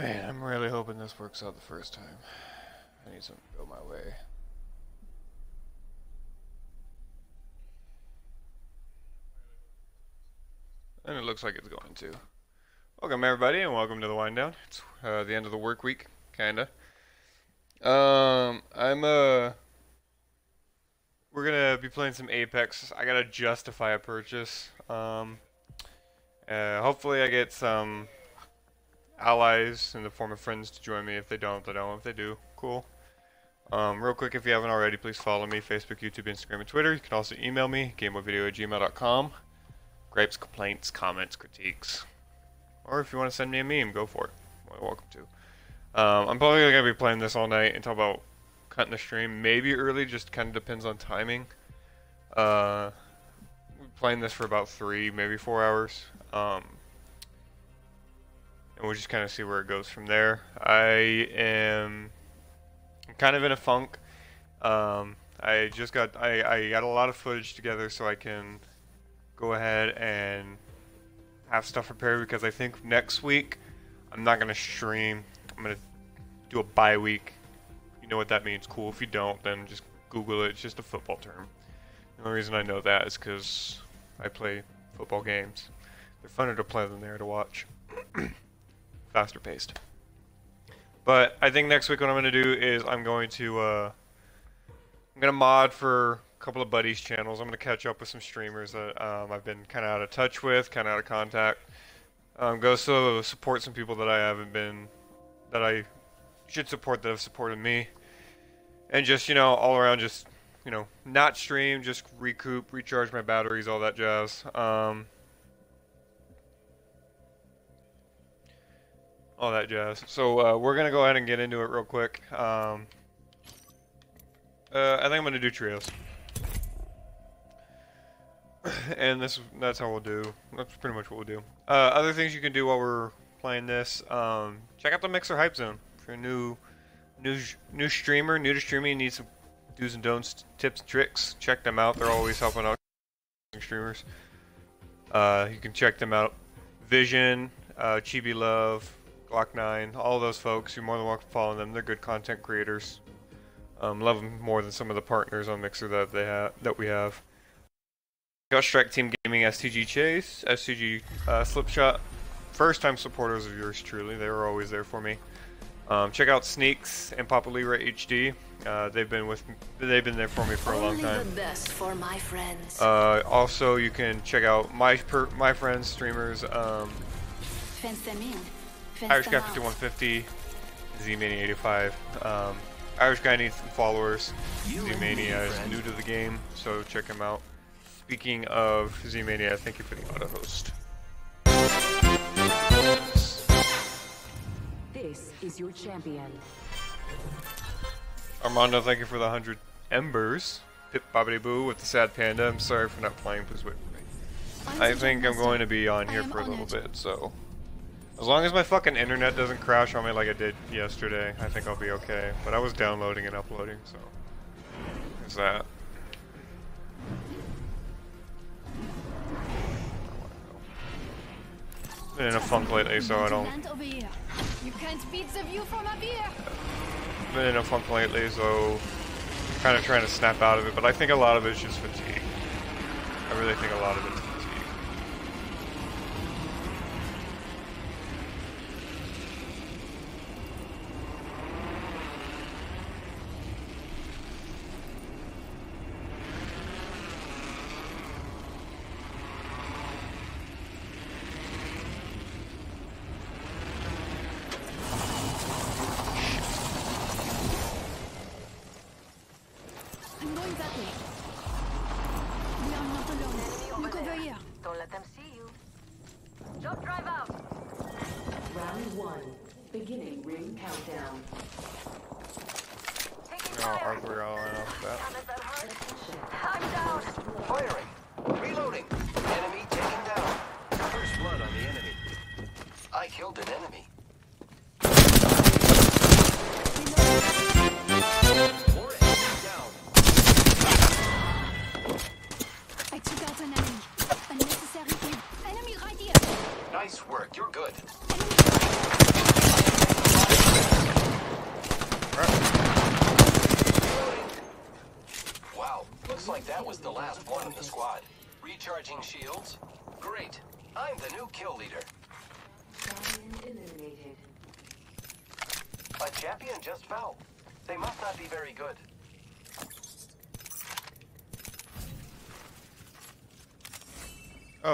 Man, I'm really hoping this works out the first time. I need something to go my way. And it looks like it's going to. Welcome everybody and welcome to the wind down. It's uh, the end of the work week, kinda. Um, I'm uh, we're gonna be playing some Apex. I gotta justify a purchase. Um, uh, hopefully I get some allies in the form of friends to join me. If they don't, they don't. If they do, cool. Um, real quick, if you haven't already, please follow me, Facebook, YouTube, Instagram, and Twitter. You can also email me, gameovideo at gmail.com. Gripes, complaints, comments, critiques. Or if you want to send me a meme, go for it. Welcome to. Um, I'm probably going to be playing this all night until about cutting the stream. Maybe early, just kind of depends on timing. Uh, playing this for about three, maybe four hours. Um, and we'll just kind of see where it goes from there. I am kind of in a funk. Um, I just got I, I got a lot of footage together so I can go ahead and have stuff prepared because I think next week I'm not gonna stream. I'm gonna do a bye week. You know what that means? Cool. If you don't, then just Google it. It's just a football term. The only reason I know that is because I play football games. They're funner to play than they are to watch. Faster paced. But I think next week what I'm going to do is I'm going to uh, I'm going to mod for a couple of buddies' channels. I'm going to catch up with some streamers that um, I've been kind of out of touch with, kind of out of contact. Um, go so support some people that I haven't been that I should support that have supported me, and just you know all around just you know not stream, just recoup, recharge my batteries, all that jazz. Um, all that jazz. So uh, we're gonna go ahead and get into it real quick. Um, uh, I think I'm gonna do trios, and this that's how we'll do. That's pretty much what we'll do. Uh, other things you can do while we're playing this, um, check out the Mixer Hype Zone. If you're a new, new, new streamer, new to streaming, need some do's and don'ts, tips, and tricks. Check them out. They're always helping out streamers. Uh, you can check them out. Vision, uh, Chibi Love, Glock 9, all those folks. You're more than welcome to follow them. They're good content creators. Um, love them more than some of the partners on Mixer that they have that we have. Ghost Strike Team Gaming, STG Chase, STG uh, Slipshot. First time supporters of yours truly. They were always there for me. Um, check out Sneaks and Papa Lira HD. Uh, they've been with they've been there for me for a long time. the best for my friends. Uh, also, you can check out my per, my friends streamers. Um, Fence them in. Fence Irish Guy 5150, Z-Mania 85. Um, Irish Guy needs some followers. Z-Mania is new to the game, so check him out. Speaking of Z-Mania, thank you for the auto host. This is your champion. Armando, thank you for the 100 embers. Pip Bobbity Boo with the sad panda. I'm sorry for not playing. Please wait for me. I think I'm going to be on here for a little bit, so. As long as my fucking internet doesn't crash on me like it did yesterday, I think I'll be okay. But I was downloading and uploading, so. There's that. Been in a funk lately, so I don't. Land over here. You can't beat the view from up here. Been in a funk lately, so. Kind of trying to snap out of it, but I think a lot of it's just fatigue. I really think a lot of it's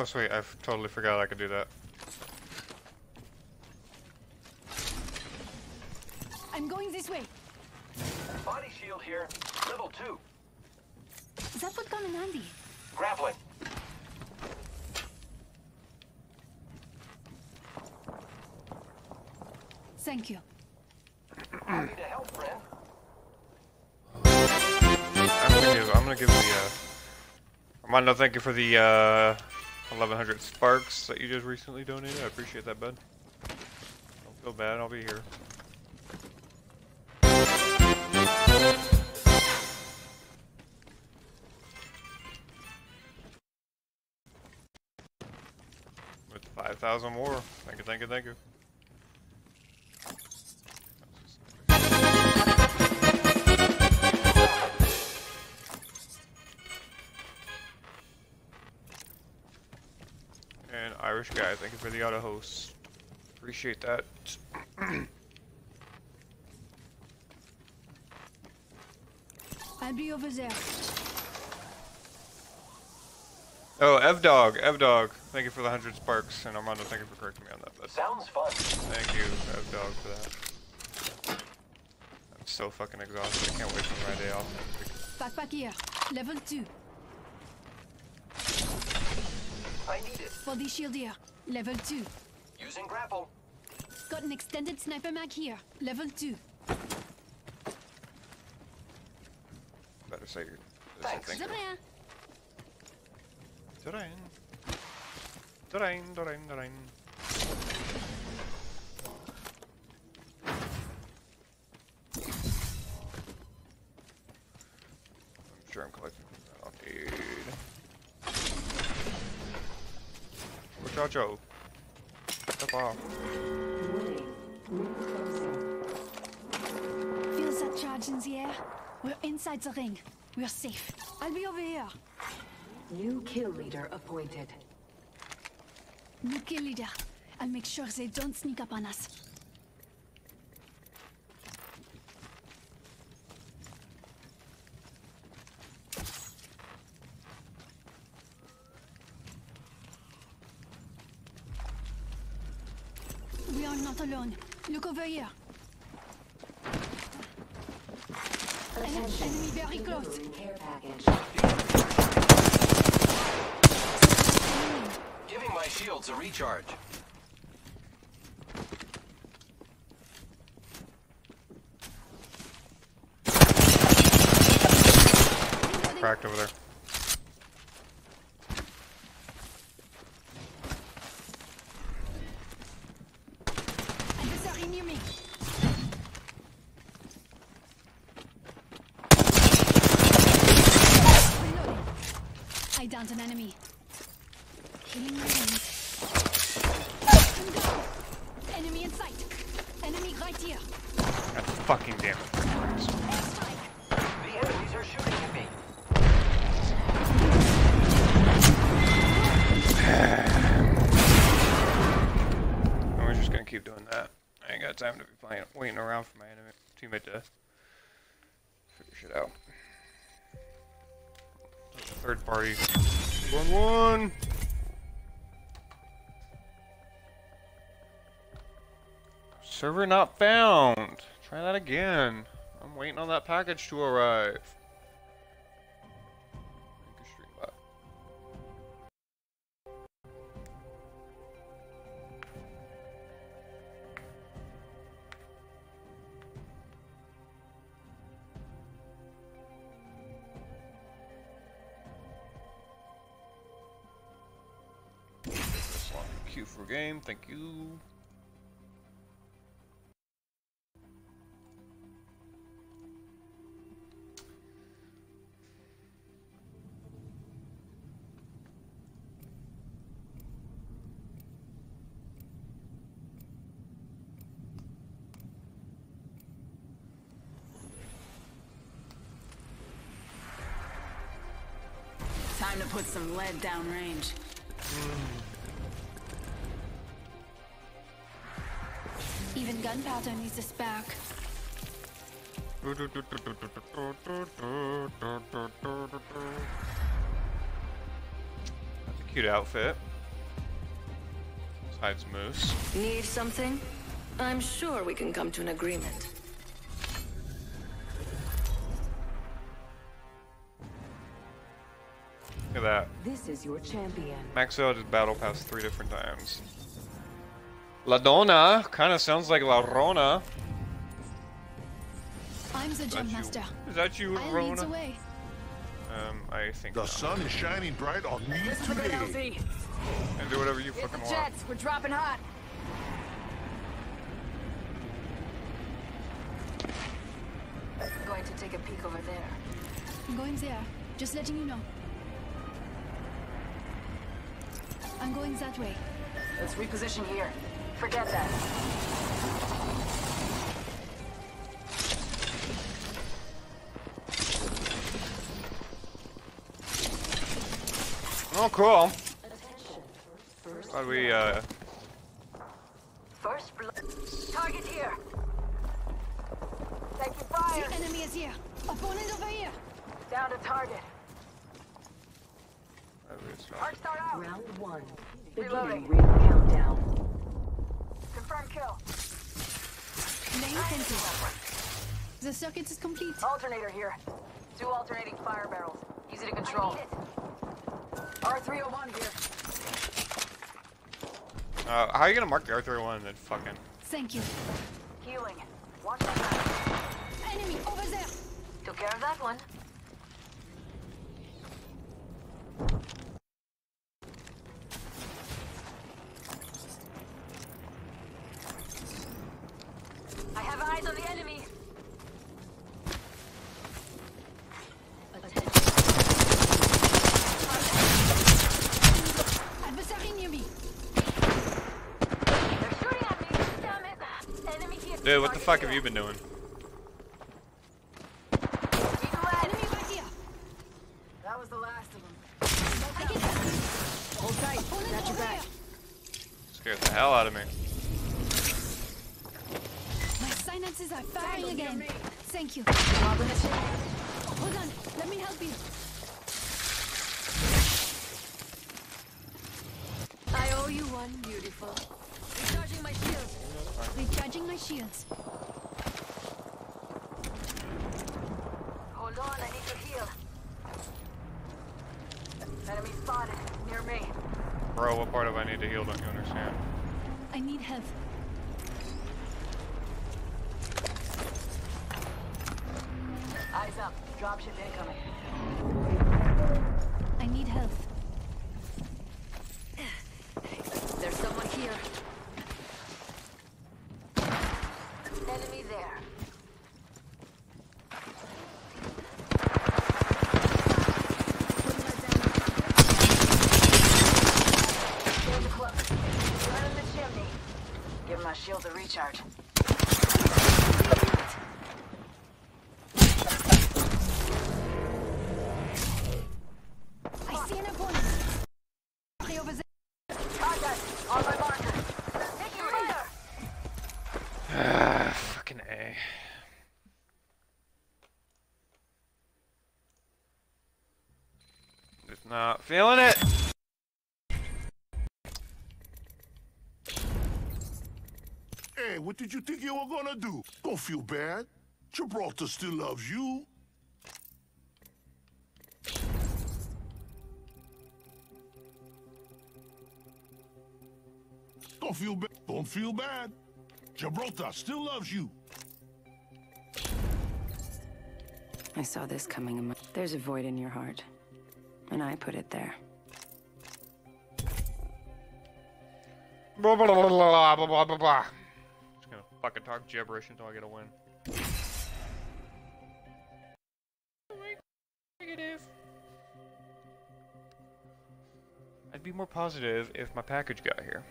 sweet. I totally forgot I could do that. I'm going this way. Body shield here. Level 2. That would come in handy. Grappling. Thank you. Happy to help, friend. I'm gonna give. I'm gonna give the. Uh, Armando, thank you for the uh, 1100 sparks that you just recently donated. I appreciate that, bud. Don't feel bad. I'll be here. With 5,000 more. Thank you, thank you, thank you. Irish guy, thank you for the auto host. Appreciate that. I'll be over there. Oh, Evdog, Evdog, thank you for the 100 sparks. And Armando, thank you for correcting me on that. Bud. Sounds fun. Thank you, Evdog, for that. I'm so fucking exhausted. I can't wait for my day off next week. Backpack here. Level 2. I need it. Body shield here. Level 2. Using grapple. Got an extended sniper mag here. Level 2. Better say your. Thanks. Thank De you. rien. Terrain. Terrain, terrain, terrain. I'm sure I'm collecting things I don't need. Watch out, Joe. Step off. Warning. Ring closing. Feels that charge in the air. We're inside the ring. We're safe. I'll be over here. New kill leader appointed. New kill leader. I'll make sure they don't sneak up on us. We are not alone. Look over here. En- enemy very close. Care package. Giving my shields a recharge. Cracked over there. Server not found. Try that again. I'm waiting on that package to arrive. For game. Thank you. To lead downrange. Even gunpowder needs a spark. That's a cute outfit. Hides moose. Need something? I'm sure we can come to an agreement. That. This is your champion. Max out his battle pass three different times. La Donna kind of sounds like La Rona. I'm the Is that jump you? master. Is that you, I'll lead the Rona? way. Um, I think The not. sun is shining bright on me today. And do whatever you fucking want. We're dropping hot. I'm Going to take a peek over there. I'm going there. Just letting you know. I'm going that way. Let's reposition here. Forget that. Oh, cool. Glad we, uh, First blood. Target here. Taking fire. The enemy is here. Opponent over here. Down to target. glad we stopped. Arc star out. Round one. Reloading. Beginning ring countdown. Confirm kill. Laying fences. The circuit is complete. Alternator here. Two alternating fire barrels. Easy to control. R301 here. Uh, how are you gonna mark the R301 and then fucking... Thank you. Healing. Watch my back. Enemy over there. Took care of that one. I have eyes on the enemy. Adversary near me. They're shooting at me. Damn it. Enemy here. Dude, what the fuck have you been doing? Enemy right here. That was the last of them. I get it. Hold tight. Opponent Got your over back. here. Scared the hell out of me. My silences are firing again. Thank you. Combination. Hold on. Let me help you. I owe you one, beautiful. Recharging my shields. Recharging my shields. Hold on, I need to heal. Enemy spotted. Near me. Bro, what part of I need to heal don't you understand? I need help. Eyes up. Dropship incoming. I need help. There's someone here. Enemy there. There's a close. Right in the chimney. Give my shield a recharge. I see an opponent. They over there. Contact! On my marker. Taking fire! Ah, fucking A. Just not feeling it. Hey, what did you think you were gonna do? Don't feel bad. Gibraltar still loves you. Don't feel bad. Don't feel bad. Gibraltar still loves you. I saw this coming. in my- There's a void in your heart. And I put it there. Blah, blah, blah, blah, blah, blah, blah, blah. Just gonna fucking talk gibberish until I get a win. Negative. I'd be more positive if my package got here.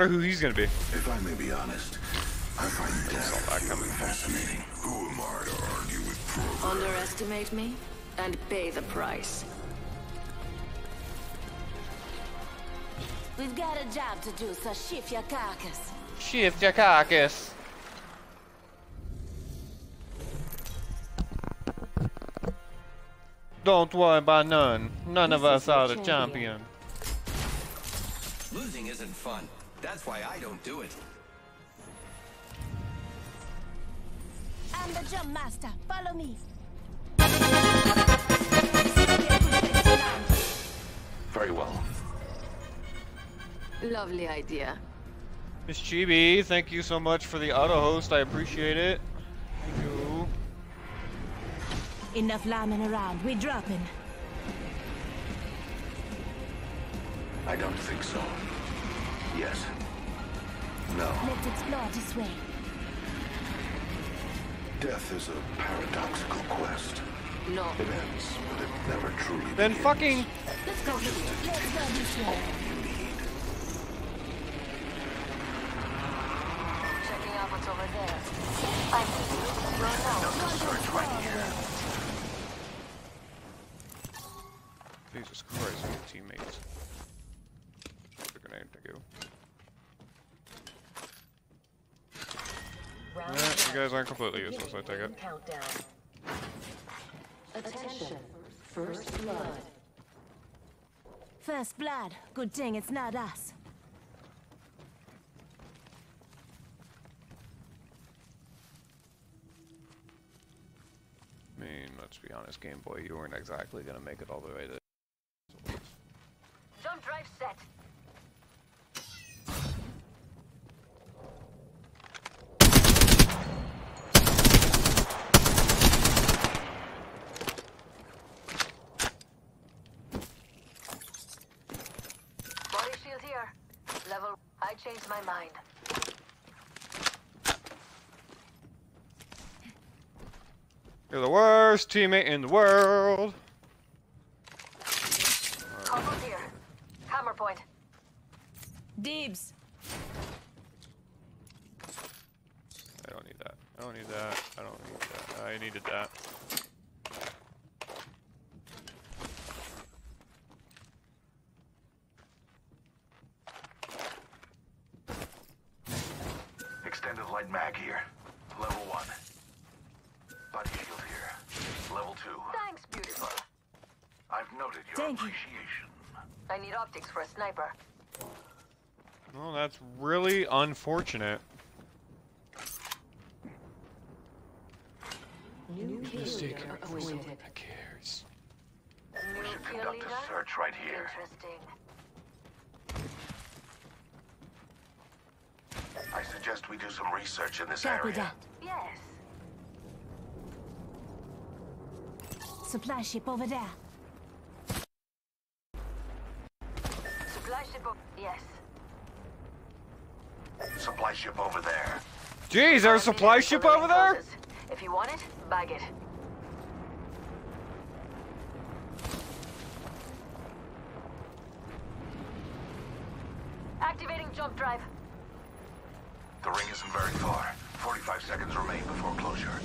Wonder who he's gonna be. If I may be honest, I find death that coming. fascinating. Who am I to argue with progress? Underestimate me and pay the price. We've got a job to do, so shift your carcass. Shift your carcass. Don't worry about none. None of us is your are the champion. champion. Losing isn't fun. That's why I don't do it. I'm the jump master. Follow me. Very well. Lovely idea. Miss Chibi, thank you so much for the auto host. I appreciate it. Thank you. Enough lambing around. We're dropping. I don't think so. Yes. No. Let's explore this way. Death is a paradoxical quest. No. It ends, but it never truly Then begins. fucking Let's go. Let's go this way. Checking out what's over there. I'm right now. Jesus Christ, my teammates. The grenade to go. Yeah, you guys aren't completely useless, I take it. Attention. First blood. First blood. Good thing it's not us. I mean, let's be honest, Game Boy, you weren't exactly gonna make it all the way to. Jump drive set. Body shield here. Level. I changed my mind. You're the worst teammate in the world. Combo here. Hammer point. Dibs. I don't need that. I don't need that. I don't need that. I needed that. Extended light mag here. Level one. Body shield here. Level two. Thanks, beautiful. I've noted your Thank you. appreciation. I need optics for a sniper. Well, that's really unfortunate. New kill Mistake. leader appointed. Who cares? New should kill conduct a search right here. Interesting. I suggest we do some research in this Copy area. that. Yes. Supply ship over there. Supply ship. Yes. Supply ship over there. Jeez, there's a supply ship over there? If you want it, bag it. Activating jump drive. The ring isn't very far. 45 seconds remain before closure.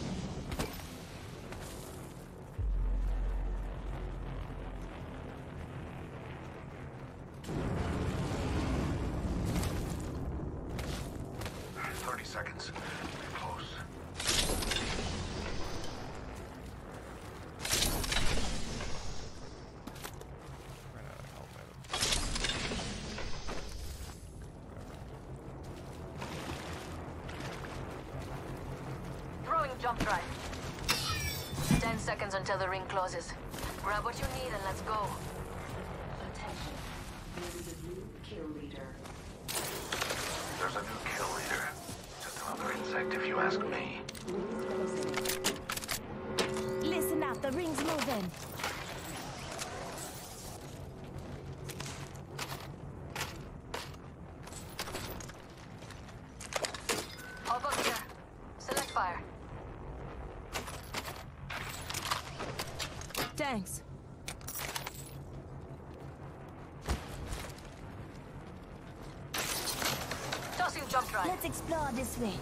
Jump. Let's explore this way.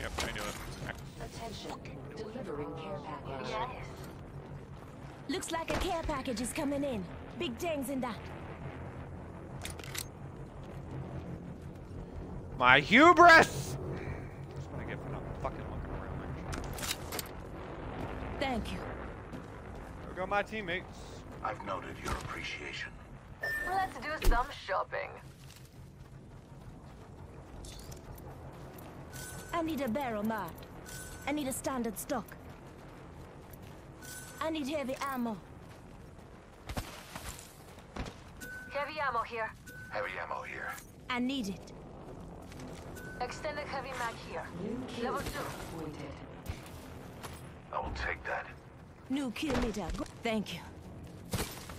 Yep, I knew it. Attention. Delivering care package. Yes. Looks like a care package is coming in. Big things in that. My hubris! That's what I get for not fucking looking around like shit. Thank you. There go my teammates. I've noted your appreciation. Let's do some shopping. I need a barrel marked. I need a standard stock. I need heavy ammo. Heavy ammo here. Heavy ammo here. I need it. Extended heavy mag here. New Level two. appointed. I will take that. New kill leader. Go- Thank you.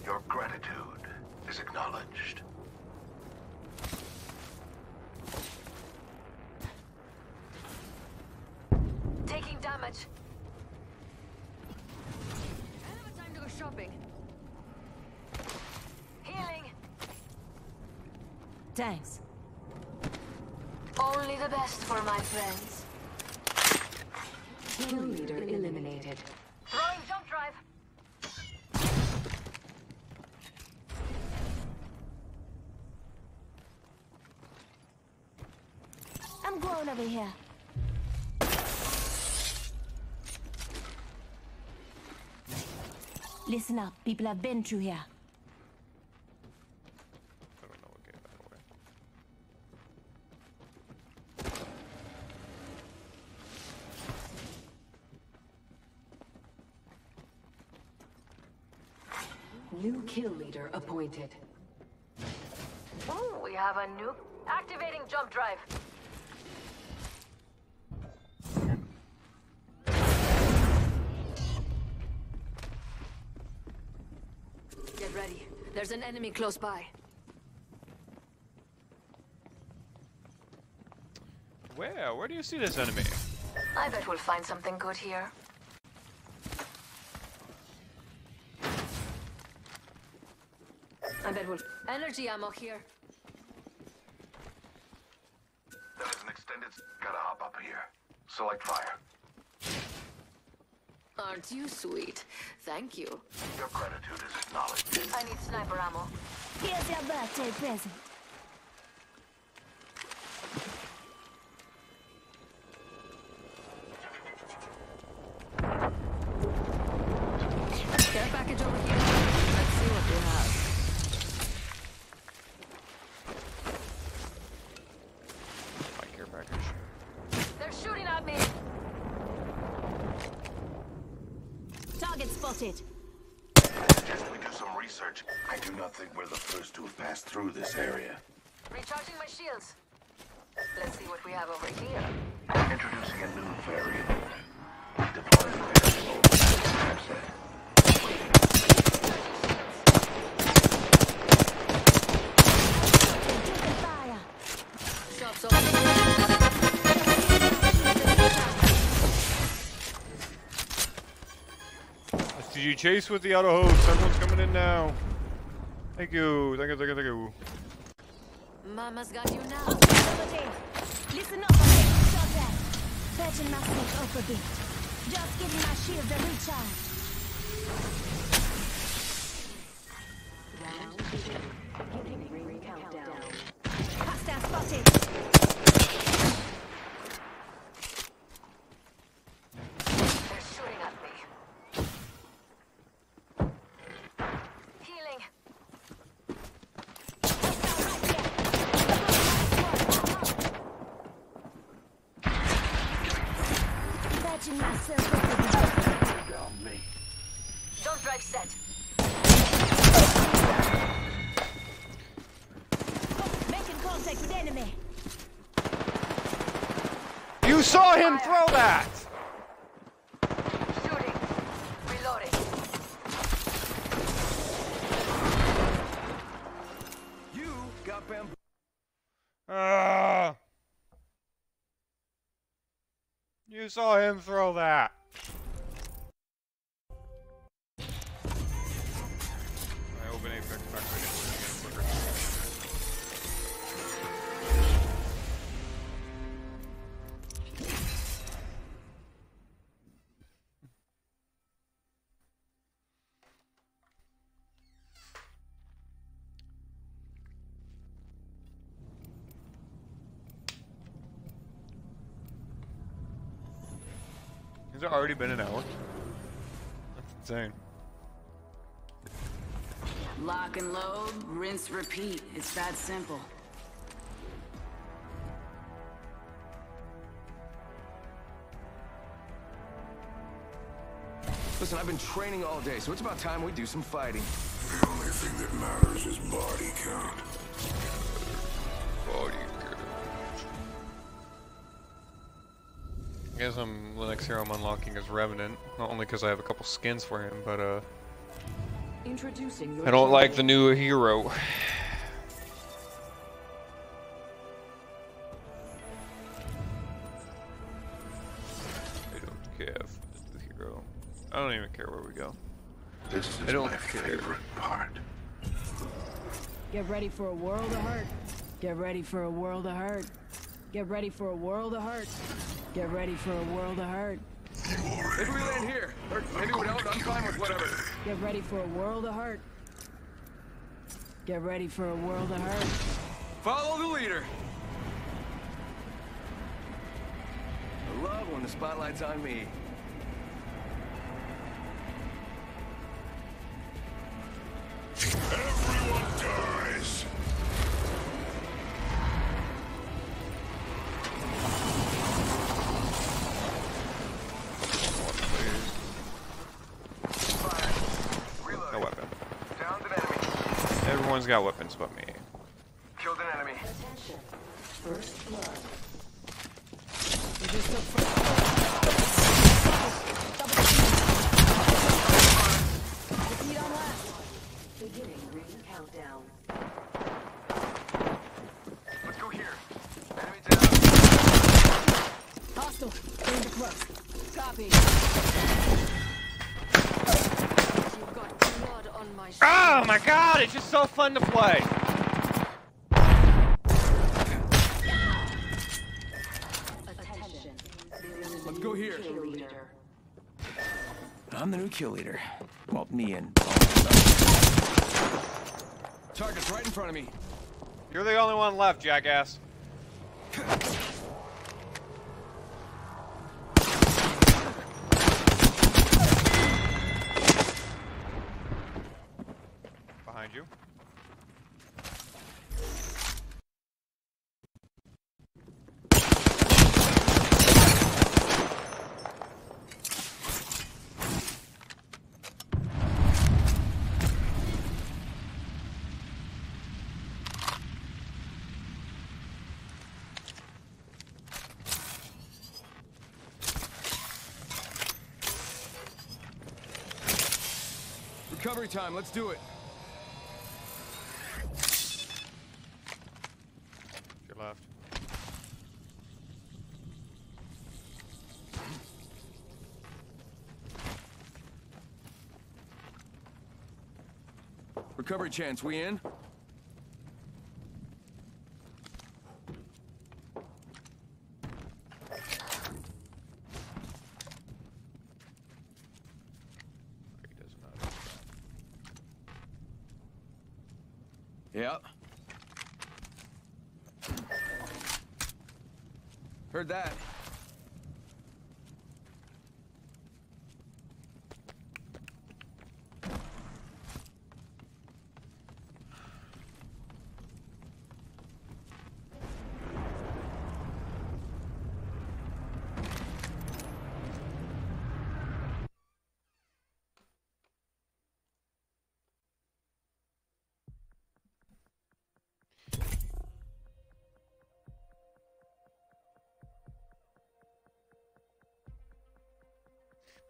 Your gratitude is acknowledged. Taking damage. I have time to go shopping. Healing. Thanks. Only the best for my friends. Kill leader eliminated. Throwing jump drive. I'm going over here. Listen up, people have been through here. I don't know what gave that away. New kill leader appointed. Ooh, we have a new activating jump drive. There's an enemy close by. Where? Where do you see this enemy? I bet we'll find something good here. I bet we'll... Energy ammo here. That is an extended. Gotta hop up here. Select fire. Aren't you sweet? Thank you. Your gratitude is acknowledged. I need sniper ammo. Here's your birthday present. Chase with the auto host. Everyone's coming in now. Thank you. Thank you. Thank you. Thank you. Mama's got you now. Listen up, I'm taking a shot at. Patching myself up a bit. Just giving my shields a recharge. Beginning ring countdown. Hostile spotted. They're shooting at me. Healing. Patching myself up a bit. Down me. Jump drive set. Making contact with enemy. You saw him throw that. Shooting. Reloading. You got bamboo. Ah. You saw him throw that. I open Apex back already been an hour? That's insane. Lock and load, rinse, repeat. It's that simple. Listen, I've been training all day, so it's about time we do some fighting. The only thing that matters is body count. Guess I'm the next hero I'm unlocking is Revenant. Not only because I have a couple skins for him, but uh, Introducing your I don't like the new hero. I don't care for the new hero. I don't even care where we go. This is I don't my care. favorite part. Get ready for a world of hurt. Get ready for a world of hurt. Get ready for a world of hurt. Get ready for a world of hurt. Maybe we land here. Or maybe we don't. I'm fine with whatever. Get ready for a world of hurt. Get ready for a world of hurt. Follow the leader. I love when the spotlight's on me. Got weapons but me. It's fun to play! Attention. Let's go here. I'm the new kill leader. Well, me and. Target's right in front of me. You're the only one left, jackass. Behind you. Recovery time. Let's do it. Your left. Recovery chance. We in?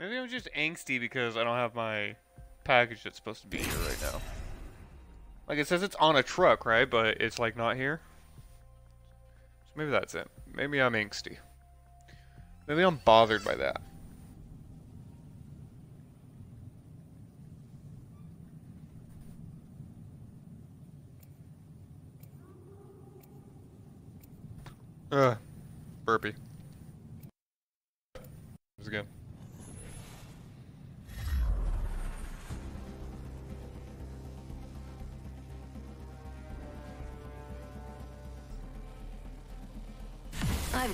Maybe I'm just angsty because I don't have my package that's supposed to be here right now. Like it says it's on a truck, right? But it's like not here. So maybe that's it. Maybe I'm angsty. Maybe I'm bothered by that.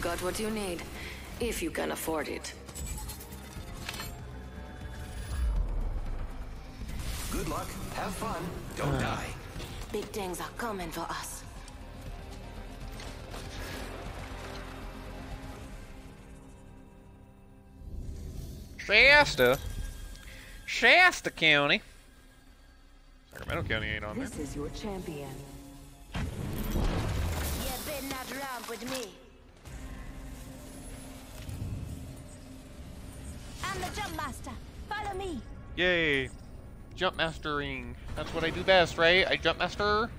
You've got what you need, if you can afford it. Good luck, have fun, don't uh. die. Big things are coming for us. Shasta. Shasta County. Sacramento County ain't on this there. This is your champion. You not with me. Yay. Jump mastering. That's what I do best, right? I jump master.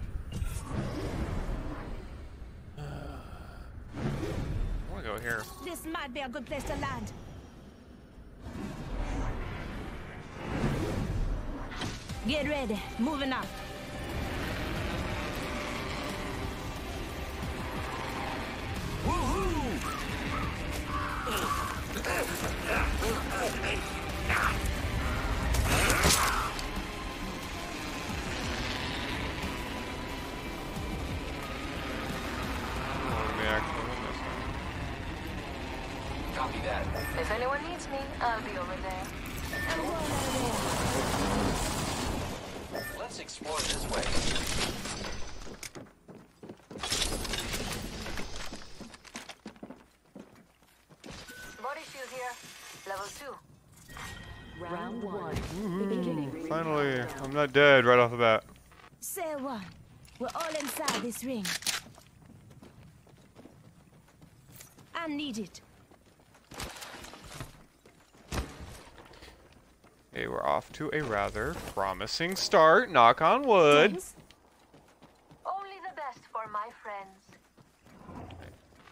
I wanna go here. This might be a good place to land. Get ready. Moving up. Anyone needs me, I'll be over there. Let's explore this way. Body shield here. Level 2. Round one. Beginning ring mm-hmm. Finally. I'm not dead right off the bat. Say one. We're all inside this ring. I need it. Okay, we're off to a rather promising start. Knock on wood. Thanks. Only the best for my friends.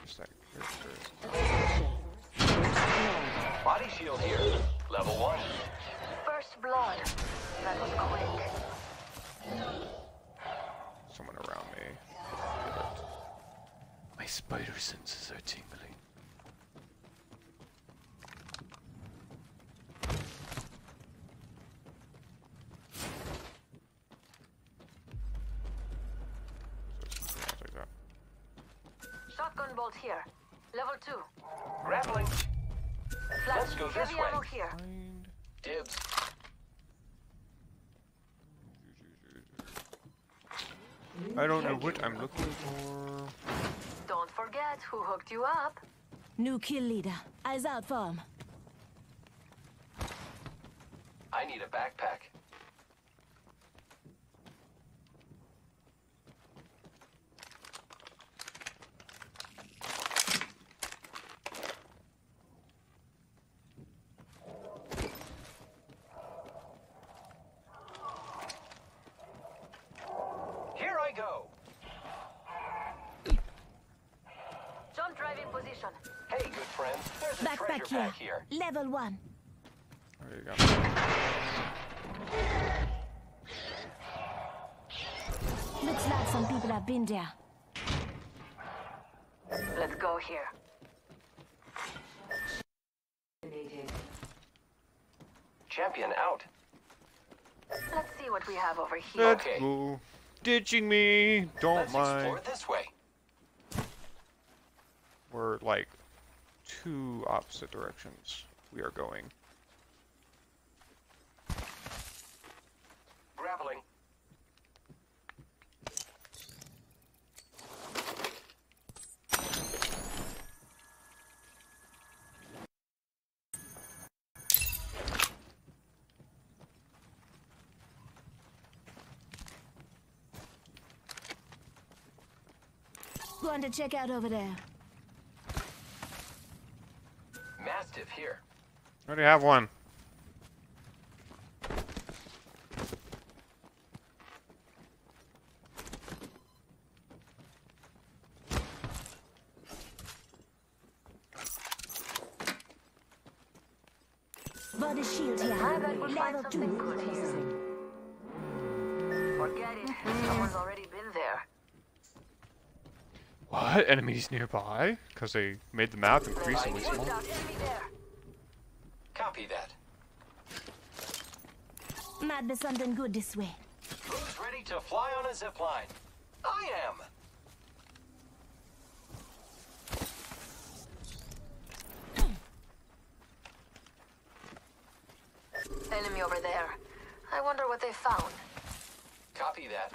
Just a. Here, here. Body shield here. Level one. First blood. That was quick. Someone around me. My spider senses are tingling. So, I'll take that. Shotgun here. Level 2. Grappling. Flash. Let's go this Heavy way. ammo here. Find- Dibs. I don't know what I'm looking for. Don't forget who hooked you up. New kill leader. Eyes out for him. I need a backpack. Here I go. Jump drive in position. Hey, good friends. There's a Backpack treasure here. Level one. There you go. Looks like some people have been there. Let's go here. Champion out. Let's see what we have over here. Let's Okay. go. Ditching me. Don't Let's explore mind. this way. We're like two opposite directions we are going. Grappling. Going to check out over there. Mastiff here. I already have one. Body shield here. I bet we'll find Level two. Forget it. Someone's already been there. What? Enemies nearby? Because they made the map increasingly small. Watch out, enemy there. Copy that. Might be something good this way. Who's ready to fly on a zip line? I am. Enemy over there. I wonder what they found. Copy that.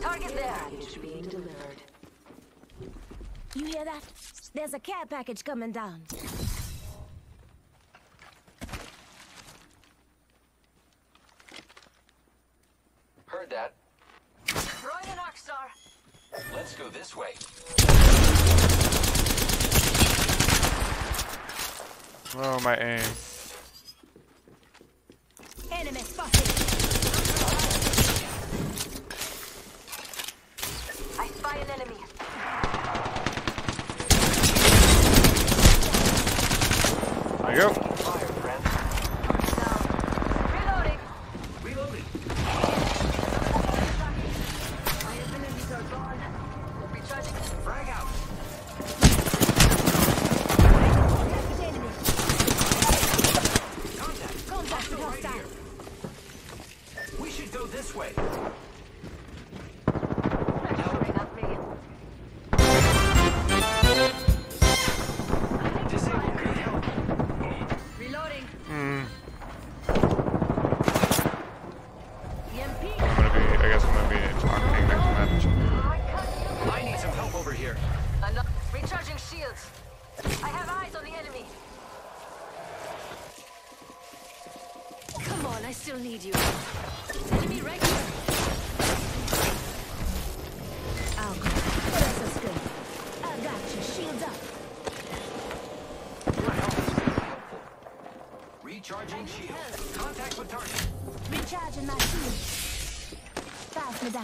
Target there. Package being delivered. You hear that? There's a care package coming down. My aim.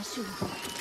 Pass me that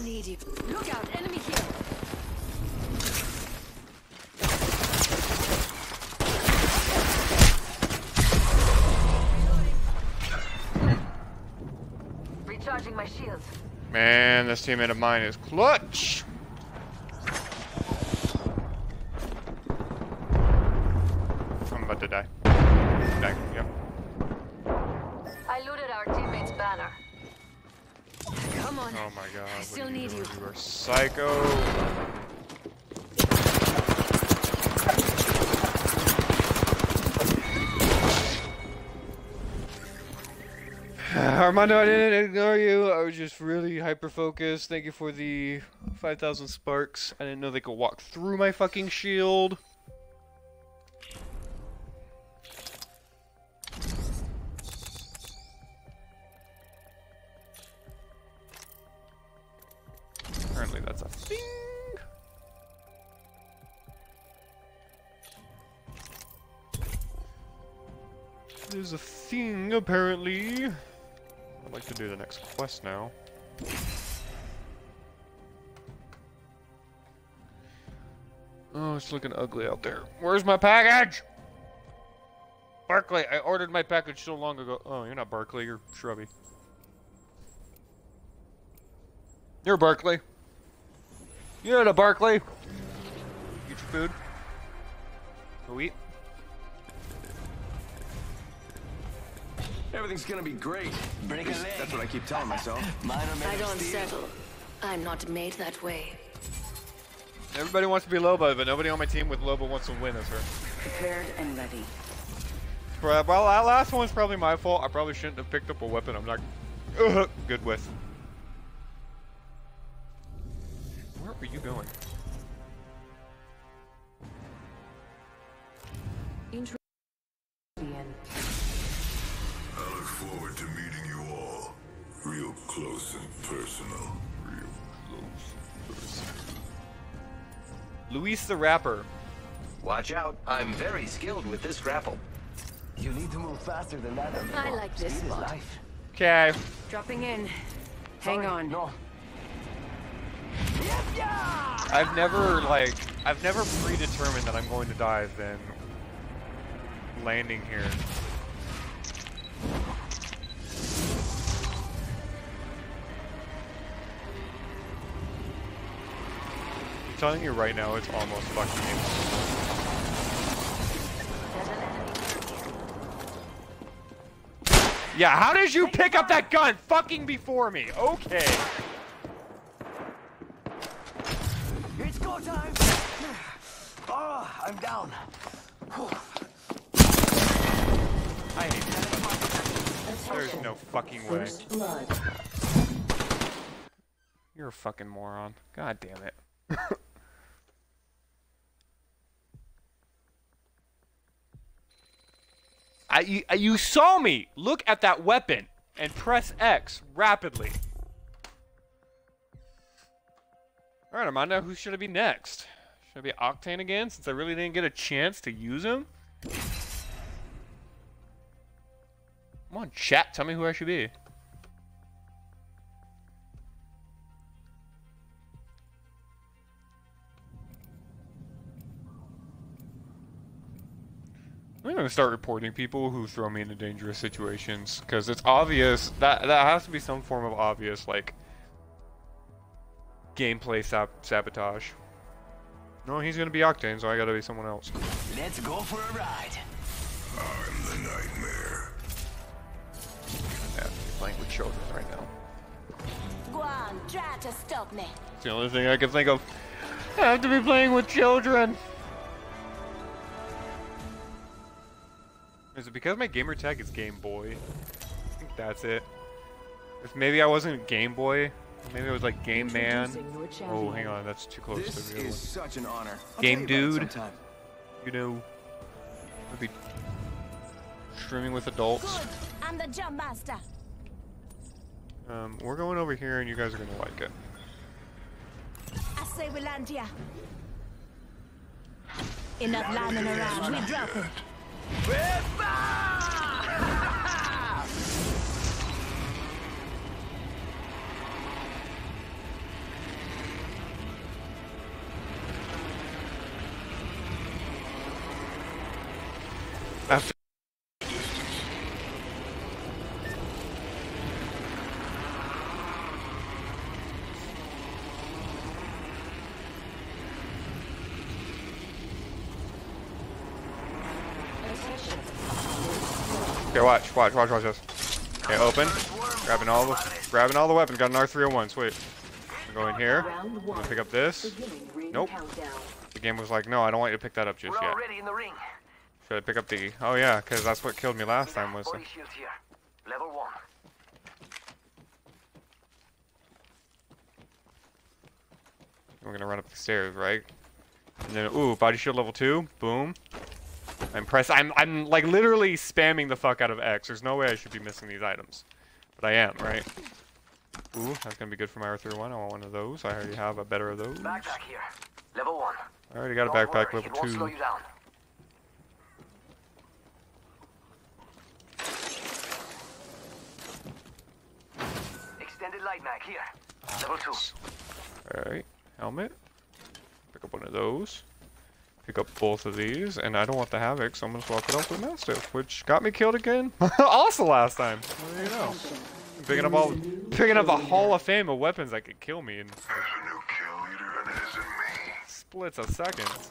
I need you. Look out, enemy here. Recharging my shields. Man, this teammate of mine is clutch. Armando, I didn't ignore you. I was just really hyper focused. Thank you for the 5,000 sparks. I didn't know they could walk through my fucking shield. Apparently that's a thing. There's a thing, apparently. I'd like to do the next quest now. Oh, it's looking ugly out there. Where's my package? Barkley, I ordered my package so long ago. Oh, you're not Barkley, you're Shrubby. You're Barkley. You're the Barkley. Get your food. Go eat. Everything's gonna be great. Break a leg. That's what I keep telling myself. I don't settle. I'm not made that way. Everybody wants to be Loba, but nobody on my team with Loba wants to win as her. Prepared and ready. Well, that last one's probably my fault. I probably shouldn't have picked up a weapon I'm not good with. Where are you going? Champion. Well, if forward to meeting you all. Real close and personal. Real close Luis the Rapper. Watch out. I'm very skilled with this grapple. You need to move faster than that. amigo. I like this Speed is spot. life. Okay. Dropping in. Hang on. No. I've never like I've never predetermined that I'm going to dive then landing here. Telling you right now, it's almost fucking impossible. Yeah, how did you pick up that gun fucking before me? Okay. It's go time. Oh, I'm down. I hate this. There's no fucking way. You're a fucking moron. God damn it. I, you, you saw me look at that weapon and press X rapidly. Alright, Armando, who should I be next? Should I be Octane again since I really didn't get a chance to use him? Come on, chat, tell me who I should be. I'm gonna start reporting people who throw me into dangerous situations because it's obvious that that has to be some form of obvious like gameplay sab sabotage. No, he's gonna be Octane, so I gotta be someone else. Let's go for a ride. I'm the nightmare. Yeah, I'm playing with children right now. Go on, try to stop me. It's the only thing I can think of. I have to be playing with children. Is it because my gamer tag is Game Boy? I think that's it. If maybe I wasn't Game Boy, maybe it was like Game Man. Oh, hang on, that's too close This to the other is one. such an honor. I'll Game tell you about it dude. You know, I'd be streaming with adults. Good. I'm the jump master. Um, we're going over here, and you guys are gonna like it. I say we land here. Enough lying around. We drop it. After Okay, watch, watch, watch, watch this. Okay, open. Grabbing all the, grabbing all the weapons. Got an R301. Sweet. I'm going here. I'm gonna pick up this. Nope. The game was like, no, I don't want you to pick that up just yet. already in the ring. Should I pick up the? Oh yeah, because that's what killed me last time was. Here. Level one. We're gonna run up the stairs, right? And then, ooh, body shield level two. Boom. I'm press. I'm I'm like literally spamming the fuck out of X. There's no way I should be missing these items, but I am, right? Ooh, that's gonna be good for my R31. I want one of those. I already have a better of those. Backpack here. Level one. I already got a Don't backpack worry, level it won't slow two. Extended light mag here. Level two. Alright, helmet. Pick up one of those. Pick up both of these, and I don't want the Havoc, so I'm gonna swap it out with Mastiff, which got me killed again. also last time. Well, you know. I'm picking up all, picking up a Hall of Fame of weapons that could kill me in There's a new kill leader, and it isn't me. splits of seconds.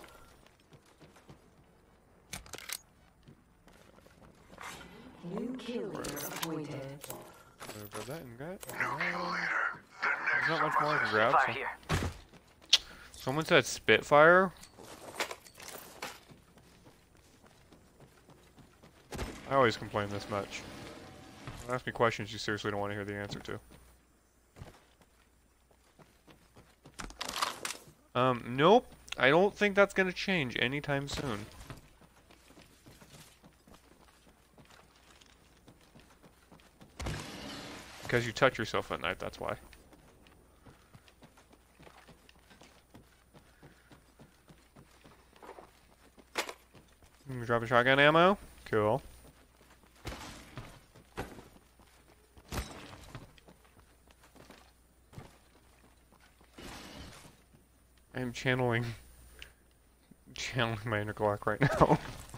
New kill leader appointed. Grab that and grab. New kill leader. The There's not much more I can grab. So- Someone said Spitfire. I always complain this much. Ask me questions you seriously don't want to hear the answer to. Um, nope. I don't think that's gonna change anytime soon. Because you touch yourself at night, that's why. Drop a shotgun ammo. Cool. I am channeling channeling my inner Glock right now.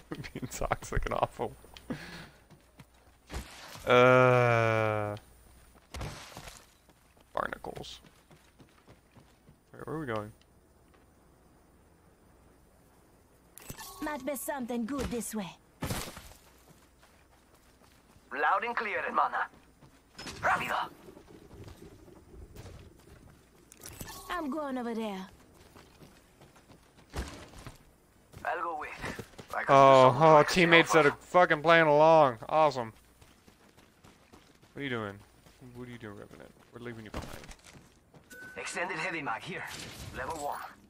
Being toxic and awful. Uh Barnacles. Wait, where are we going? Might be something good this way. Loud and clear, hermana. Rápido. I'm going over there. I'll go with. Oh, oh, teammates that are fucking playing along. Awesome. What are you doing? What are you doing, Revenant? We're leaving you behind. Extended heavy mag here. Level 1.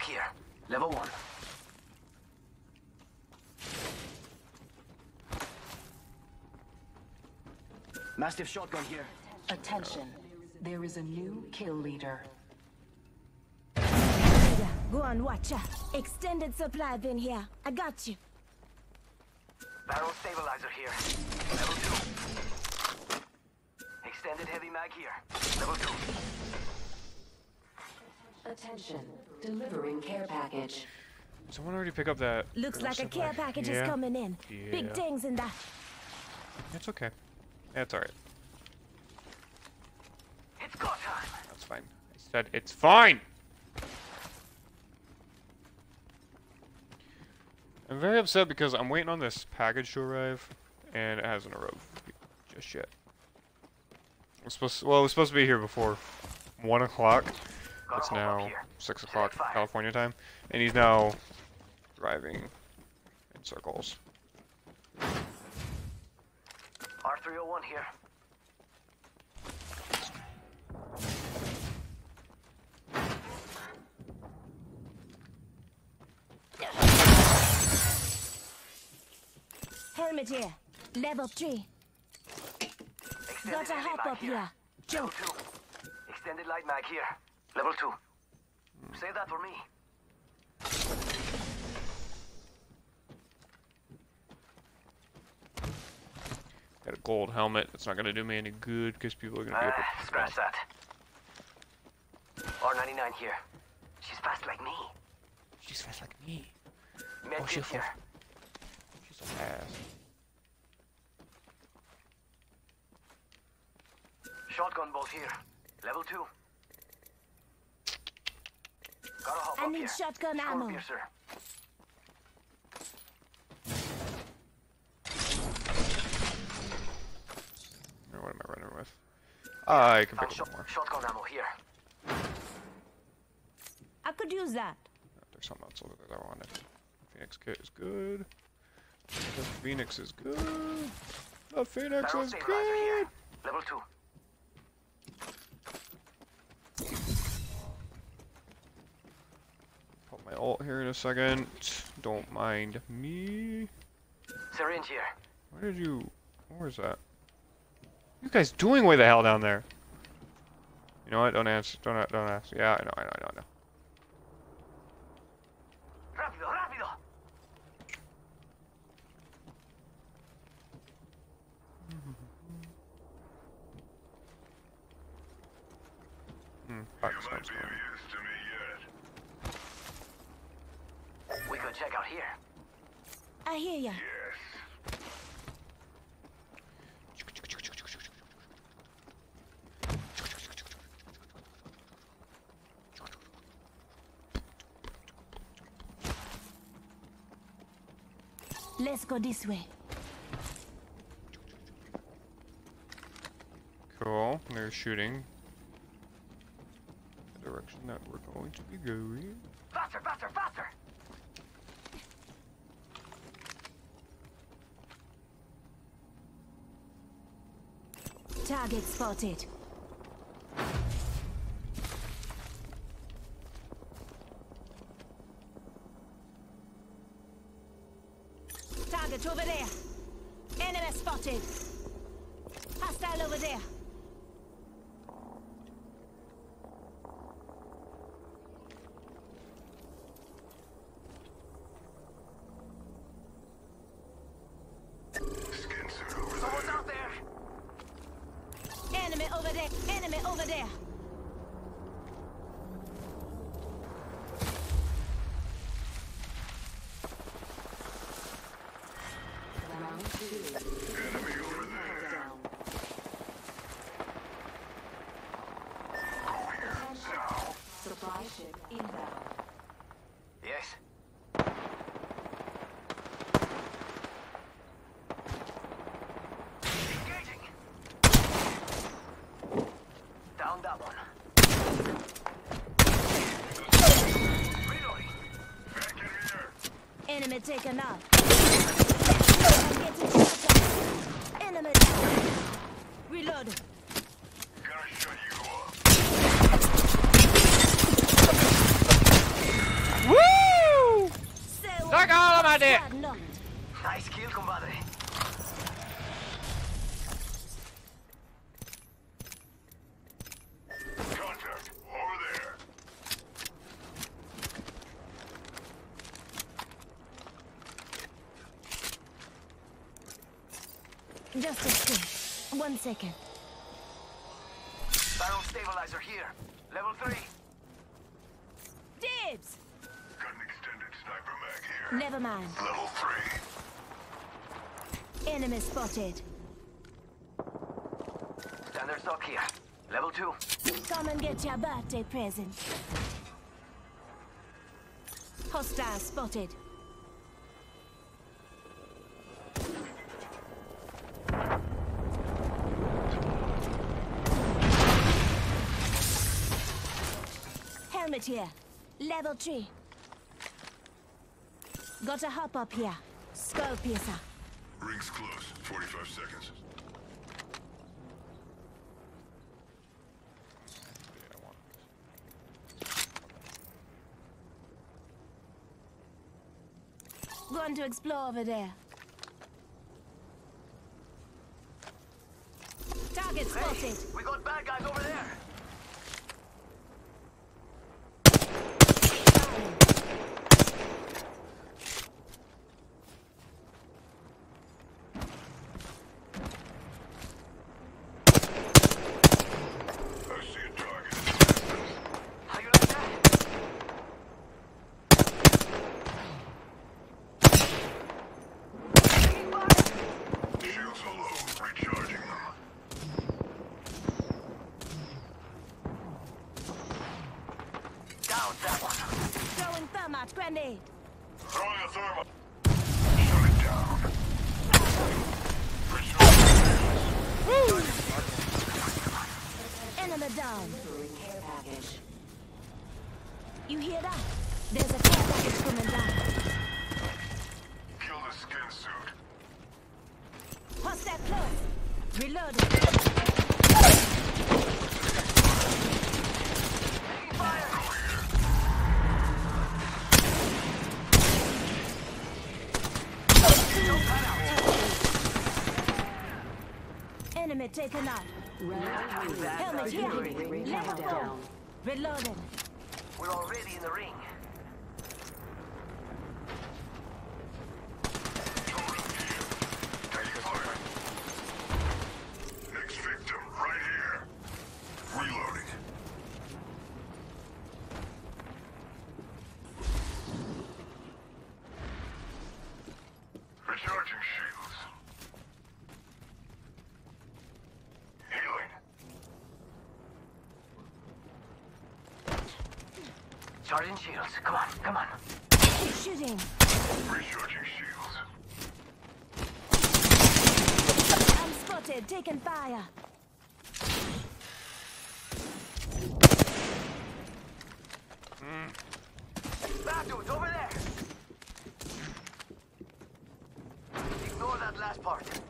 Quarters here. Level one. Mastiff shotgun here. Attention. There is a new kill leader. Go on, watch out. Extended supply bin here. I got you. Barrel stabilizer here. Level two. Extended heavy mag here. Level two. Attention. Delivering care package. Someone already pick up that. Looks girl like a care supply? package yeah. is coming in. Big things in that. It's okay. It's alright. It's go time. That's fine. I said it's fine! I'm very upset because I'm waiting on this package to arrive, and it hasn't arrived just yet. It's supposed well, it was supposed to be here before 1 o'clock. Got a It's now 6 o'clock. California time, and he's now driving in circles. R301 here. Helmet here. Level three. Extended Got a heavy hop up here. here. Level Jump. Extended light mag here. Level two. Say that for me. Got a gold helmet. It's not gonna do me any good because people are gonna be able Ah, to. scratch that. R99 here. She's fast like me. She's fast like me. Med Oh, she's here. She's so fast. Shotgun bolt here. Level two. Gotta hop I need here. shotgun ammo. Skull piercer. Or what am I running with? Ah, I can Found pick up one more. shotgun ammo here. I could use that. There's something else over there that I wanted. Phoenix kit is good. The Phoenix is good. The Phoenix Barrel is good. here. Level two. My ult here in a second. Don't mind me. Syringe here. Where did you? Where's that? You guys doing way the hell down there? You know what? Don't answer. Don't don't ask. Yeah, I know. I know. I know. I know. Rápido, rápido. Hmm. Fuck, this going. We check out here. I hear ya. Yes. Let's go this way. Cool. They're shooting. The direction that we're going to be going. Faster, faster, faster. Target spotted. Target over there. Enemy spotted. Hostile over there. Someone's out there. Enemy over there. Enemy over there. Round two. Enemy over there. Down. Go here. Now. Supply ship inbound. Yes. Engaging. Down that one. Reloading. Back in here. Enemy taken out. I'm getting shot at. Enemy. Reload. Gonna shut you up. Woo! Say Suck what? all of my dick! Squad knocked. Nice kill, compadre. Contact. Over there. Just a sec. One second. Barrel stabilizer here. Level 3. Dibs! Got an extended sniper mag here. Never mind. Level three. Enemy spotted. Standard stock here. Level 2. Come and get your birthday present. Hostile spotted. Helmet here. Level 3. Got a hop up here. Skull piercer. Ring's close. 45 seconds. Going to explore over there. Target spotted. We got bad guys over there. I see a target. How you like that? Taking fire. Shields are low. Recharging them. Down that one. Throwing thermite grenade. Throwing a thermal. Shut it down. Recharging. Enemy down. Delivering care package. You hear that? There's a care package coming down. Kill the skin suit. Hostile close. Reloading. Enemy taken out. Helmet here. Level four. down. Reloading. We're already in the ring. Take fire. Next victim, right here. Reloading. Recharging shields. Healing. Charging shields. Come on, come on. Keep shooting. Recharging shields. I'm spotted. Taking fire. Bad dudes over there. Ignore that last part.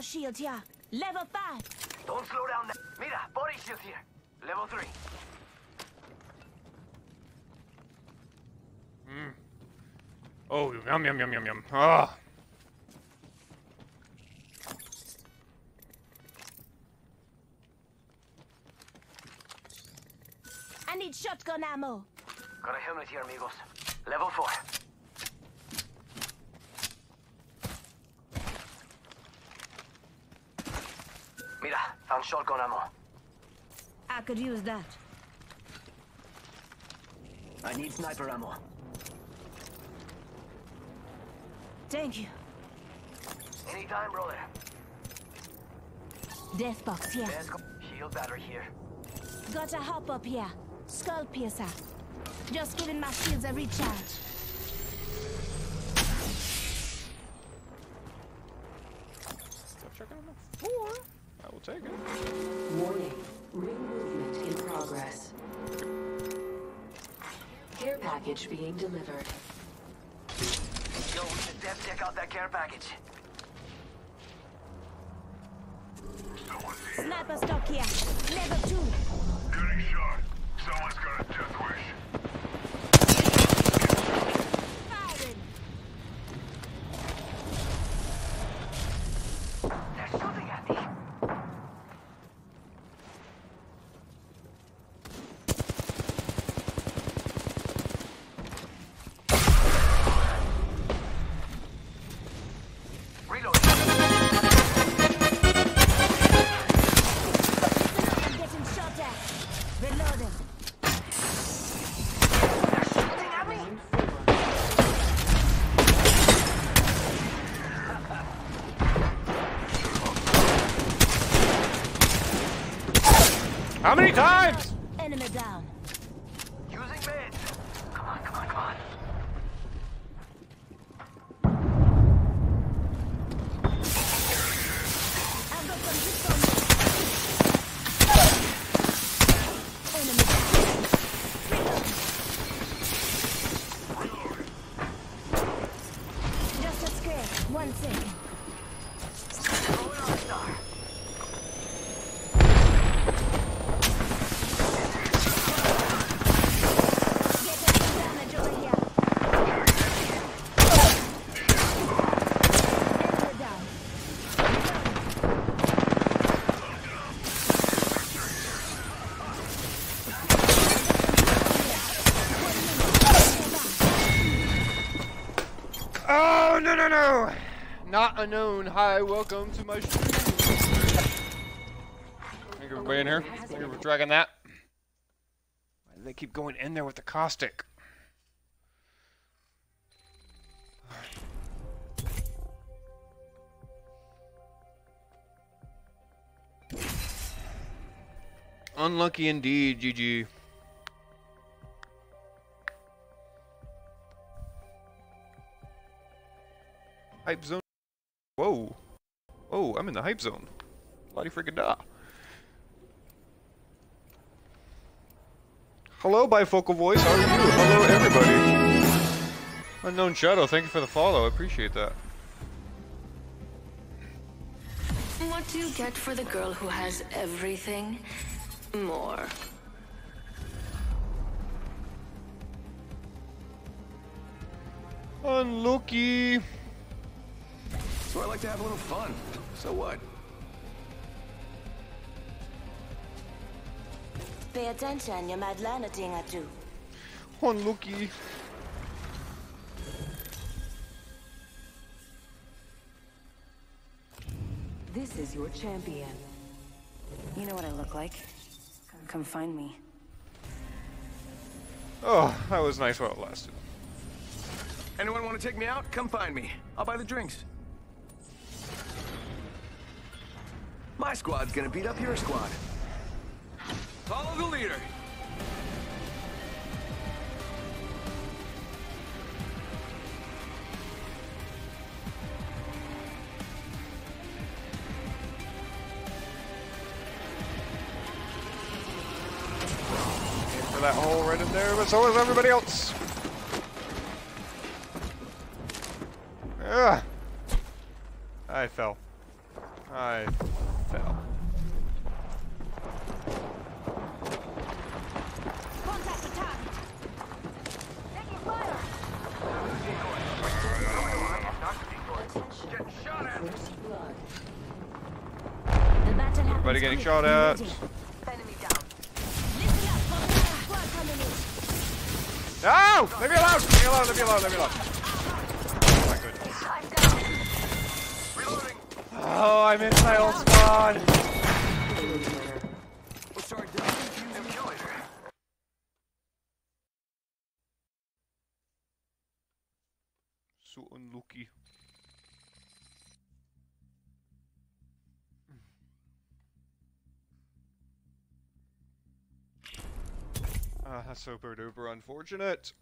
force shield here. Level 5. Don't slow down now. Mira, body shield here. Level 3. Mm. Oh, yum yum yum yum yum. Ah. I need shotgun ammo. Got a helmet here, amigos. Level 4. Mira, found shotgun ammo. I could use that. I need sniper ammo. Thank you. Anytime, brother. Death box here. Let's go. Shield battery here. Got a hop up here. Skull piercer. Just giving my shields a recharge. Stop checking on the floor. I will take it. Warning. Ring movement in progress. Care package being delivered. Yo, we should def check out that care package. Sniper stock here. Level 2. Getting shot. Someone's got a death Not unknown. Hi, welcome to my stream. Thank you everybody in here. Thank you for dragging that. Why do they keep going in there with the caustic? Unlucky indeed, GG. Hype zone. Whoa. Oh, I'm in the hype zone. Bloody freaking da. Hello, bifocal voice. How are you? Hello, everybody. Unknown Shadow, thank you for the follow. I appreciate that. What do you get for the girl who has everything? More. Unlucky. So I like to have a little fun. So what? Pay attention, you might learn a thing or two. Unlucky. This is your champion. You know what I look like. Come find me. Oh, that was nice while it lasted. Anyone want to take me out? Come find me. I'll buy the drinks. My squad's gonna beat up your squad. Follow the leader. For that hole right in there, but so is everybody else. Ugh. I fell. I fell. Contact the target. Taking fire. Get shot at! The battle happens Everybody getting shot at. ready. Enemy down. Listen up, folks. Squad coming in. No! Leave me alone! Leave me alone! Leave me alone! Leave me alone! Oh my goodness. Oh, I missed my old spawn! So unlucky. Ah, that's super duper unfortunate.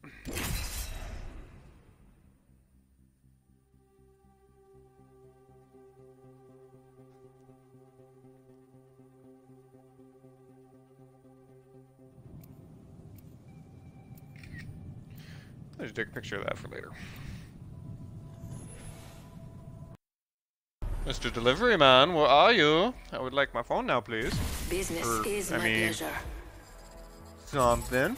Take a picture of that for later. Mr. Delivery Man, where are you? I would like my phone now, please. Business Or, is I my mean- pleasure. Something.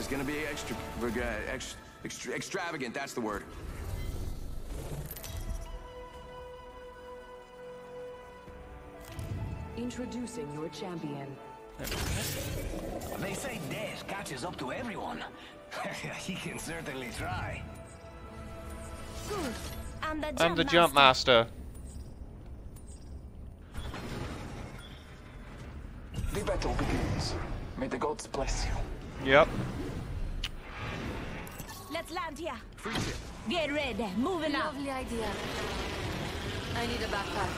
Is gonna be extra, uh, extra, extra, extravagant. That's the word. Introducing your champion. They say death catches up to everyone. he can certainly try. Good. I'm the jump I'm the jump master. master. The battle begins. May the gods bless you. Yep. Let's land here. Get ready. Moving out. Lovely idea. I need a backpack.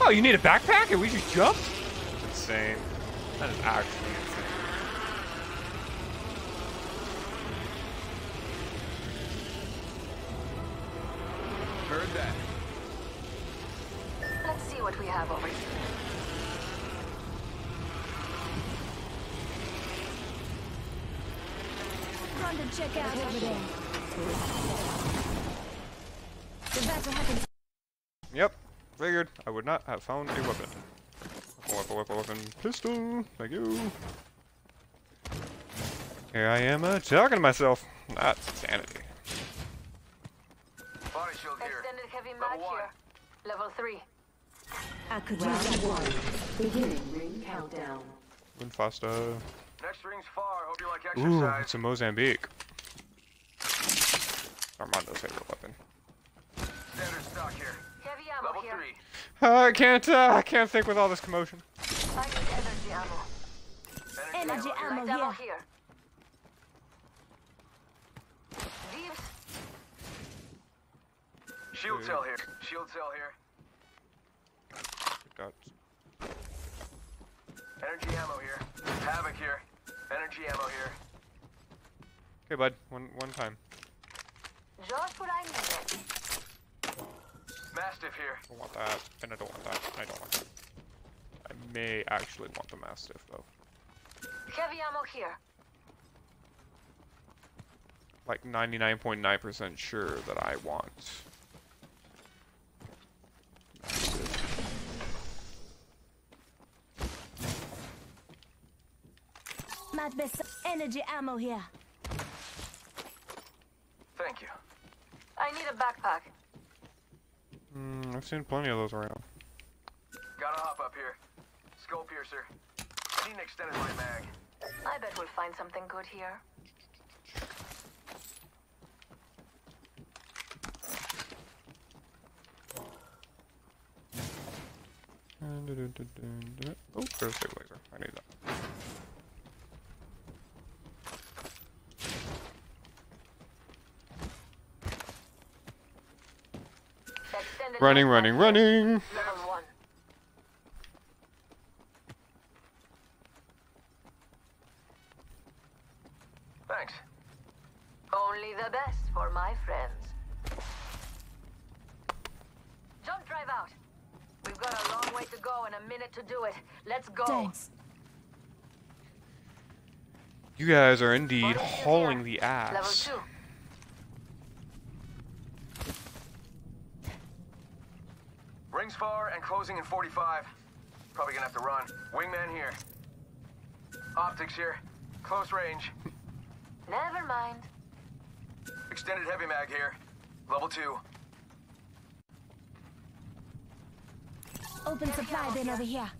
Oh, you need a backpack and we just jumped? Insane. That is actually not have found a weapon. Weapon, weapon, weapon, pistol. Thank you. Here I am uh, talking to myself. That's sanity. Body shield here. Extended heavy mag Level one. here. Level three. I could use Round one. Beginning ring countdown. Win faster. Next ring's far. Hope you like Ooh, it's a Mozambique. Armando's favorite weapon. Standard stock here. Heavy ammo Level here. three. Uh, I can't. Uh, I can't think with all this commotion. I need energy ammo. Energy ammo Light ammo here. here. Thieves. Shield cell here. Shield cell here. Got Energy ammo here. Havoc here. Energy ammo here. Okay, bud. One one time. Just what I needed. Mastiff here. I don't want that, and I don't want that. I don't want that. I may actually want the Mastiff though. Heavy ammo here. Like 99.9% sure that I want. Matt best energy ammo here. Thank you. I need a backpack. Mm, I've seen plenty of those around. Gotta hop up here. Skull piercer. I need an extended light mag. I bet we'll find something good here. Oh, there's a stabilizer. I need that. Extended Running, running, running! here. Level one. Thanks. Only the best for my friends. Jump drive out. We've got a long way to go and a minute to do it. Let's go. Thanks. You guys are indeed hauling the Level ass. two. Rings far and closing in 45. Probably gonna have to run. Wingman here. Optics here. Close range. Never mind. Extended heavy mag here. Level 2. Open supply bin over here.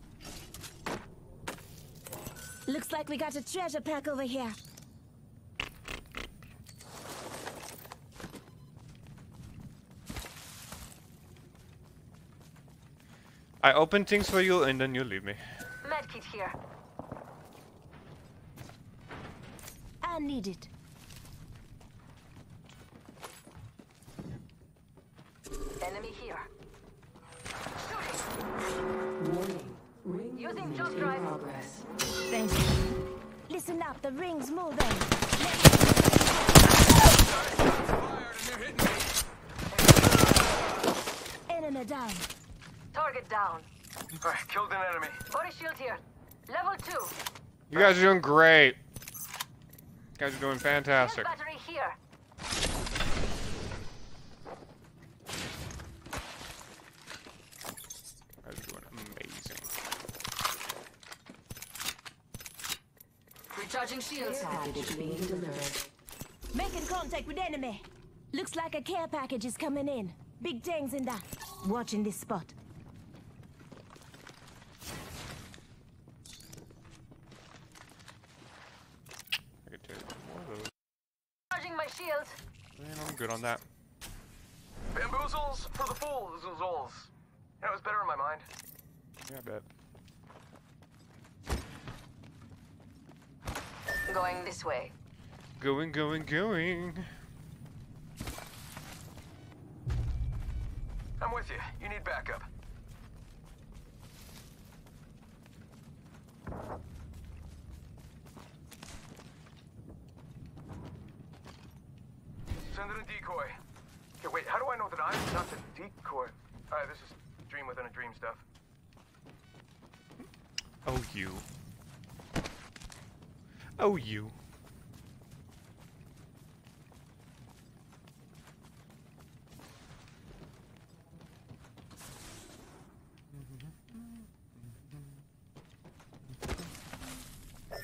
Looks like we got a treasure pack over here. I open things for you and then you leave me. Medkit here. I need it. Enemy here. Warning. Ring Using movement jump drive. progress. Thank you. Listen up, the ring's moving. Enemy down. Target down. Alright, killed an enemy. Body shield here. Level two. You guys are doing great. You guys are doing Shield fantastic. battery here. You guys are doing amazing. Recharging shields. Package being delivered. Making contact with enemy. Looks like a care package is coming in. Big things in that. Watching this spot. I could take more of those. Charging my shields. Man, I'm good on that. Bamboozles for the fools. That was better in my mind. Yeah, I bet. Going this way. Going, going, going. I'm with you. You need backup. Send in a decoy. Okay, wait, how do I know that I'm not the decoy? Alright, this is dream within a dream stuff. Oh, you. Oh, you.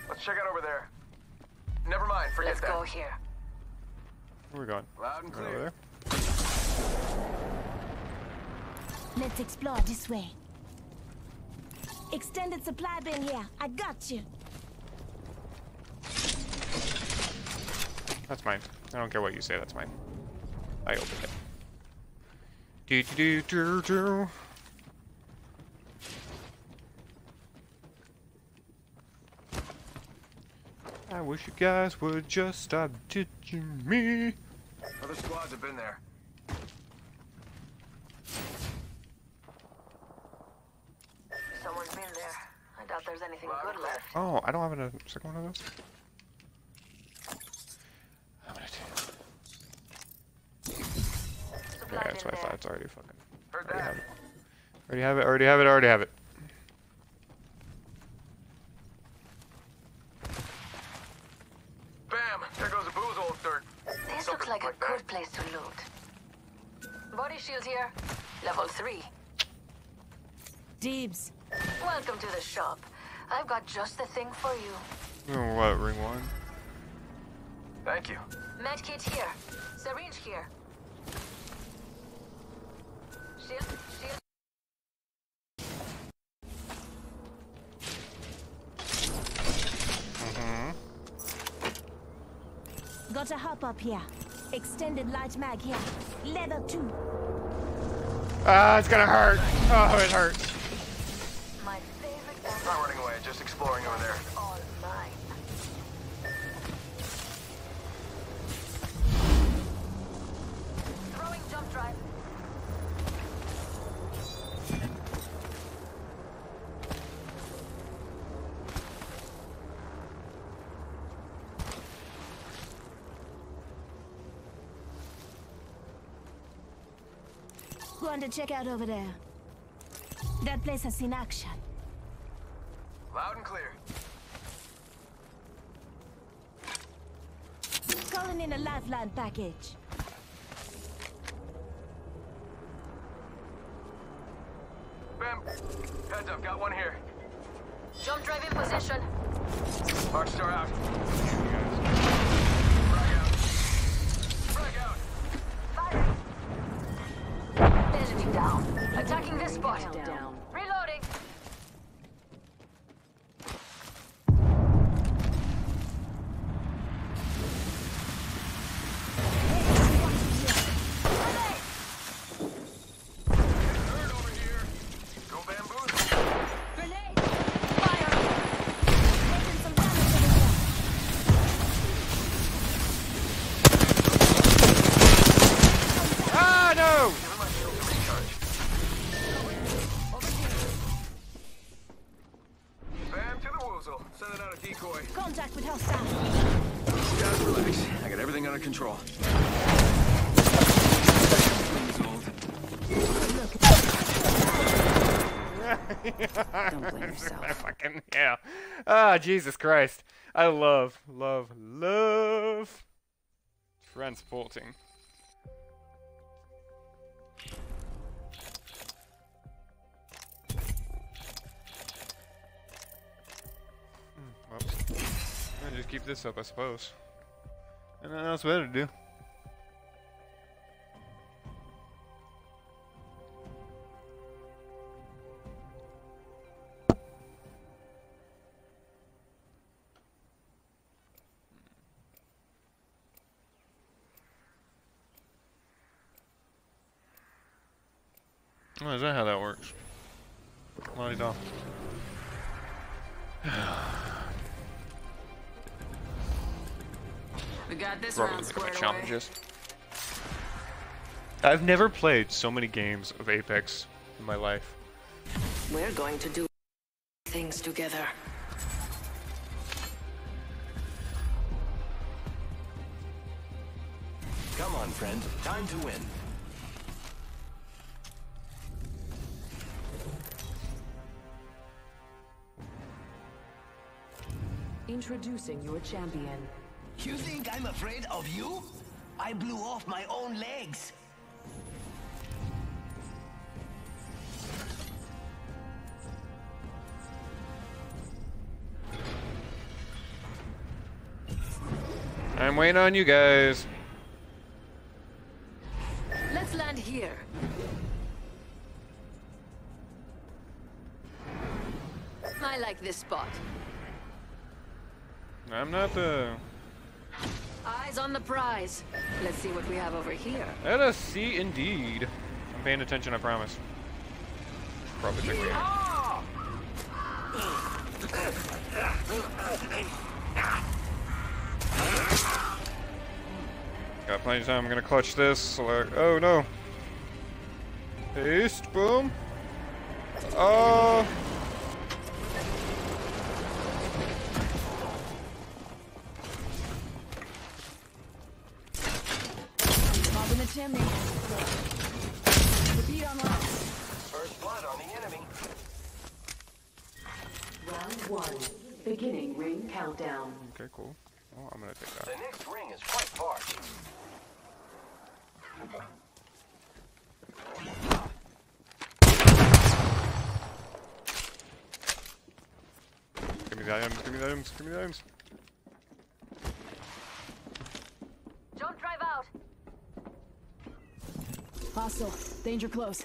Let's check out over there. Never mind, forget Let's that. go here. Where we going? Loud and Right over clear. there? Let's explore this way. Extended supply bin here. I got you. That's mine. I don't care what you say, that's mine. I opened it. Do do do do do. I wish you guys would just stop ditching me. Other squads have been there. Someone's been there. I doubt there's anything good left. Oh, I don't have a second one of those. I'm gonna do. Supply Yeah, bin that's what I thought. It's already fucking. Heard Already have it. Already have it. Already have it. Already have it. Bam! There goes a booze old dirt. This Something looks like a like that. good place to loot. Body shield here. Level three. Dibs. Welcome to the shop. I've got just the thing for you. Oh, what? Ring one. Thank you. Medkit here. Syringe here. Shield, shield. Mm-hmm. Got a hop up here. Extended light mag here. Leather two. Ah, it's gonna hurt. Oh, it hurts. Exploring over there. Going to check out over there. That place has seen action. Loud and clear. Calling in a lifeline package. Bam. Heads up, got one here. Jump drive in position. Arc star out. Frag out. Frag out. Enemy down. Attacking this spot. Down. Reloading. Ah, Jesus Christ. I love, love, love transporting. Hmm, Well, I just keep this up, I suppose. And nothing else better to do. Oh, is that how that works? Mighty doll. We got this Probably round look at squared away. challenges. I've never played so many games of Apex in my life. We're going to do things together. Come on, friend. Time to win. Introducing your champion. You think I'm afraid of you? I blew off my own legs. I'm waiting on you guys. Let's land here. I like this spot. I'm not the. Eyes on the prize. Let's see what we have over here. Let us see indeed. I'm paying attention, I promise. Probably check me out. Got plenty of time. I'm gonna clutch this. Select. Oh no. Haste. Boom. Oh. Bob Okay, cool. Oh, I'm gonna take that. The next ring is quite far. Give me the items. Give me the items. Give me the items. Jump drive out. Hostile. Danger close.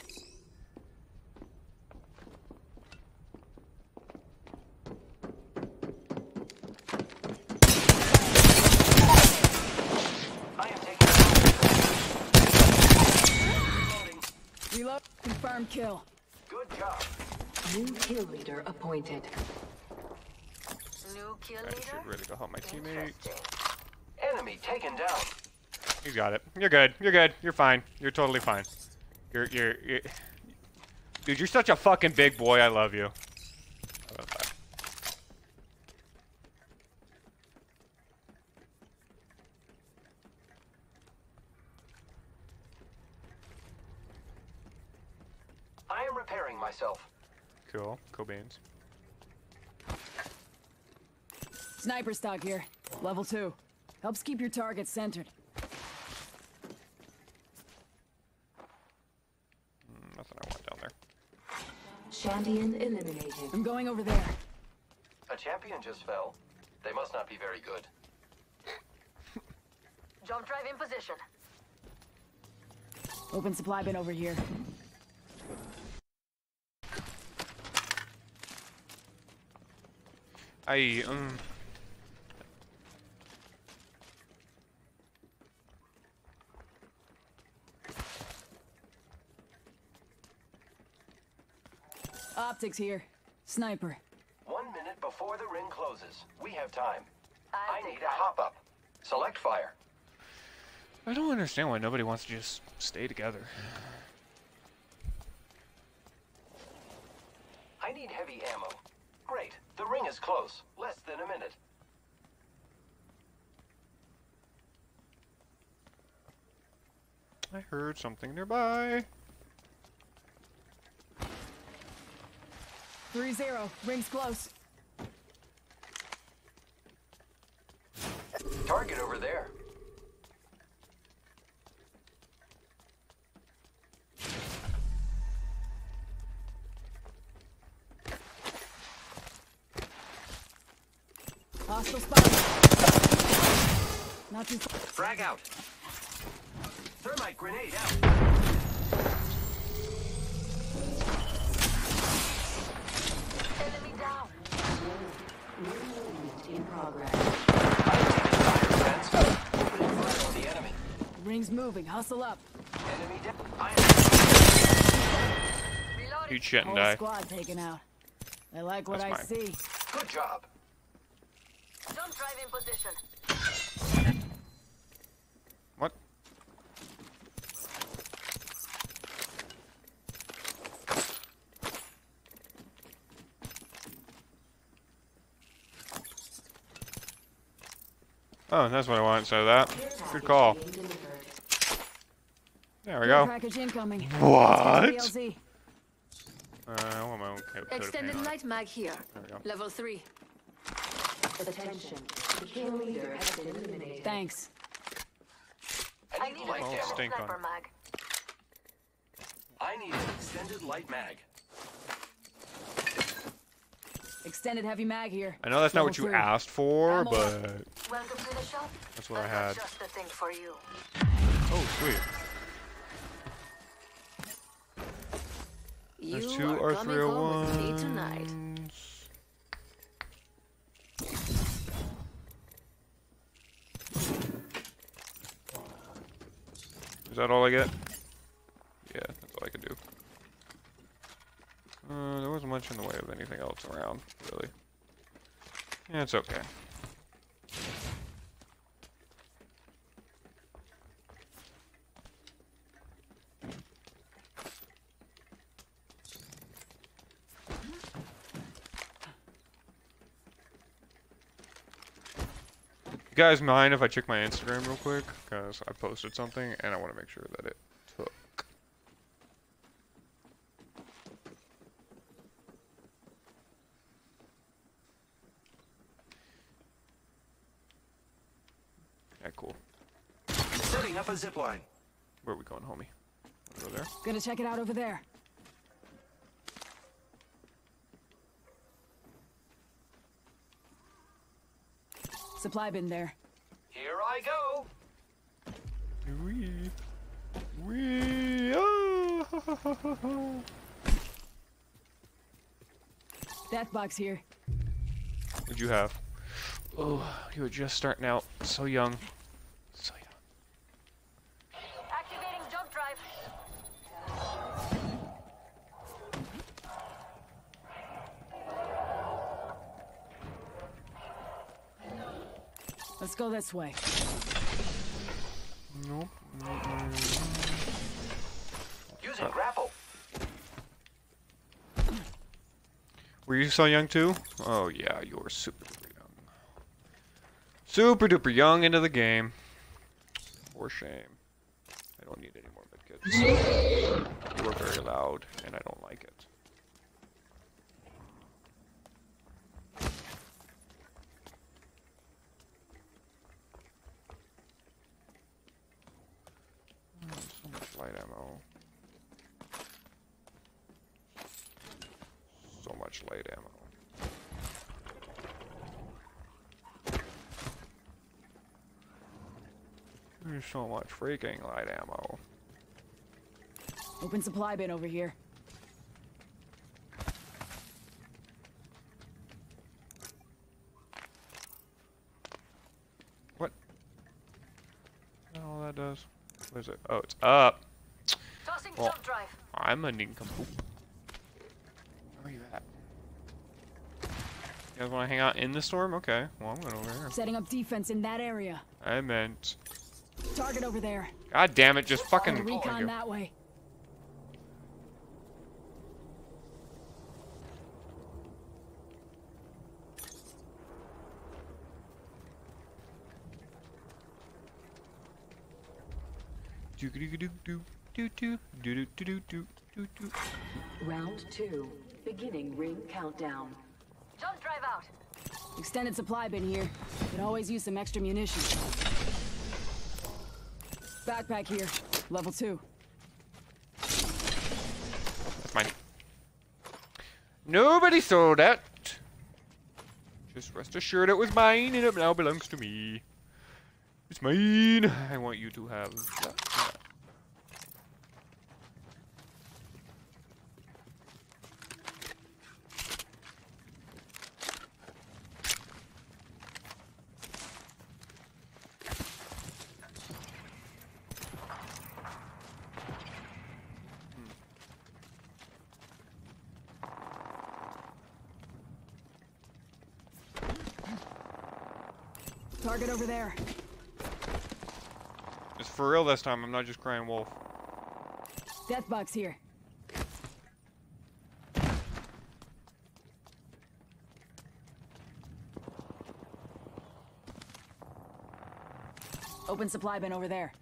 I am taking Reloading. Reload. Confirm kill. Good job. New kill leader appointed. New kill I leader. should really go help my teammate. Enemy taken down. You got it. You're good. You're good. You're fine. You're totally fine. You're, you're, you're... Dude, you're such a fucking big boy. I love you. I love that. I am repairing myself. Cool. Cobains. Sniper stock here. Level 2. Helps keep your target centered. Mm, nothing I want down there. Champion eliminated. I'm going over there. A champion just fell. They must not be very good. Jump drive in position. Open supply bin over here. I um. Optics here. Sniper. One minute before the ring closes. We have time. I need a hop up. Select fire. I don't understand why nobody wants to just stay together. I need heavy ammo. Great. The ring is close. Less than a minute. I heard something nearby. 3-0. Rings close. Target over there. Hostile spot. Not too far. Frag out. Thermite grenade out. Enemy down. In progress. Fire fence. Opening fire on the enemy. Rings moving. Hustle up. Enemy down. I am Eat shit and Whole die. squad taken out. I like what That's I mine. see. Good job. Jump drive in position. What? Oh, that's what I want instead of that. Good call. There we go. Package incoming. What? Uh, I want my own Extended light mag here. There we go. Level 3. Attention. The kill leader has been eliminated. Thanks. I need light sniper mag. I need an extended light mag. Extended heavy mag here. I know that's not what you asked for, Ammo. but that's what I, had. Just the thing for you. Oh, sweet. You There's two R301. Is that all I get? Yeah, that's all I can do. Uh, there wasn't much in the way of anything else around, really. Yeah, it's okay. Guys mind if I check my Instagram real quick? Because I posted something and I want to make sure that it took. Yeah, cool. Setting up a zip line. Where are we going, homie? Wanna go there? Gonna check it out over there. Supply bin there. Here I go. Wee. Wee. Oh. Death box here. What'd you have? Oh, you were just starting out. So young. So young. Activating jump drive. Let's go this way. Nope. Using grapple. Were you so young too? Oh yeah, you were super duper young. Super duper young into the game. For shame. I don't need any more medkits. You were very loud, and I don't like it. Oh, so much light ammo. So much light ammo. There's so much freaking light ammo. Open supply bin over here. What? Oh, that does. Where's it? Oh, it's up. Tossing Well, jump drive. I'm a nincompoop. Where are you at? You guys want to hang out in the storm? Okay. Well, I'm going over here. Setting up defense in that area. I meant. Target over there. God damn it! Just fucking. On the recon Thank you. that way. Round two. Beginning ring countdown. Jump drive out. Extended supply bin here. Could always use some extra munitions. Backpack here. Level two. That's mine. Nobody saw that. Just rest assured it was mine and it now belongs to me. It's mine. I want you to have that. Target over there. It's for real this time. I'm not just crying wolf. Death box here. Open supply bin over there.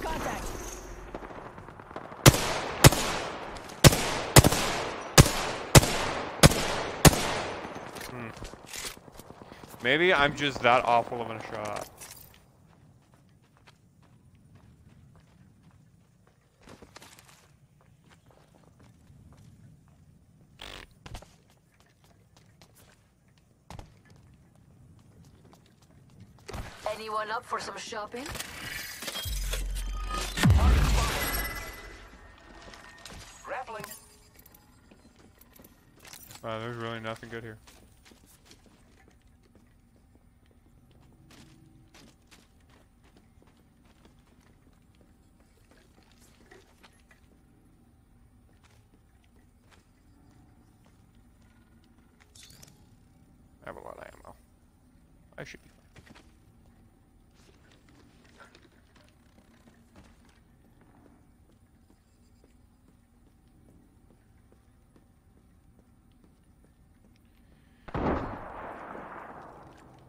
Contact. Hmm. Maybe I'm just that awful of a shot. Anyone up for some shopping? Grappling. Wow, there's really nothing good here. I have a lot of ammo. I should be fine.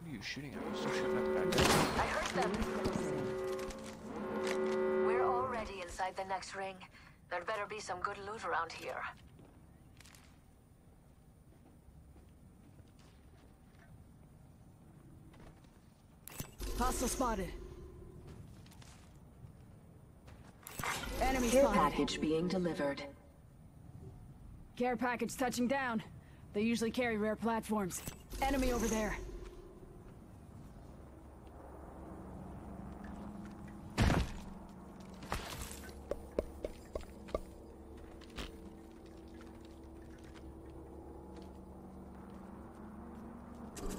What are you shooting at? I'm still shooting at the back there. I heard them. We're already inside the next ring. There'd better be some good loot around here. Hostile spotted. Enemy Care spotted. package being delivered. Care package touching down. They usually carry rare platforms. Enemy over there.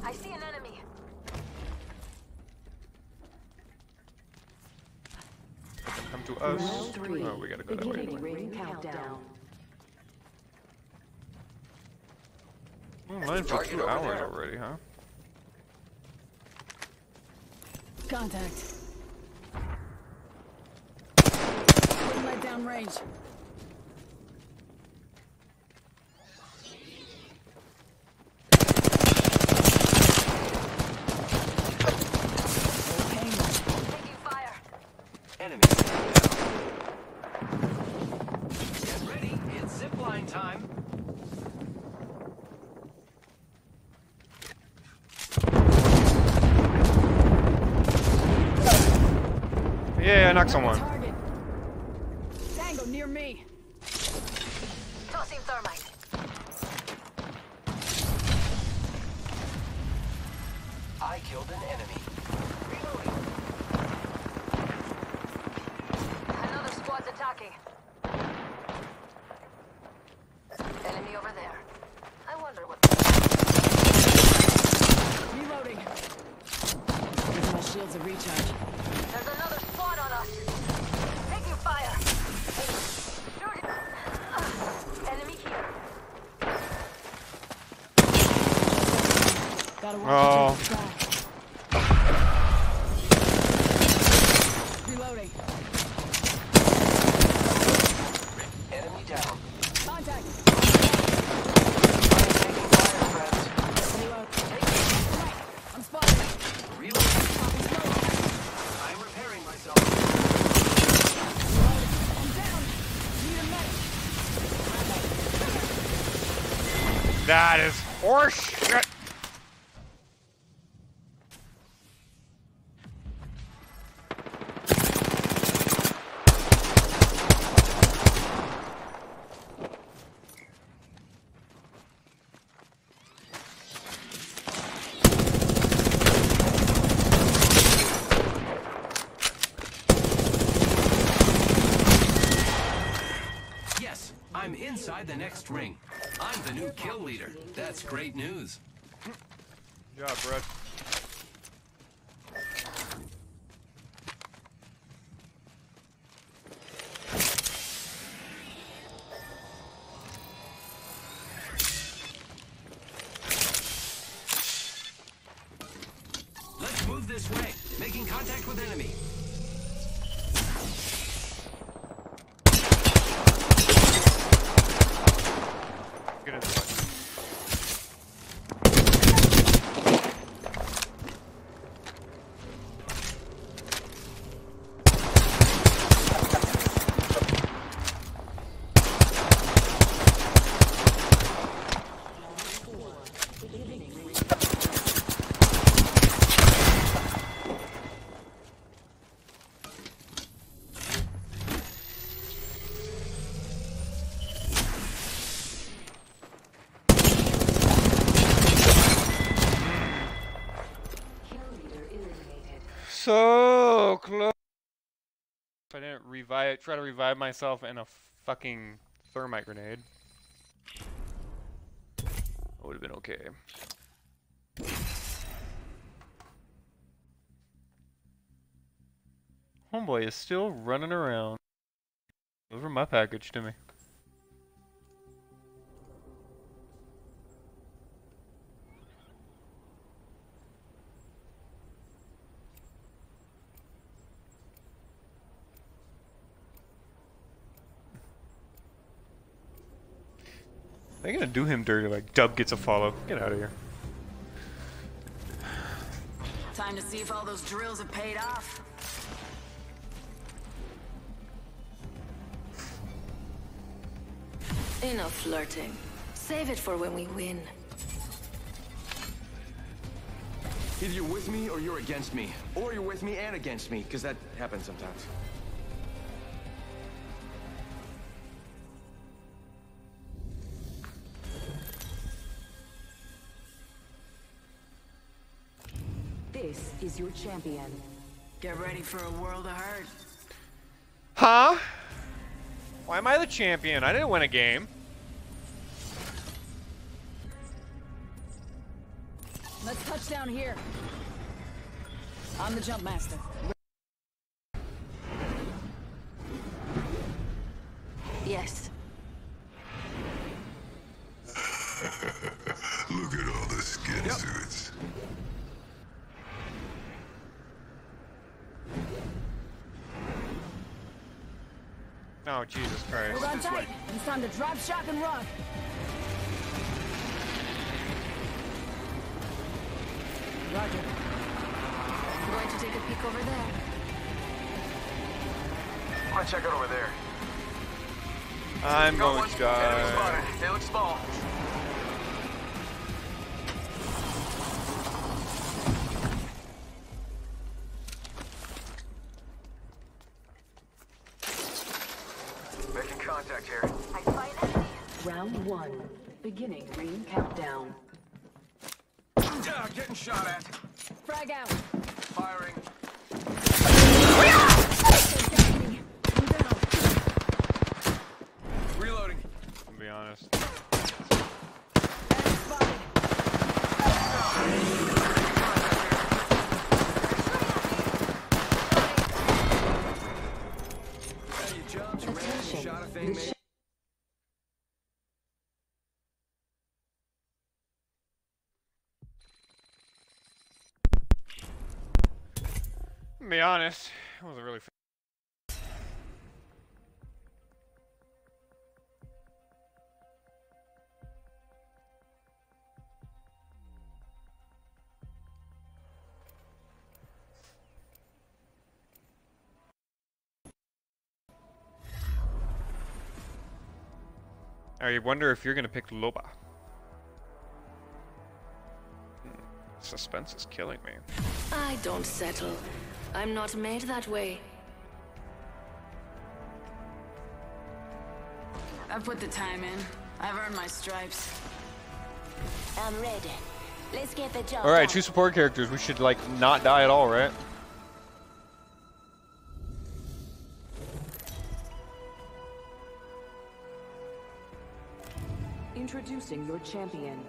I see an enemy. Come to us. Round three. Oh, we gotta go that way. Beginning ring countdown. Hmm, Online for two hours there. already, huh? Contact. Wouldn't let down range. Yeah, I knocked someone. Target. Tango near me. Tossing thermite. I killed an enemy. Reloading. Another squad's attacking. Enemy over there. I wonder what. Reloading. Give my shields a recharge. There's another squad on us. Taking fire. Shooting. Ah, enemy here. Gotta watch Oh. it take the sky. Reloading. Enemy down. Contact. I'm taking fire, friends. Reload. I'm spotted. Reloading. Popping smoke. I'm repairing myself. Reloading. I'm down. Need a medic. That is horseshit. Yes, I'm inside the next ring. I'm the new kill leader. That's great news. Good job, Brett. Let's move this way. Making contact with enemy. Get in the fight. So close. If I didn't revive, try to revive myself in a fucking thermite grenade, would have been okay. Homeboy is still running around. Deliver my package to me. They're gonna do him dirty like Dub gets a follow. Get out of here. Time to see if all those drills have paid off. Enough flirting. Save it for when we win. Either you're with me or you're against me. Or you're with me and against me, because that happens sometimes. Is your champion. Get ready for a world of hurt. Huh? Why am I the champion? I didn't win a game. Let's touch down here. I'm the jump master. Shock, and run. Roger. I'm going to take a peek over there. I'm gonna check out over there. I'm going to Enemy I wonder if you're gonna pick Loba. Hmm, Suspense is killing me. I don't settle. I'm not made that way. I've put the time in. I've earned my stripes. I'm ready. Let's get the job All right, two support characters. We should like not die at all, right? Introducing your champion.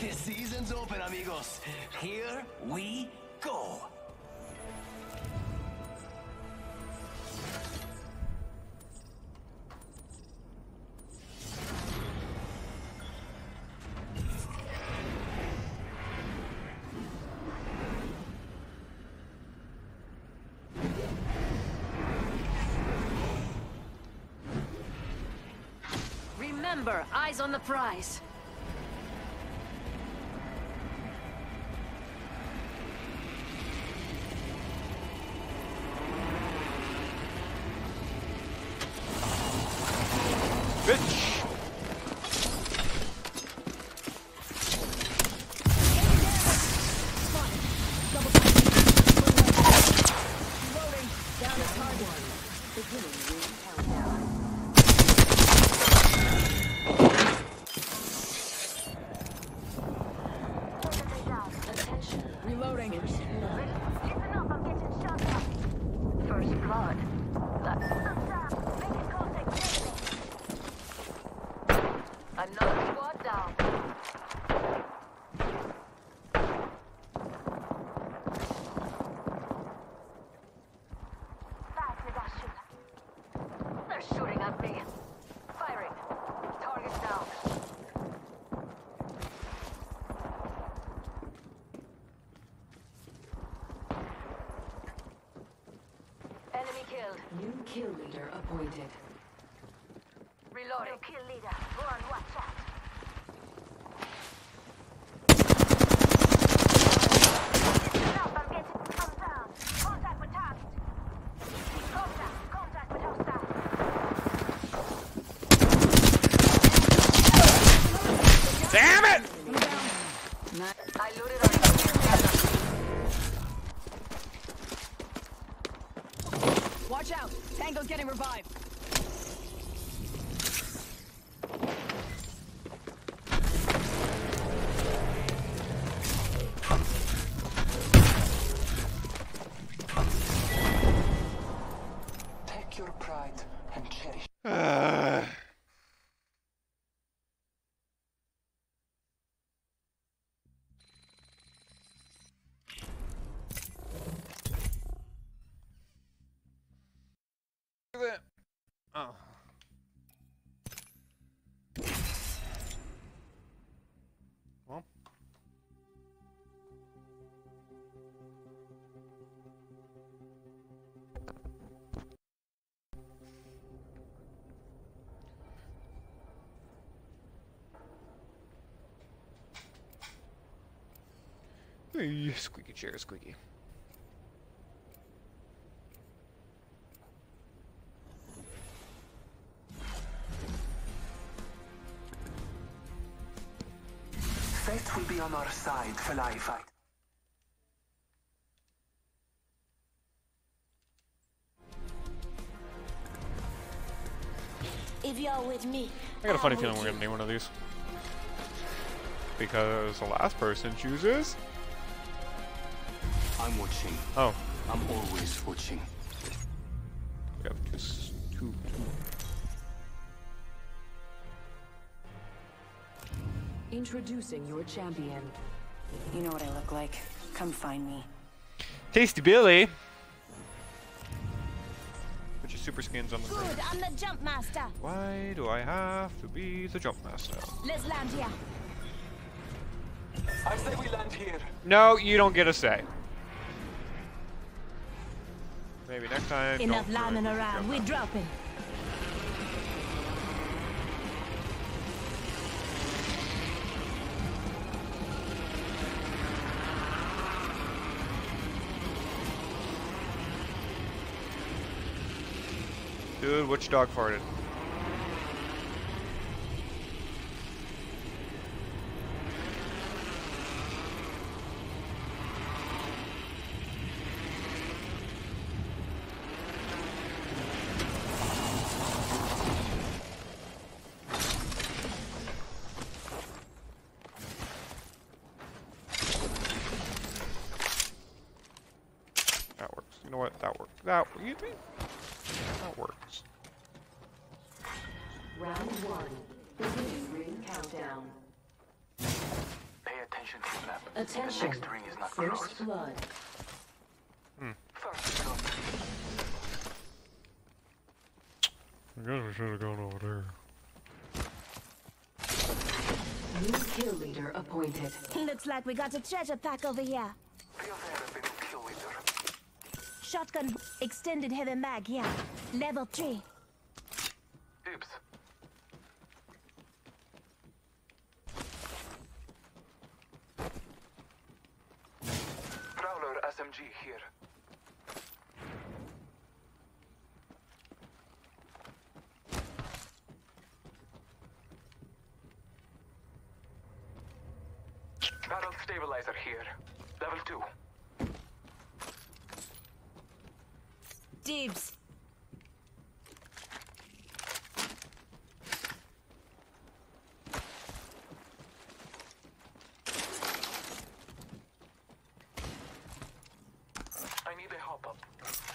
The season's open, amigos. Here we go. Prize. Bitch. Loading. Down to target. Beginning ring countdown. Attention. Reloading. Listen up, I'm getting shot at. First blood. That's Making contact enemy. Another squad down. Back, Sebastian. They're shooting at me. Firing. Target down. Enemy killed. New kill leader Hey, squeaky chair, squeaky. Fate will be on our side, Fly Fight. If you're with me, I got a funny I'm feeling we're gonna need one of these. Because the last person chooses. I'm watching. Oh. I'm always watching. We have two, s- two, two. Introducing your champion. You know what I look like. Come find me. Tasty Billy. Put your super skins on the Good. I'm the jump master. Why do I have to be the jump master? Let's land here. I say we land here. No, you don't get a say. Next time. Enough lambing around. We're dropping. Dude, which dog farted? That works. You know what? That works. That you think? That works. Round one. Beginning ring countdown. Pay attention to the map. Attention. The next ring is not First close. blood. First blood. I guess we should have gone over there. New kill leader appointed. Looks like we got a treasure pack over here. Shotgun extended heavy mag yeah. Level 3. Oops. Prowler SMG here. Barrel stabilizer here. Level 2. Dibs. I need a hop up.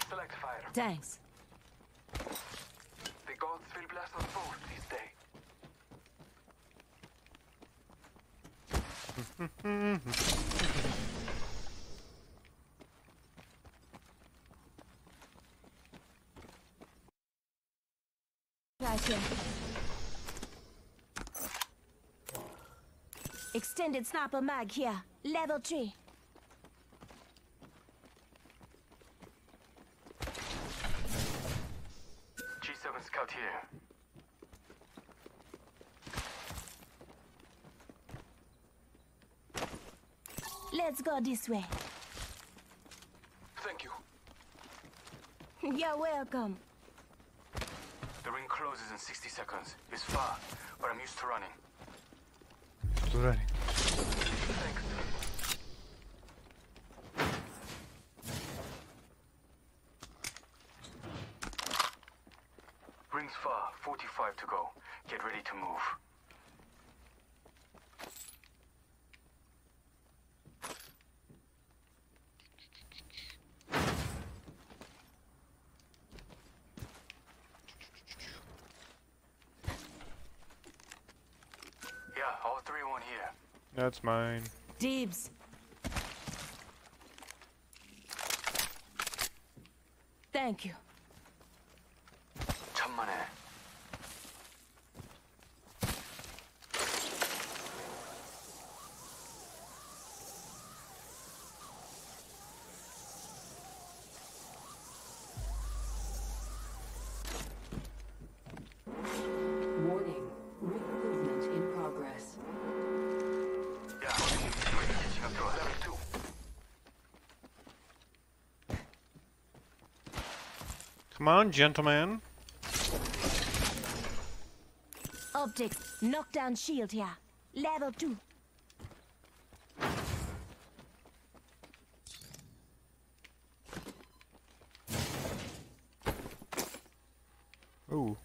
Select fire. Thanks. The gods will bless us both this day. Extended sniper mag here. Level 3. Let's go this way. Thank you. You're welcome. The ring closes in 60 seconds. It's far, but I'm used to running. Ready. Thanks. Ring's far, 45 to go. Get ready to move. Yeah, all three one here. That's mine. Dibs. Thank you. Come on, gentlemen. Optics, knockdown shield here. Level 2. Ooh.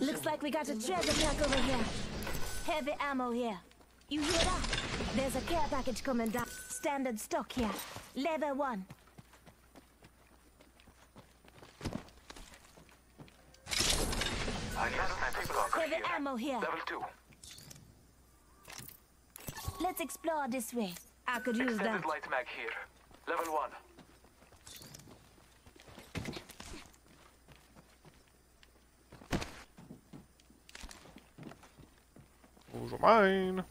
Looks like we got a treasure pack over here. Heavy ammo here. You hear that? There's a care package coming down. Standard stock here. Level one. I need a sniper blocker Heavy here. ammo here. Level 2. Let's explore this way. I could use Extended that. light mag here. Level 1. Those are mine.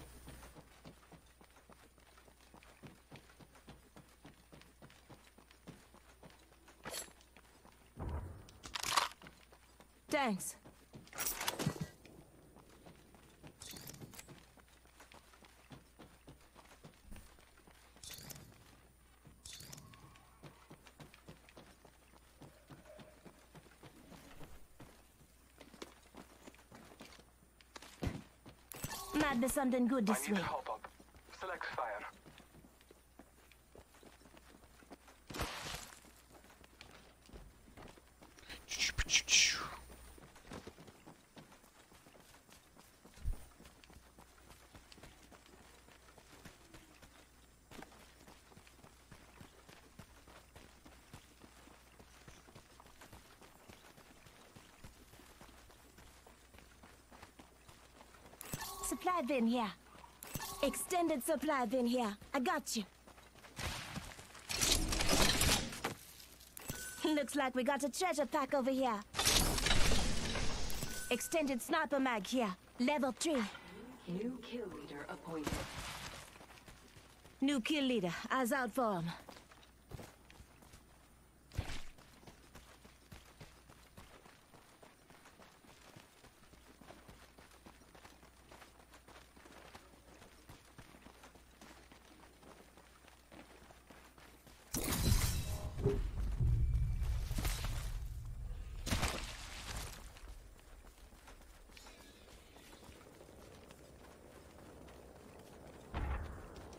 Thanks. Might be something good this way. hop up. Select fire. Supply bin here. Extended supply bin here. I got you. Looks like we got a treasure pack over here. Extended sniper mag here. Level 3. New kill leader appointed. New kill leader. Eyes out for him.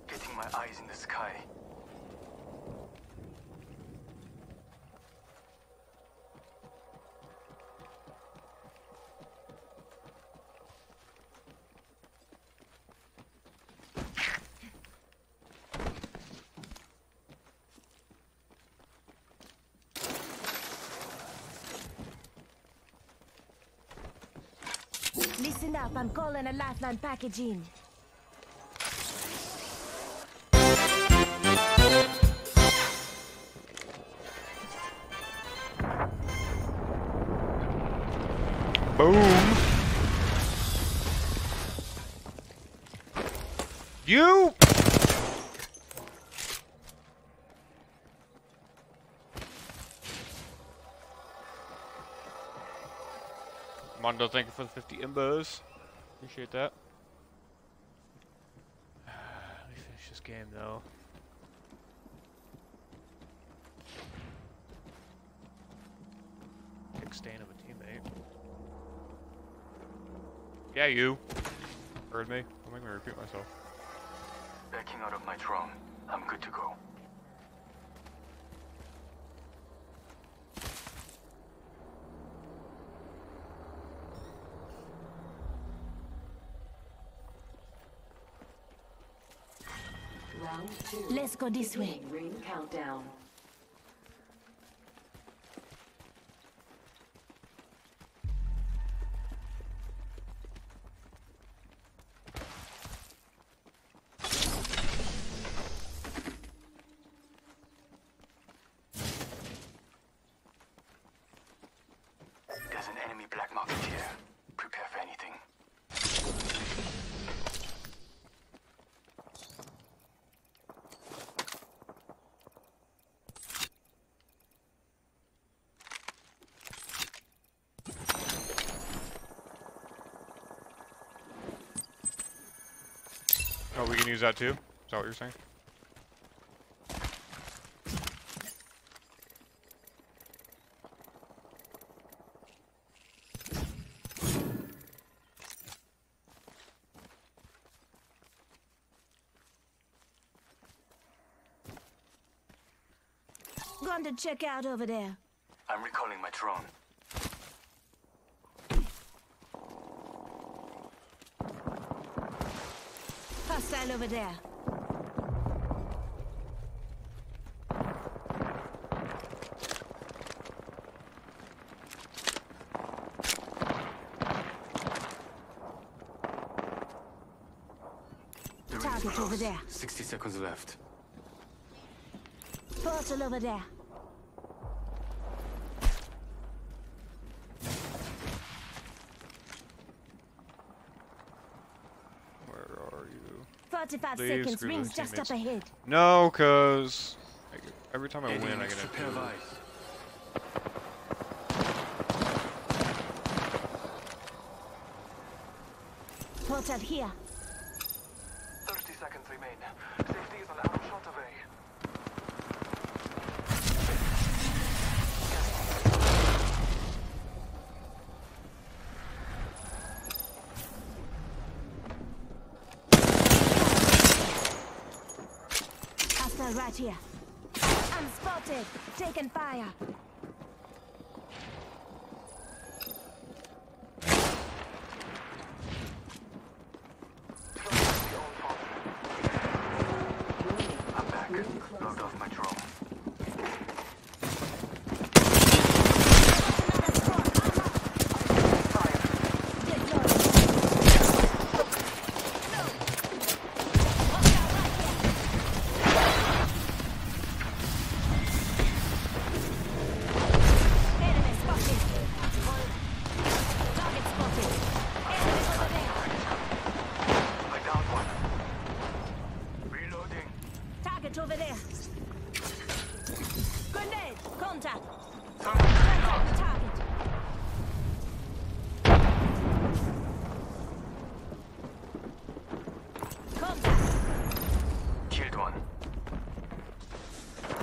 Getting my eyes in the sky. Listen up. I'm calling a lifeline package in. Boom. You. Mondo, thank you for the 50 imbos. Appreciate that. Uh, let me finish this game though. Big stain of a teammate. Yeah, you. Heard me. Don't make me repeat myself. Backing out of my drone. I'm good to go. Let's go this way. Ring countdown. There's an enemy black market here. Prepare for anything. Oh, we can use that too? Is that what you're saying? Going to check out over there. I'm recalling my drone. Over there. The ring is Target over there. 60 seconds left. Portal over there. Where are you? 45 Please seconds. screw Rings those just up ahead. No, cause every time I Heading win, I get to pair of a. eyes. Portal here. 30 seconds remain. Safety is an arrow shot away. Hostile right here. I'm spotted. Taking fire. I'm back. Logged off my drone. Enemy spotted. Target spotted. Enemy over there. I downed one. Reloading. Target over there. Grenade. Contact. Someone Contact the target. Contact. Killed one.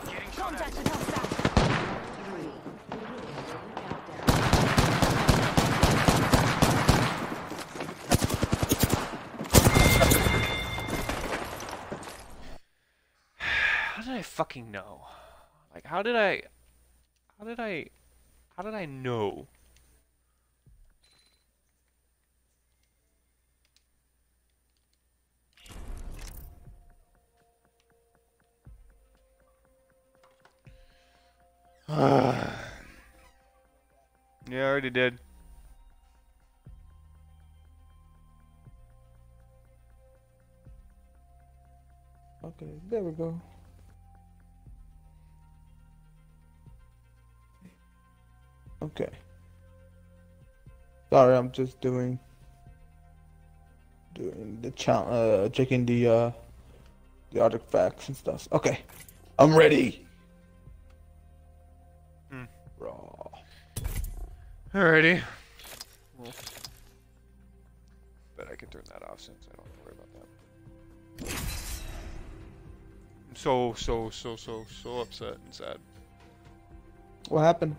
Getting shot Contact at. with hostile. Three. Countdown. How did I fucking know? Like, how did I? How did I? How did I know? yeah, I already did. Okay, there we go. Okay. Sorry, I'm just doing doing the challenge, uh, checking the uh, the artifacts and stuff. Okay, I'm ready. Hmm. Raw. Alrighty. Well, bet I can turn that off since I don't have to worry about that. I'm so, so, so, so, so upset and sad. What happened?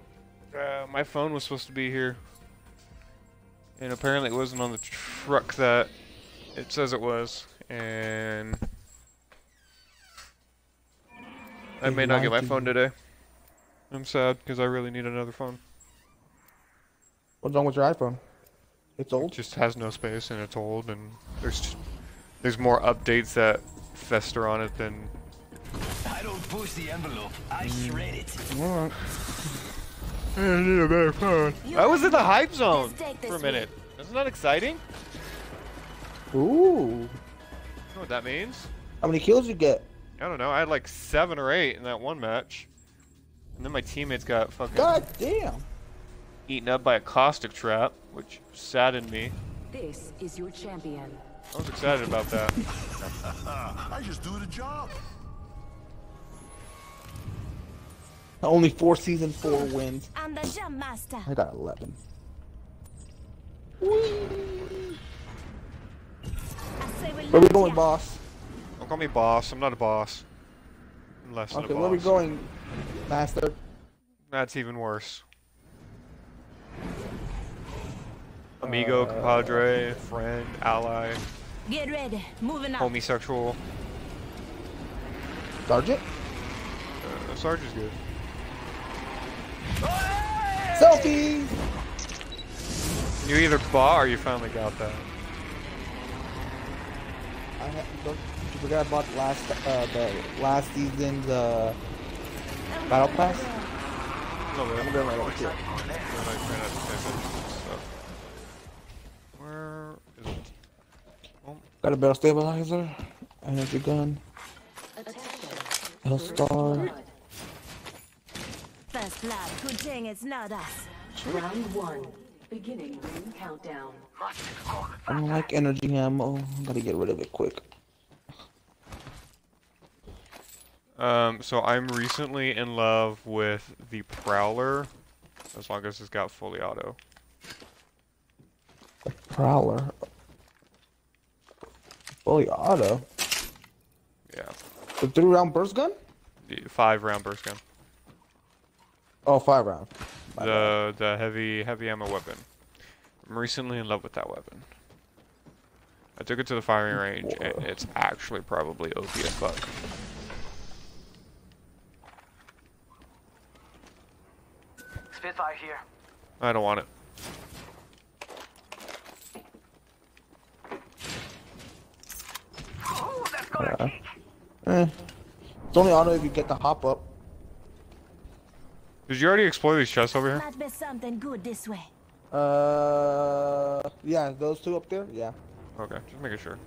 Uh, my phone was supposed to be here. And apparently it wasn't on the truck that it says it was. And I may not get my phone today. I'm sad because I really need another phone. What's wrong with your iPhone? It's old. It old. just has no space and it's old and there's there's more updates that fester on it than I don't push the envelope. I shred it. Alright. I need a better phone. I was in the hype zone Let's take this for a minute. Isn't that exciting? Ooh. You know what that means? How many kills you get? I don't know. I had like seven or eight in that one match. And then my teammates got fucking God damn. eaten up by a caustic trap, which saddened me. This is your champion. I was excited about that. I just do the job. Only four season four wins. I'm the jump master. I got eleven. I say we Where we going, boss? Don't call me boss. I'm not a boss. I'm less than Okay, a where we going, master? That's even worse. Amigo, compadre, friend, ally, Get ready. Moving up. homosexual. Sergeant? Uh, Sarge is good. Selfie! You either bought or you finally got that. I forgot I bought last uh, the last season's uh, battle pass. No, I'm gonna right here. Where is it? Oh. Got a barrel stabilizer and gun. L star. First blood, good thing it's not us. Round one. Beginning ring countdown. I don't like energy ammo. I Gotta get rid of it quick. Um, so I'm recently in love with the Prowler, as long as it's got fully auto. The Prowler. Fully auto. Yeah. The three round burst gun? The five round burst gun. Oh, five round. The the heavy heavy ammo weapon. I'm recently in love with that weapon. I took it to the firing range, and it's actually probably OP as fuck. Spitfire here. I don't want it. Yeah. Eh. It's only auto if you get the hop up. Did you already explore these chests over here? Might be something good this way. Uh, yeah, those two up there. Yeah. Okay, just making sure.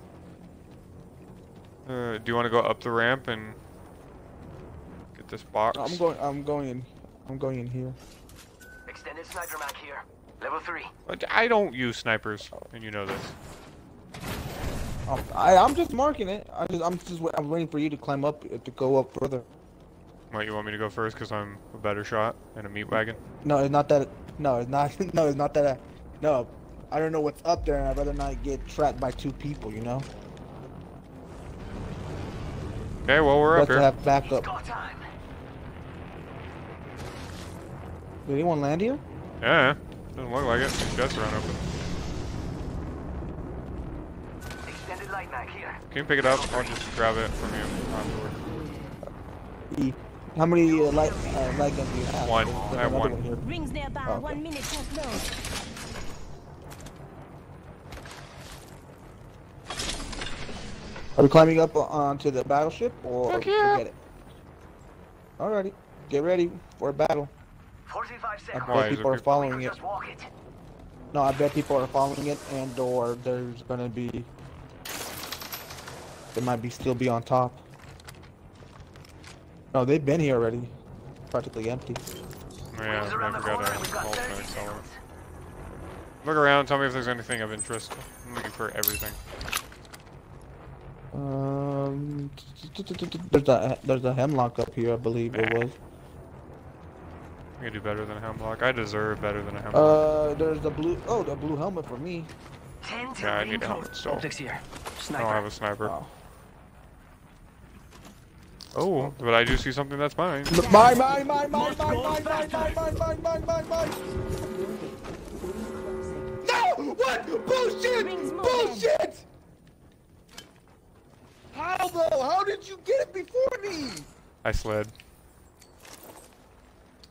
Uh, do you want to go up the ramp and get this box? I'm going. I'm going in. I'm going in here. Extended sniper mag here. Level 3. I don't use snipers, and you know this. I, I'm just marking it. I just, I'm just, I'm waiting for you to climb up to go up further. What, you want me to go first because I'm a better shot and a meat wagon? No, it's not that. No, it's not. No, it's not that. I, no, I don't know what's up there, and I'd rather not get trapped by two people. You know. Okay, well we're up But to here. have backup. Did anyone land here? Yeah, doesn't look like it. Chests around open. Extended light mag here. Can you pick it up? I'll just grab it from you afterward. E. How many uh, light uh, light guns do you have? One. There's I have another one. here. Rings nearby, Oh, okay. one minute to close. Are we climbing up onto the battleship or Heck yeah. forget it? Alrighty, get ready for a battle. 45 I seconds. bet people are following it. It. No, I bet people are following it, and or there's gonna be, they might be still be on top. No, they've been here already, practically empty. Yeah, I forgot to ultimate accelerate. Look around, tell me if there's anything of interest. I'm looking for everything. Um, there's a there's a hemlock up here, I believe it was. I can do better than a hemlock. I deserve better than a hemlock. Uh, there's the blue. Oh, the blue helmet for me. 10 yeah, I ring need a helmet still. Optics here. I don't have a sniper. Oh, but I do see something that's mine. Mine, mine, mine, mine, mine, mine, mine, mine, mine, mine, mine, mine, mine. No! What? Bullshit! Bullshit! How though? How did you get it before me? I slid.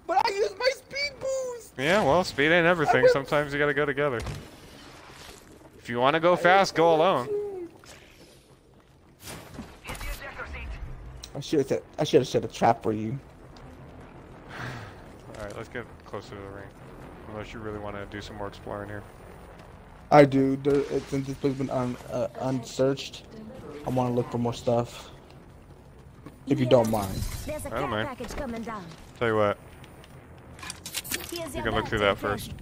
But I used my speed boost. Yeah, well, speed ain't everything. Sometimes you gotta go together. If you want to go fast, go alone. I should have said. I should have set a trap for you. All right, let's get closer to the ring. Unless you really want to do some more exploring here. I do. There, it, since this place has been un, uh, unsearched, I want to look for more stuff. If you don't mind. There's a I don't mind. package coming down. Tell you what, you can look through that first.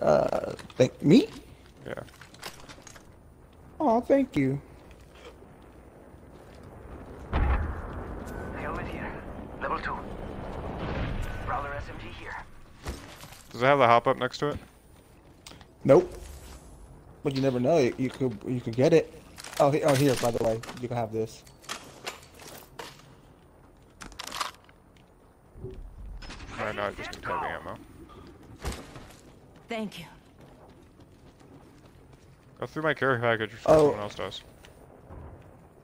Uh, thank me. Yeah. Oh, thank you. Helmet here. Level 2. Prowler SMG here. Does it have the hop up next to it? Nope. But you never know. You, you could you could get it. Oh, he- oh here. By the way, you can have this. Right now, I just need heavy ammo. Thank you. Go through my carry package before Oh. someone else does.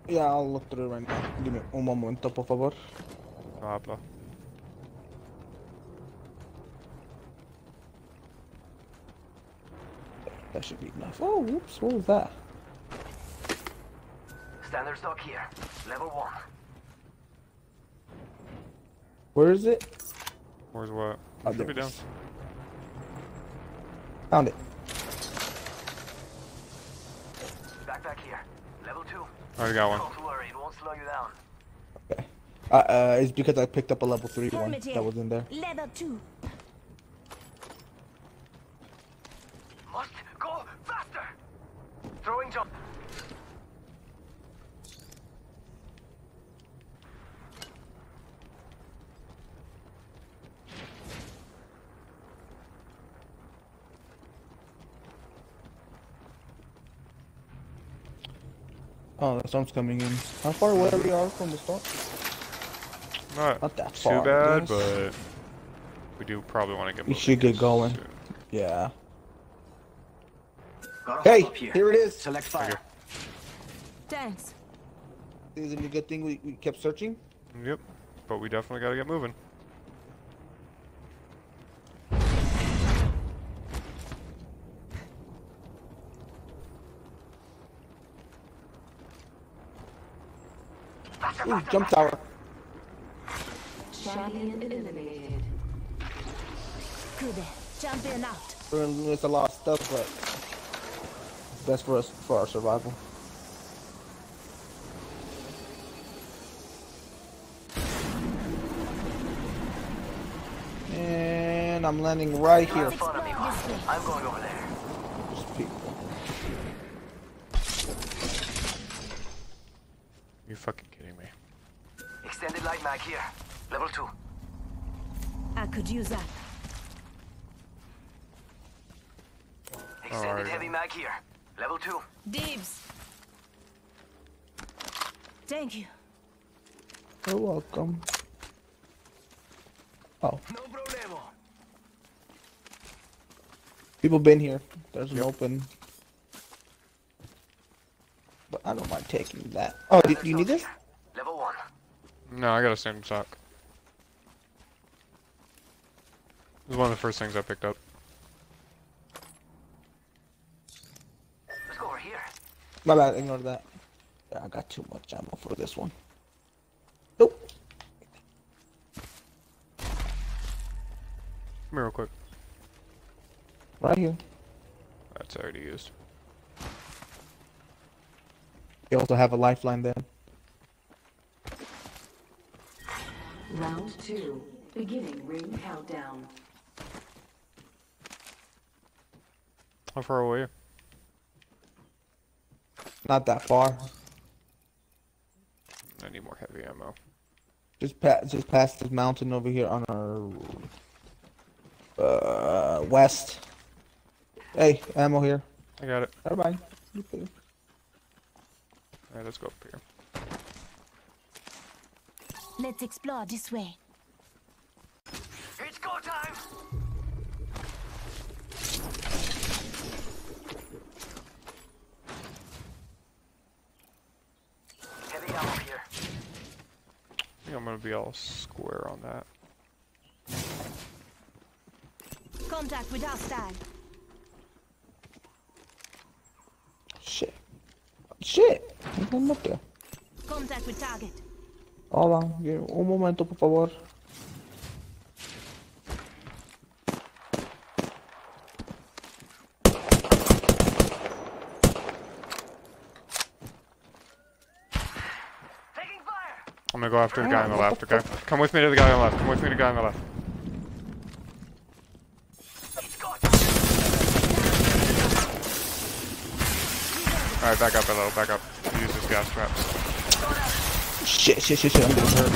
Yeah, I'll look through it right now. Give me un momento, por favor. No habla. That should be enough. Oh, whoops. What was that? Standard stock here. Level one. Where is it? Where's what? Oh, Should there be it down. Found it. Backpack here. Level two. Already got one. Don't worry, it won't slow you down. Uh, uh, it's because I picked up a level three one that was in there. Level two. Must go faster. Throwing jump. Oh, the storm's coming in. How far away are we are from the storm? Not, Not that too far, I bad, but we do probably want to get We should get going. soon. Yeah. Got Hey, here. here it is. Select fire. Thanks. Isn't it a good thing we, we kept searching? Yep, but we definitely got to get moving. Ooh, jump tower. Champion eliminated. Good. Champion out. We're gonna lose a lot of stuff, but it's best for us for our survival. And I'm landing right here. Have fun of me, Mark. I'm going over there. Just people. You fucking kidding me? Extended light mag here. Level two. I could use that. Extended Alright. heavy mag here. Level two. Dibs. Thank you. You're welcome. Oh, No problemo. people been here. There's an open. But I don't mind taking that. Oh, do, do you need this? Level one. No, I got a standard stock. This is one of the first things I picked up. Let's go over here. My bad, ignore that. Yeah, I got too much ammo for this one. Nope. Come here real quick. Right here. That's already used. You also have a lifeline then. Round two. Beginning ring countdown. How far away? Are you? Not that far. I need more heavy ammo. Just pa just past this mountain over here on our uh west. Hey, ammo here. I got it. Never mind. You it- Alright, let's go up here. Let's explore this way. Gonna be all square on that. Contact with hostile. Shit. Shit. I'm up there. Contact with target. Hold on. Give- Un momento, por favor. Taking fire. I'm gonna go after the guy on the left, okay? Come with me to the guy on the left. Come with me to the guy on the left. Alright, back up a little, back up. Use his gas traps. Shit, shit, shit, shit. I'm getting hurt.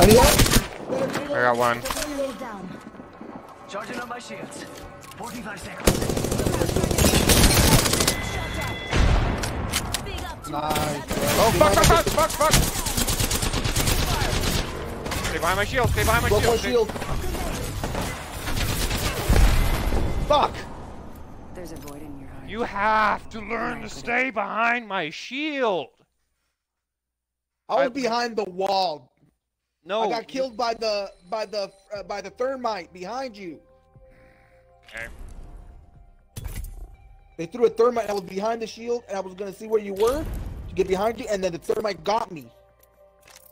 I need help. I got one. Enemy down. Charging up my shields. 45 seconds. Big up to Nice. Oh, fuck, fuck, fuck, fuck, fuck! Stay behind my shield, stay behind my Broke shield. stay- shield. Fuck. There's a void in your heart. You have to learn to stay behind my shield. I was I- behind the wall. No. I got killed by the by the uh, by the thermite behind you. Okay. They threw a thermite. I was behind the shield, and I was gonna see where you were to get behind you, and then the thermite got me.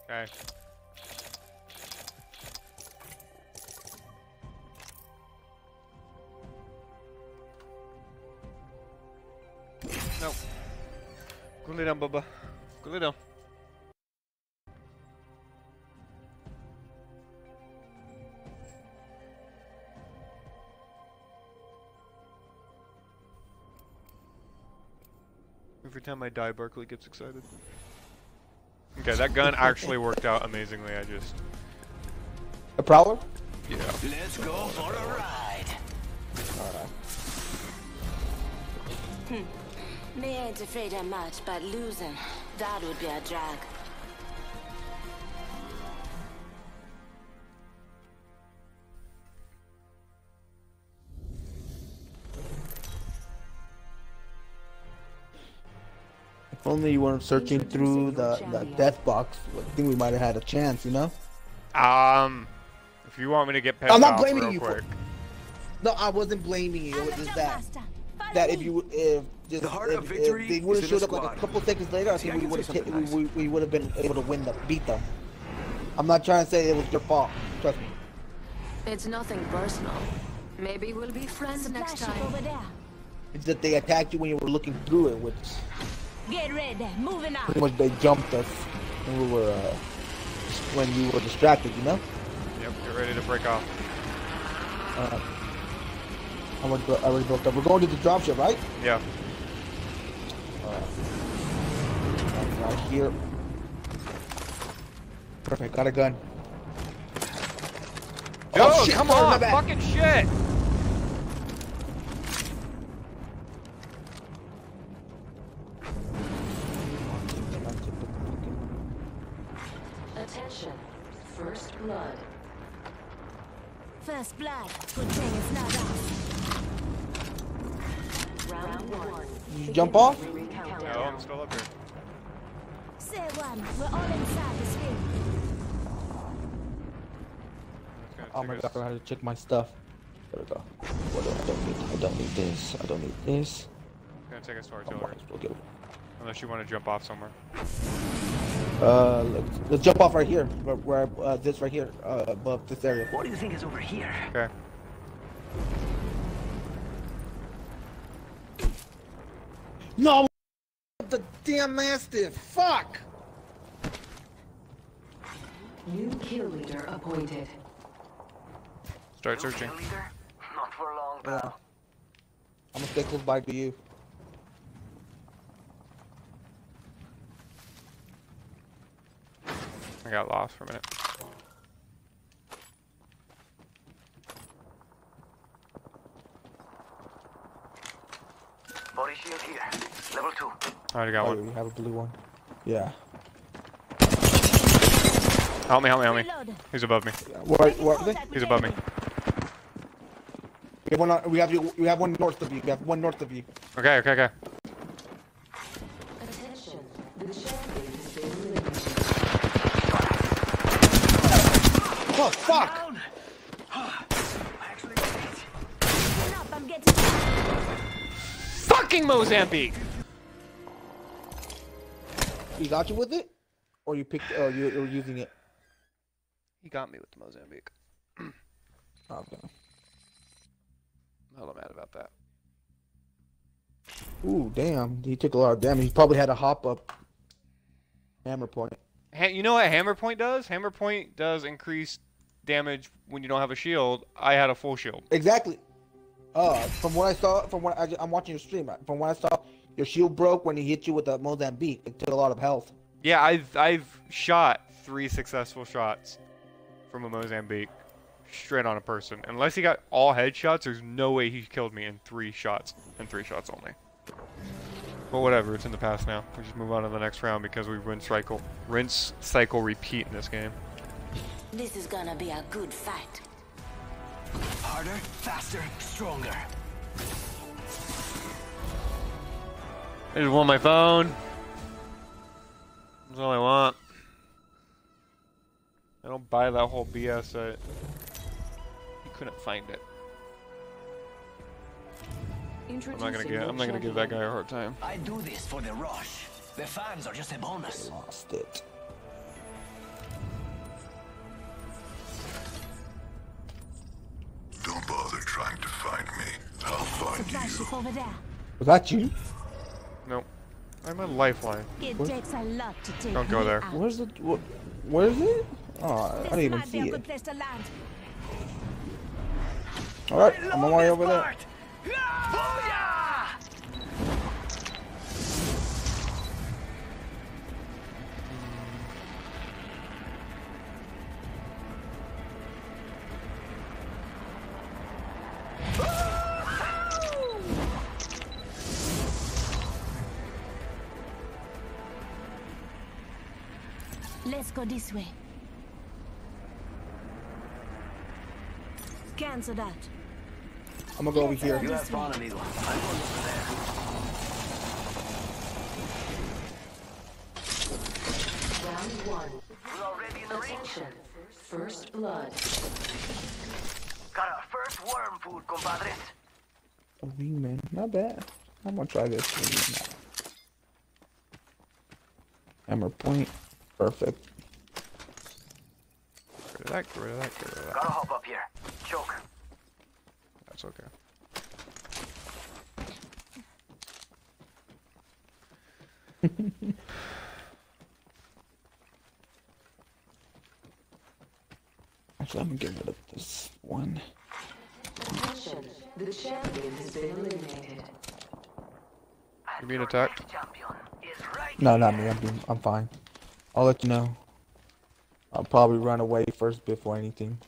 Okay. No. Go lay down, Bubba. Go lay down. Every time I die, Barkley gets excited. Okay, that gun actually worked out amazingly. I just. A prowler? Yeah. Let's go for a ride. Alright. Hmm. Me ain't afraid of much, but losing, that would be a drag. Only you weren't searching through the, the death box, I think we might have had a chance, you know? Um, if you want me to get pissed I'm not off blaming real you for- quick. No, I wasn't blaming you. It was just that that if you if just The heart if, of if they would is have in the showed up like a couple seconds later, I think I we would have we, nice. we, we would have been able to win the beat them. I'm not trying to say it was your fault. Trust me. It's nothing personal. Maybe we'll be friends next time. over there. It's that they attacked you when you were looking through it, which Get ready. Moving out. pretty much they jumped us when we were uh, when you were distracted, you know. Yep, get ready to break off. Uh, I already, built- I already built up. We're going to the dropship, right? Yeah. Right here. Perfect. Got a gun. Yo, Oh, shit, come sorry, my on, bad. fucking shit! Attention. First blood. First blood. Good thing it's not us. Round one. You jump off? No, I'm still up here. Say one. We're all inside the sphere. Oh my god, I had to check my stuff. There we go. What do I don't need? I don't need this. I don't need this. Gonna take us to artillery. might well Unless you want to jump off somewhere. Uh, let's, let's jump off right here. Where, where uh, this right here, uh, above this area. What do you think is over here? Okay. No, the damn mastiff. Fuck. New kill leader appointed. Start searching. Not for long, Yeah. I'm gonna stay close by to you. I got lost for a minute. Body shield here. Level two. I already got Oh, one. We have a blue one. Yeah. Help me, help me, help me. He's above me. Where, where are they? He's above me. We have one. We have you. We have one north of you. We have one north of you. Okay, okay, okay. Oh fuck! Listen up. I'm getting. Fucking Mozambique! He got you with it, or you picked? Oh, you you were using it. He got me with the Mozambique. Okay. Hella mad about that. Ooh, damn. He took a lot of damage. He probably had a hop up. Hammer point. Ha- you know what Hammer Point does? Hammer Point does increase damage when you don't have a shield. I had a full shield. Exactly. Uh, from what I saw, from what I, I'm watching your stream, from what I saw, your shield broke when he hit you with the Mozambique. It took a lot of health. Yeah, I've I've shot three successful shots from a Mozambique straight on a person. Unless he got all headshots, there's no way he killed me in three shots and three shots only. But whatever, it's in the past now. We just move on to the next round because we rinse cycle, rinse cycle repeat in this game. This is gonna be a good fight. Harder, faster, stronger. I just want my phone. That's all I want. I don't buy that whole BS that he couldn't find it. I'm not gonna get. I'm not gonna give that guy a hard time. I do this for the rush. The fans are just a bonus. Lost it. Don't bother trying to find me. I'll find Supply you. ship over there. Was that you? Nope. I'm a lifeline. It What? takes a lot to take Don't go there. out. Where's the what? Where is it? Oh, I This didn't even might see it. place to land. All right, I'm on my way over there. Let's go this way. Cancel that. I'm gonna go over here. You have fun, amigo. I'm going over there. Round one. We're already in the ring. Attention. First blood. Got our first worm food, compadres. Oh, A wingman, not bad. I'm gonna try this wingman now. Hammer point, perfect. Get rid of that. Get rid of that. Get rid of that. Gotta hop up here. Choke. That's okay. Actually, I'm gonna get rid of this one. Attention. The champion has been eliminated. You being attacked? Champion is right. No, not me. I'm doing, I'm fine. I'll let you know. I'll probably run away first before anything.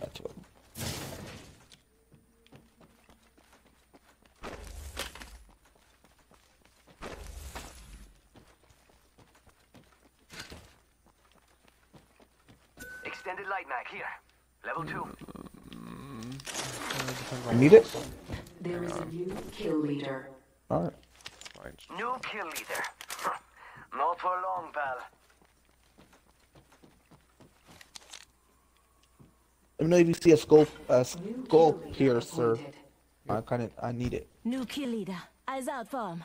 That's what. Extended light mag here. Level two. I need it. There is a new kill leader. All right. Fine. New kill leader. Not for long, pal. Let me know if you see a skull, a skull piercer. I kind of, I need it. New kill leader. Eyes out for him.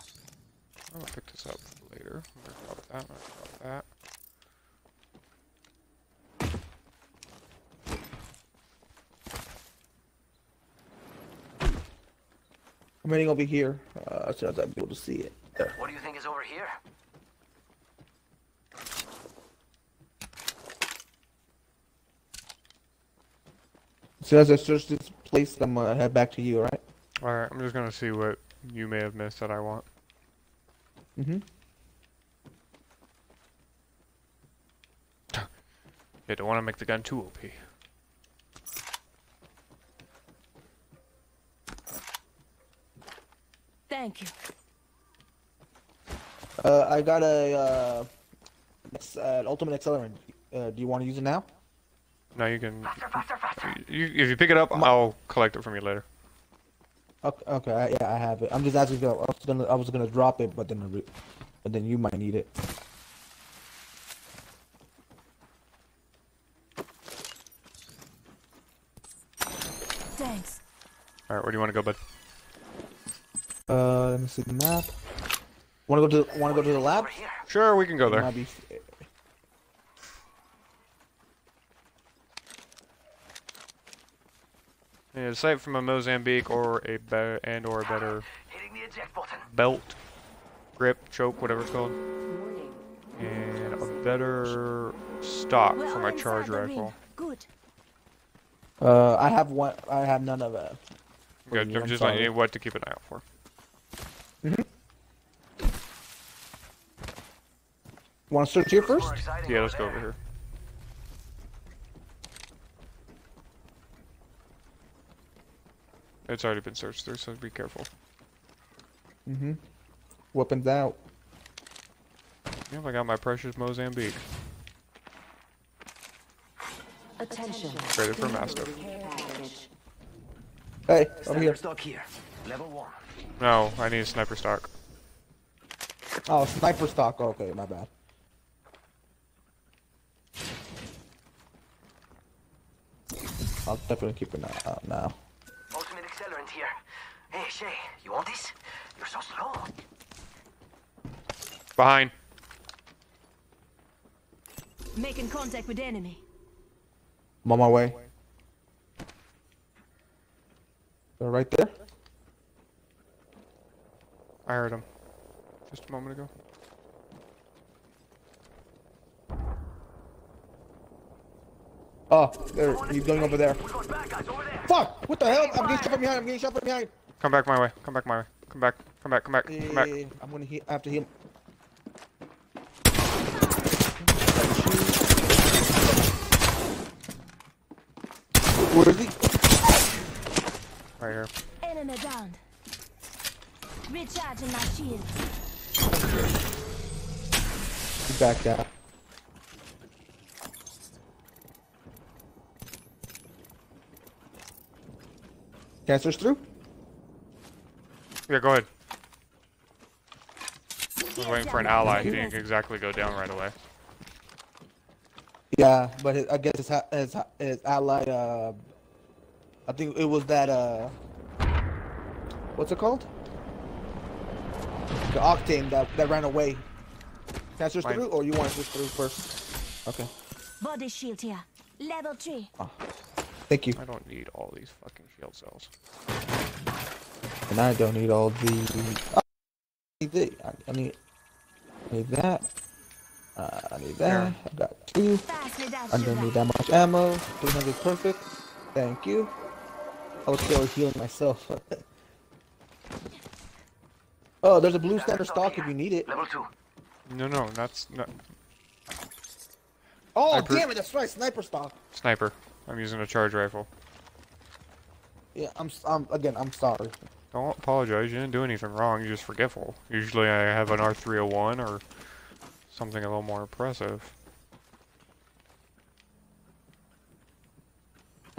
I'm gonna pick this up later. I'm gonna drop that. I'm gonna drop that. I'm heading over here uh, as soon as I'm able to see it. There. What do you think is over here? Soon as I search this place, I'm gonna head back to you. All right? All right. I'm just gonna see what you may have missed that I want. Mm-hmm. Yeah, don't want to make the gun too OP. Thank you. Uh, I got a uh, ex- uh, ultimate accelerant. Uh, do you want to use it now? Now you can. You, if you pick it up, I'll collect it from you later. Okay, okay, I, yeah, I have it. I'm just asking. if I was gonna, I was gonna drop it, but then, I re- but then you might need it. Thanks. All right. Where do you want to go, bud? Uh, let me see the map. Want to go to, want to go to the lab? Sure, we can go there. Might be- Yeah, aside from a Mozambique or a be- and or a better Hitting the eject button. belt, grip, choke, whatever it's called, and a better stock We're for my charge rifle. Good. Uh, I have one. I have none of that. for Good. I'm I'm just sorry. letting you what to keep an eye out for. Mhm. Want to search here first? Yeah, let's go over here. It's already been searched through, so be careful. Mm-hmm. Weapons out. Yep, I got my precious Mozambique. Attention. Traded for master. Hey, over here. Stock here. Level one. No, I need a sniper stock. Oh, sniper stock. Okay, my bad. I'll definitely keep an eye out now. Ultimate accelerant here. Hey, Shay, you want this? You're so slow. Behind. Making contact with enemy. I'm on my way. They're right there. I heard him. Just a moment ago. Oh, there. He's going over there. Fuck! What the hell? I'm getting shot from behind. I'm getting shot from behind. Come back my way. Come back my way. Come back. Come back. Come back. Come back. Yeah, I'm gonna hit after him. Where is he? Right here. Enemy down. Recharging my shield. He backed out. Cancer's through? Yeah, go ahead. I was waiting for an ally. He didn't exactly go down right away. Yeah, but his, I guess his, ha- his, his ally, uh, I think it was that, uh, what's it called? The Octane that, that ran away. Can I switch Fine. through, or you want to switch through first? Okay, Body shield here. Level 3. thank you. I don't need all these fucking shield cells. And I don't need all the. Oh, I need the. I, I need. I need that. Uh, I need that. I got two. I don't need that much ammo. 300 perfect. Thank you. I was still healing myself. oh, there's a blue standard stock if you need it. Level 2. No, no, that's not Oh, I per- damn it, that's right, sniper stock. sniper. I'm using a charge rifle. Yeah, I'm, s- I'm, again, I'm sorry. Don't apologize. You didn't do anything wrong. You're just forgetful. Usually I have an R301 or something a little more impressive.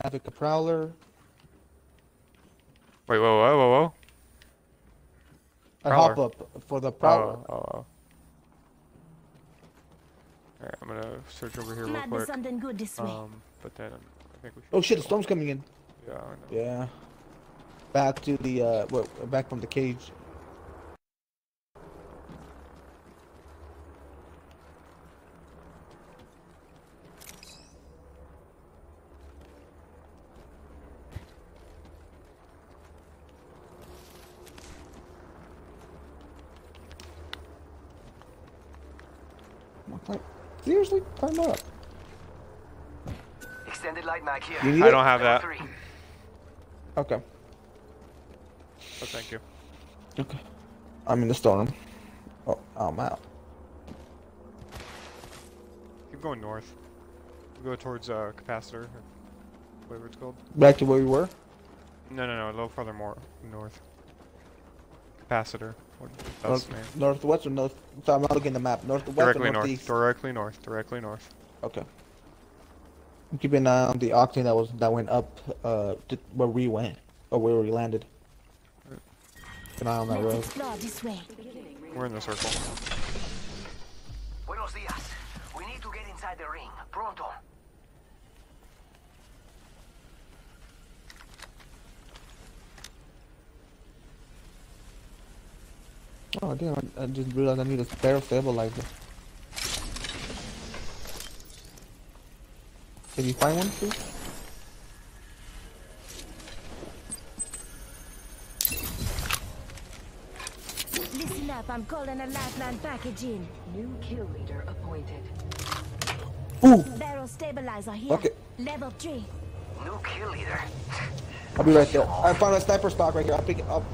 Havoc a prowler. Wait, whoa, whoa, whoa, whoa. I Prowler. hop up for the prowler. Oh, oh, oh. Alright, I'm gonna search over here real Might be quick. something good this way. Um, but then I think we should. Oh shit, the storm's coming in. Yeah, I know. Yeah. Back to the, uh, well, back from the cage. Come on. Seriously? Climb up. Extended light mag here. I don't have that. Okay. But thank you. Okay. I'm in the storm. Oh, I'm out. Keep going north. Go towards uh, capacitor, or whatever it's called. Back to where we were? No, no, no, a little further more north. Capacitor. North, the northwest or north? So I'm not looking at the map. Northwest Directly or north. northeast? Directly north. Directly north. Okay. I'm keeping an eye on the octane that was that went up uh to where we went or where we landed. Keep an eye on that road. this way. We're in the circle. Buenos dias. We need to get inside the ring. Pronto. Oh damn! I, I just realized I need a spare stabilizer. Can you find one, please? Listen up, I'm calling a lifeline package in. New kill leader appointed. Ooh! Barrel stabilizer here. Okay. Level 3. New kill leader. I'll be right there. I found a sniper stock right here. I'll pick it up.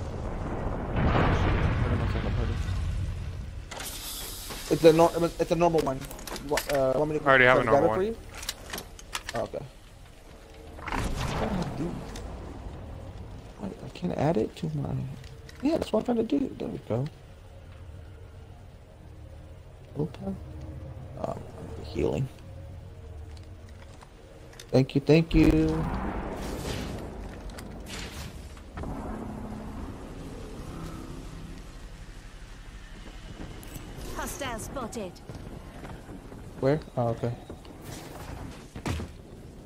It's a nor it's a normal one. You Uh, want me to I already have a grab it normal for one. you? Oh, okay. God, dude. Wait, I can't add it to my. Yeah, that's what I'm trying to do. There we go. Okay. Oh, um, healing. Thank you, thank you. Hostile spotted. Where? Oh, okay.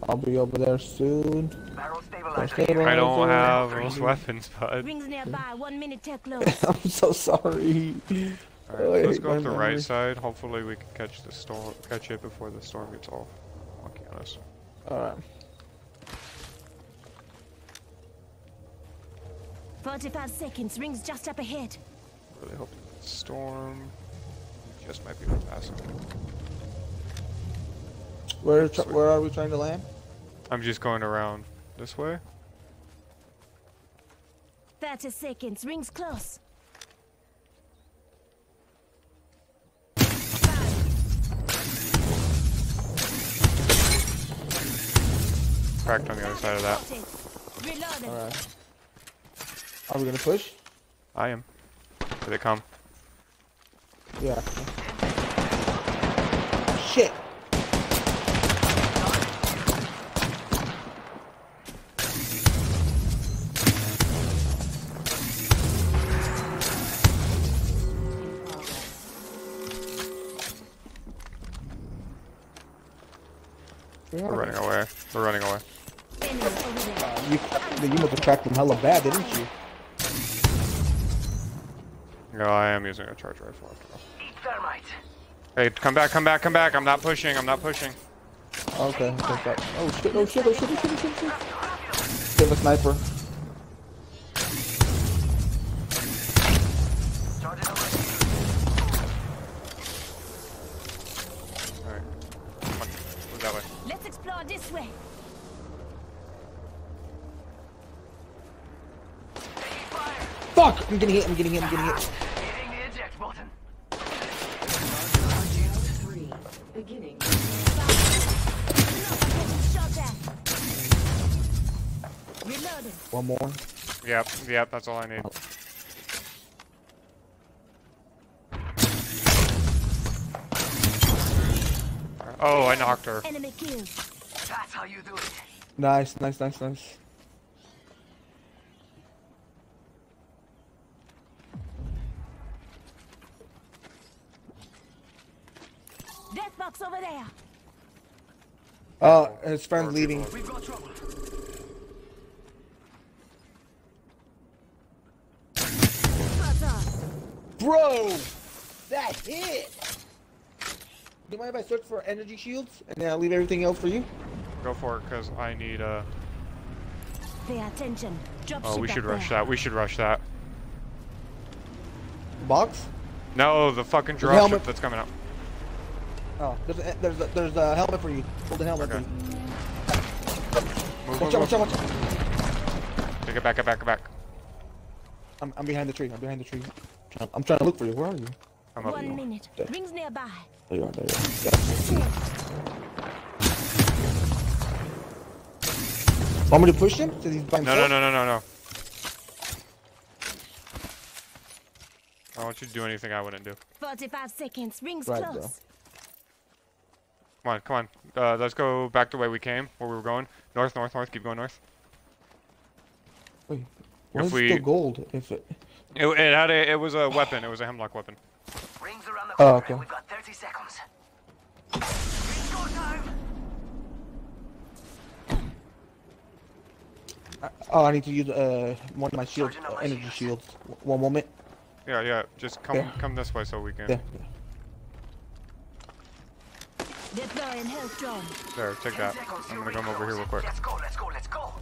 I'll be over there soon. Barrel Stabilizer. stabilizer. I don't Stabilizer. have those weapons, bud. Rings nearby. One minute till close. I'm so sorry. Alright, Oh, let's go my up the right side. Hopefully we can catch the storm, catch it before the storm gets all wonky on us. Alright. 45 seconds. Rings just up ahead. Really hoping the storm just might be able to pass it. Where tr- where are we trying to land? I'm just going around this way. 30 seconds. Rings close. Cracked on the other side of that. Alright. Are we gonna push? I am. Here they come. Yeah. Shit. We're running away. We're running away. You, you must have cracked them hella bad, didn't you? No, I am using a charge rifle after all. Thermite. Hey, come back, come back, come back. I'm not pushing. I'm not pushing. Okay, okay, okay. Oh shit, oh shit, oh shit, oh shit, oh shit, oh shit. Give a sniper. I'm getting hit, I'm getting hit, I'm getting hit. Hitting the eject button. Three. Beginning. Shot at. Reloading. One more. Yep, yep, that's all I need. Oh, I knocked her. Enemy killed. That's how you do it. Nice, nice, nice, nice. Death box over there. Uh, his friend's leaving. We've got trouble. Bro! That hit! Do you mind if I search for energy shields and then I'll leave everything else for you? Go for it, cause I need a. Pay attention. Drop Oh, we should rush there. that. We should rush that. Box? No, the fucking a dropship helmet. that's coming up. Oh, there's a, there's a, there's a helmet for you. Hold the helmet Okay. for you. Move, Watch move, out, watch out, watch out. Take it back, get back, get back. I'm, I'm behind the tree. I'm behind the tree. I'm, I'm trying to look for you. Where are you? I'm up. One minute. There. Rings nearby. There you are. There you are. Yeah. Want me to push him? Since he's by No, himself? no, no, no, no, no. I don't want you to do anything I wouldn't do. 45 seconds. Rings Right, close. bro. Come on, come on. Uh, let's go back the way we came, where we were going. North, north, north. Keep going north. Wait, why If it we- still gold? If it... It, it had a. It was a weapon. It was a Hemlok weapon. Rings around the Oh, okay. We've got 30 seconds. Rings go time. Oh, I need to use uh, one of my shields, uh, energy shields. One moment. Yeah, yeah. Just come, Yeah. come this way so we can. Yeah. Deploying health drone. There, take that. I'm gonna come over here real quick. Let's go, let's go, let's go.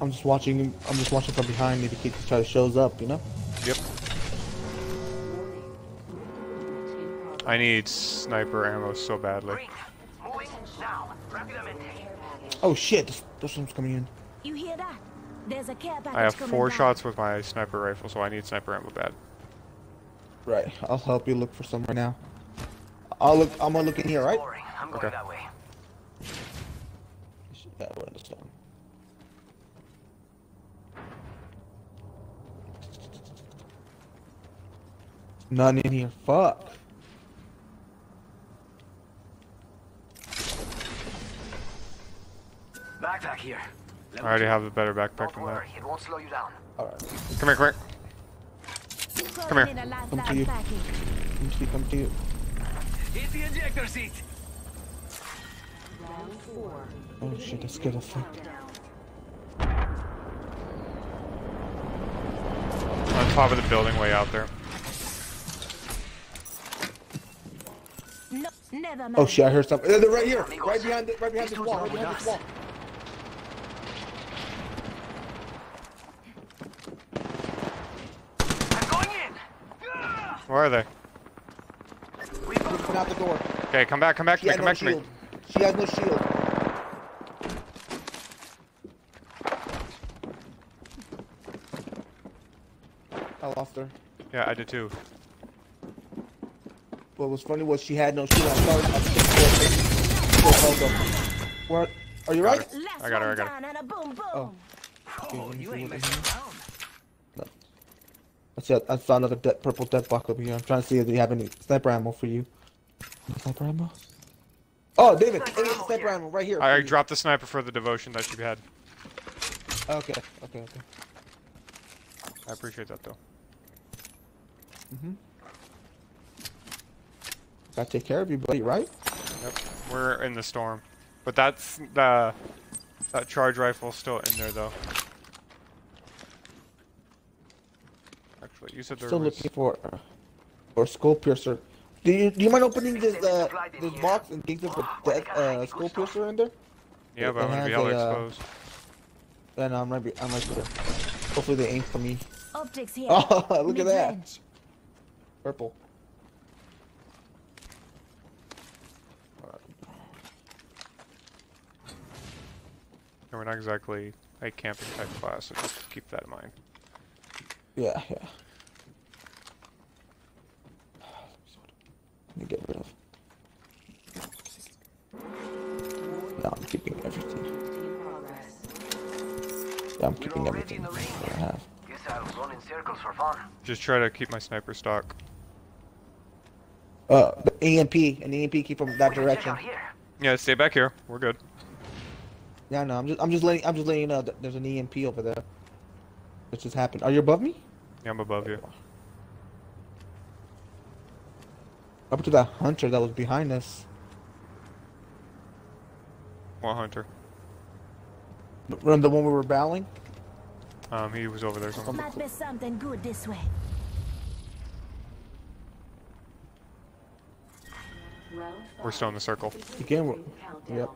I'm just watching him. I'm just watching from behind. Maybe he try to shows up. You know. Yep. I need sniper ammo so badly. Moving now. Rapidamente. Oh shit! This, this one's coming in. You hear that? There's a care package I have four down. shots with my sniper rifle, so I need sniper ammo bad. Right. I'll help you look for some right now. I'll look. I'm gonna look in here, right? I'm going Okay. that way. Yeah, we're in the storm. None in here. Fuck. Backpack here. I already have a better backpack Don't than that. it won't slow you down. Alright. Come here, come here. Come here. Come to you. Come to you. Come to you. Hit the ejector seat. Oh shit, let's that's good effect. On top of the building way out there. No, never mind. Oh shit, I heard something. Uh, they're right here, right behind, the, right behind this wall, right behind this wall. Where are they? Looking out the door. Okay, come back, come back to She me, has come no back to me. shield. She has no shield. I lost her. Yeah, I did too. What was funny was she had no shield. I started up the hold up. Where? Are you right? I got her, I got her. Oh, down and a boom boom. Oh. Okay, let me see what is here. No. I see. I saw another de purple death block over here. I'm trying to see if they have any sniper ammo for you. Any sniper ammo? Oh, David, hey, sniper ammo right here. I for already dropped the sniper for the devotion that you had. Okay, okay, okay. I appreciate that though. Mhm. Gotta take care of you, buddy. Right? Yep, we're in the storm. But that's the that charge rifle's still in there though. Actually, you said there Still was. looking for uh, for skull piercer. Do you do you mind opening this uh this box and getting the death uh skull piercer in there? Yeah, It- but I'm it gonna be has hella a, uh, exposed. Then I'm right. be- I'm right there. Hopefully they aim for me. Optics here. Oh, look at that. Purple. And we're not exactly a camping type class, so just keep that in mind. Yeah, yeah. Me get rid of. No, I'm keeping everything. Yeah, I'm keeping everything that I have. Guess I'll run in circles for fun. Just try to keep my sniper stock. Uh, the EMP and the EMP keep from that direction. Yeah, stay back here. We're good. Yeah, no, I'm just, I'm just letting, I'm just letting you know that there's an EMP over there. That just happened. Are you above me? Yeah, I'm above you. Up to that hunter that was behind us. What hunter? Remember the one we were battling? Um, he was over there somewhere. Might be something good this way. We're still in the circle. Again, yep.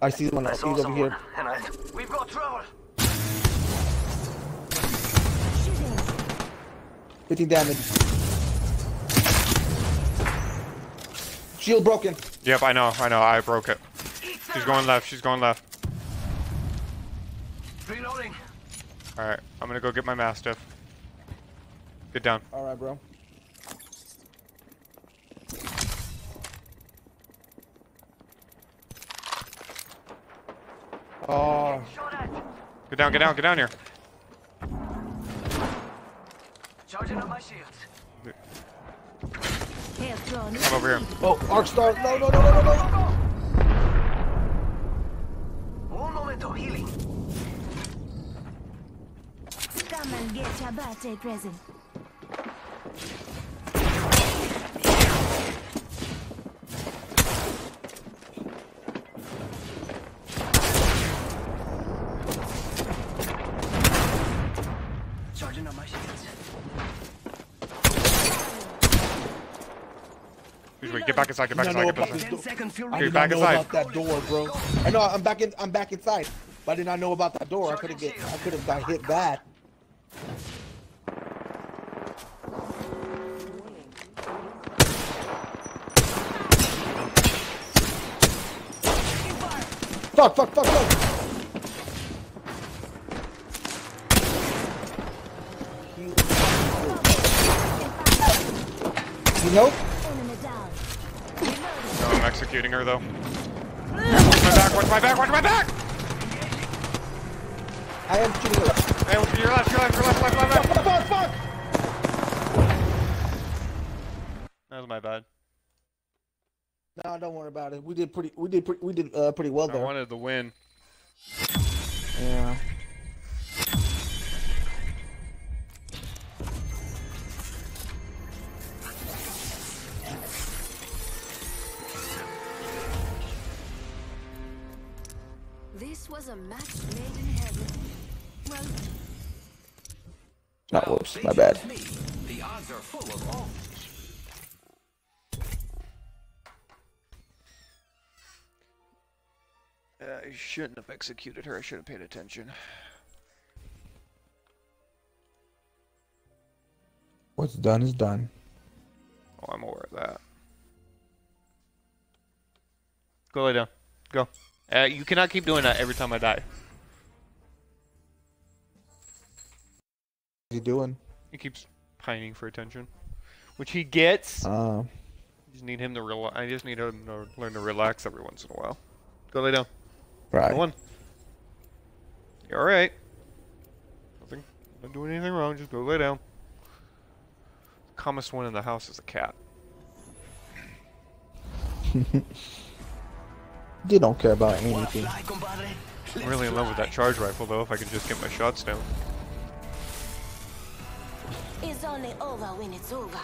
I see one. I He's saw over someone, here. and I... We've got trouble! 15 damage. Shield broken. Yep, I know, I know, I broke it. She's going left, she's going left. Reloading! Alright, I'm gonna go get my Mastiff. Get down. Alright, bro. Oh. Get down, get down, get down here. Charging up my shields. Come over here. Oh, Arcstar. No, no, no, no, no, no. Un momento, healing. Come and get your birthday present. Get back inside, get back I inside, get back inside. this. I Okay, did back not know inside. about that door, bro. I know. I'm back in. I'm back inside. But I did not know about that door. I could have get. I could have got hit bad. Fuck! Fuck! Fuck! Fuck! You know? Executing her though. Watch my back, watch my back, watch my back! I am shooting her. Hey, to your left, your left, your left, left, left, left. Fuck! Fuck! Fuck! That was my bad. No, don't worry about it. We did pretty. We did. Pretty, we did uh, pretty well I there. wanted the win. Yeah. A match made in heaven. Well, Not whoops, my bad. The odds are full of all. Uh, I shouldn't have executed her. I should have paid attention. What's done is done. Oh, I'm aware of that. Go lay down. Go. Uh, you cannot keep doing that every time I die. What's he doing? He keeps pining for attention, which he gets. Um, I just need him to rela- I just need him to learn to relax every once in a while. Go lay down. right. Go on. You're all right. Nothing. Not doing anything wrong. Just go lay down. The Calmest one in the house is a cat. They don't care about anything. I'm really in love with that charge rifle though. If I could just get my shots down. It's only over when it's over.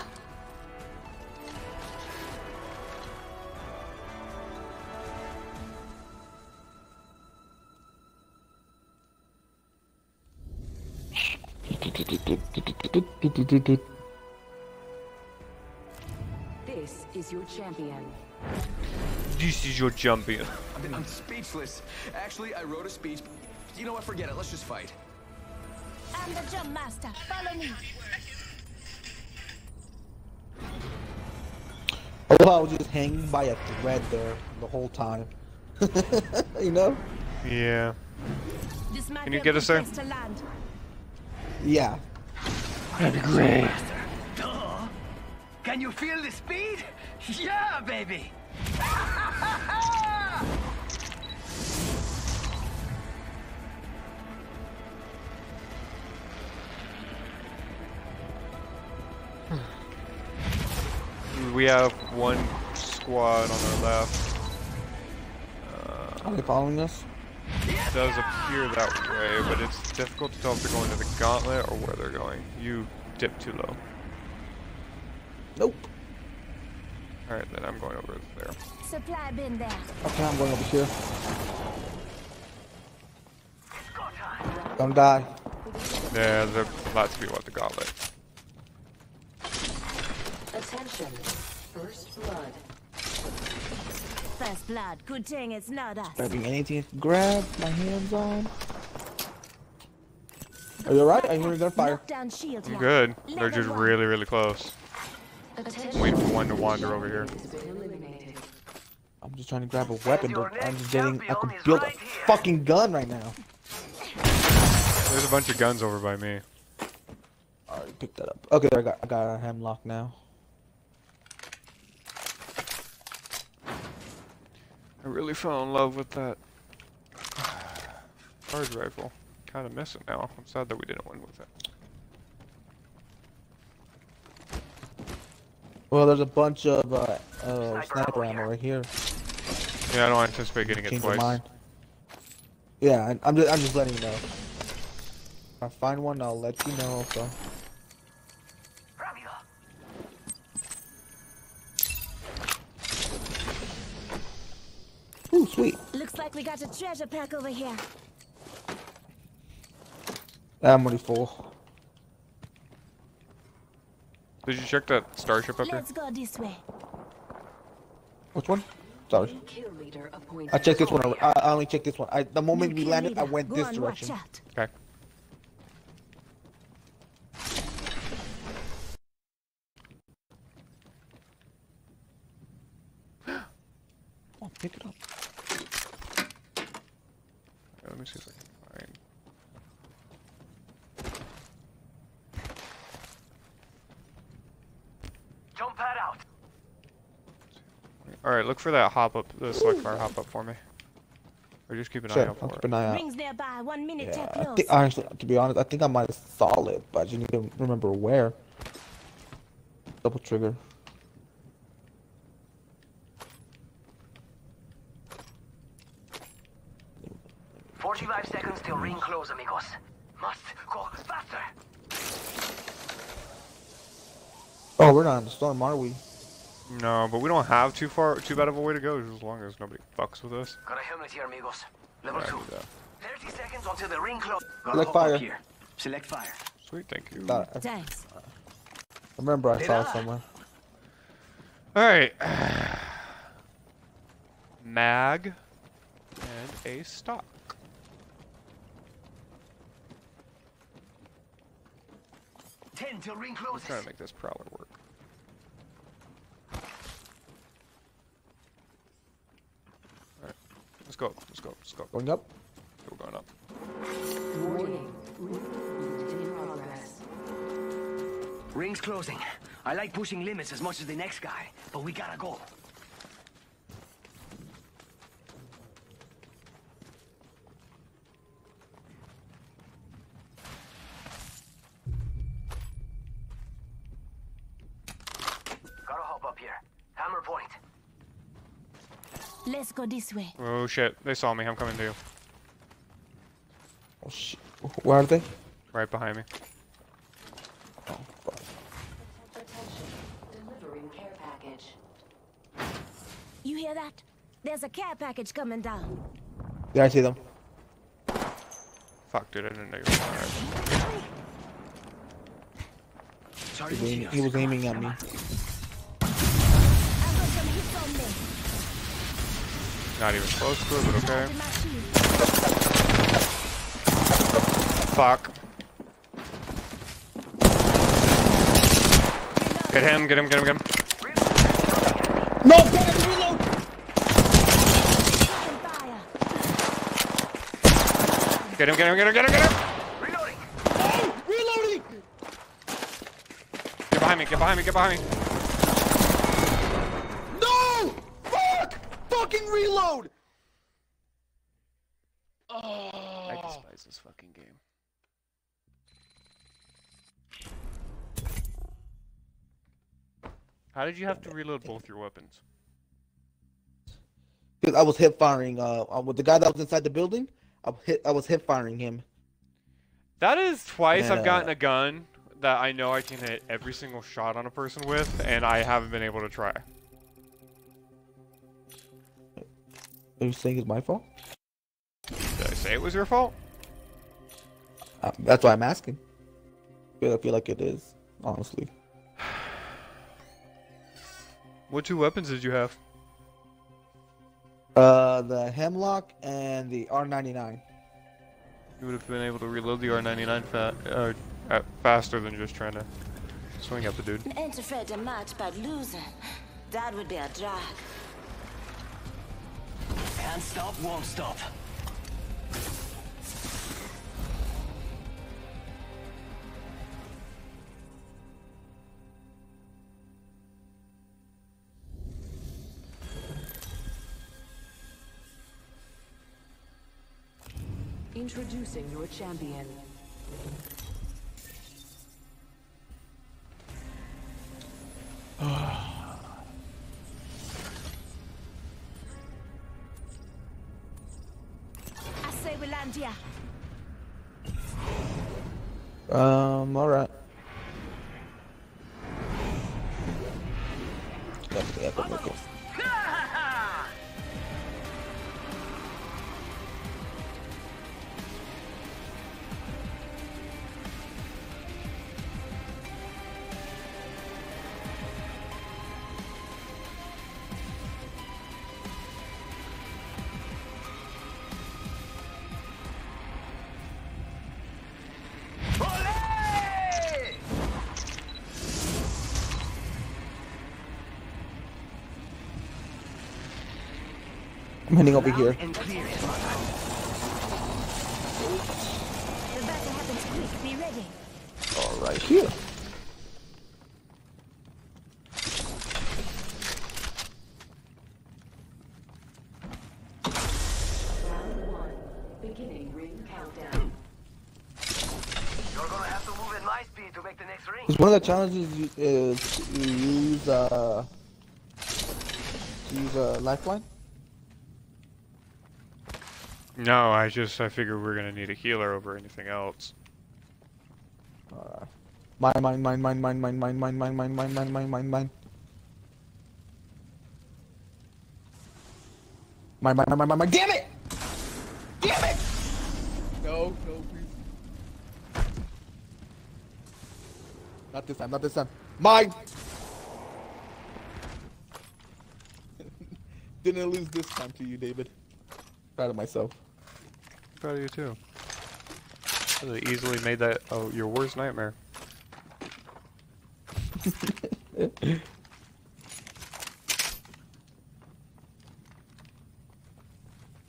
This is your champion. This is your champion. I'm, I'm speechless. Actually, I wrote a speech. You know what? Forget it. Let's just fight. I'm the jump master. Follow me. Oh, I was just hanging by a thread there the whole time. you know? Yeah. This Can you get us there? to land. Yeah. That'd be great. Duh. Can you feel the speed? Yeah, baby. We have one squad on our left. Uh, Are they following us? it does appear that way, but it's difficult to tell if they're going to the gauntlet or where they're going. You dip too low. Nope. Alright, then I'm going over there. Supply bin there. Okay, I'm going over here. Don't die. Yeah, there's lots of people at the gauntlet. Attention. First blood. First blood. Good thing it's not us. Grabbing anything I can grab my hands on. Are you alright? I hear a gunfire. Knockdown shield I'm good. They're just really, really close. I'm waiting for one to wander over here. I'm just trying to grab a weapon, but I'm just getting. I can build a fucking gun right now. There's a bunch of guns over by me. I already picked that up. Okay, I got I got a Hemlok now. I really fell in love with that charge rifle. Kind of miss it now. I'm sad that we didn't win with it. Well, there's a bunch of uh, uh, sniper ammo right here. Yeah, I don't anticipate getting it Change your twice. mind. Yeah, I- I'm just I'm just letting you know. If I find one, I'll let you know. So. Ooh, sweet. Looks like we got a treasure pack over here. I'm already full. Did you check that starship up here? Let's go this way. Which one? Sorry. Kill leader appointed. I checked this one. I, I only checked this one. I, the moment we Kill landed, I went Go this direction. Okay. Oh, pick it up. Yeah, let me see if I can find. Jump pad out. All right, look for that hop up, the select fire hop up for me. Or just keep an eye Sure, out I'll for keep it. an eye out. Rings nearby. One minute Yeah, I think honestly, to be honest, I think I might have saw it, but I just need to remember where. Double trigger. Forty-five seconds till ring close, amigos. Must go faster. Oh, we're not in the storm, are we? No, but we don't have too far, too bad of a way to go, as long as nobody fucks with us. Got a helmet here, amigos. Level Yeah, two. do 30 seconds until the ring closes. Select fire. Here. Select fire. Sweet, thank you. Thought- I Thanks. remember I saw it somewhere. All right. Mag and a stock. Ten till ring I'm closes. trying to make this prowler work. Alright, let's go, let's go, let's go. Going up. We're going up. Warning. In progress. Ring's closing. I like pushing limits as much as the next guy, but we gotta go. Gotta hop up here. Hammer point. Let's go this way. Oh shit, they saw me, I'm coming to you. Oh shit. Where are they? Right behind me. Attention. Delivering care package. You hear that? There's a care package coming down. Yeah, I see them. Fuck, dude, I didn't know you were alright. Sorry, He was aiming, Genius. he was aiming at me. Not even close to it, but okay. Charging my shield. Fuck. Get him, get him, get him, get him. No, get it, reload! Get him, get him, get him, get him, get him! Reloading. Oh, reloading! Get behind me, get behind me, get behind me. No! Fuck! Fucking reload! Oh. I despise this fucking game. How did you have to reload both your weapons? Because I was hip firing uh, uh with the guy that was inside the building. I was hit. I was hip firing him. That is twice I've Yeah. gotten a gun that I know I can hit every single shot on a person with, and I haven't been able to try. Are you saying it's my fault? Did I say it was your fault? Uh, that's why I'm asking. Because I feel like it is, honestly. What two weapons did you have? Uh, the Hemlok and the R99. You would have been able to reload the R99 fa uh, uh, faster than just trying to swing at the dude. Ain't afraid to match but losing. That would be a drag. Can't stop, won't stop. Introducing your champion. Um, alright. Definitely epic looking. My speed to make here. next ring. Because one of the challenges you- is you use uh use a lifeline. No, I just I figured we are gonna need a healer over anything else. Uh, mine, mine, mine, mine, mine, mine, mine, mine, mine, mine, mine, mine, mine, mine, mine. Mine, mine, mine, mine, mine, mine. Damn it! Damn it! no, no, please. Not this time, not this time. Mine! Didn't lose this time to you, David. Proud of myself. Proud of you too. Really easily made that oh your worst nightmare.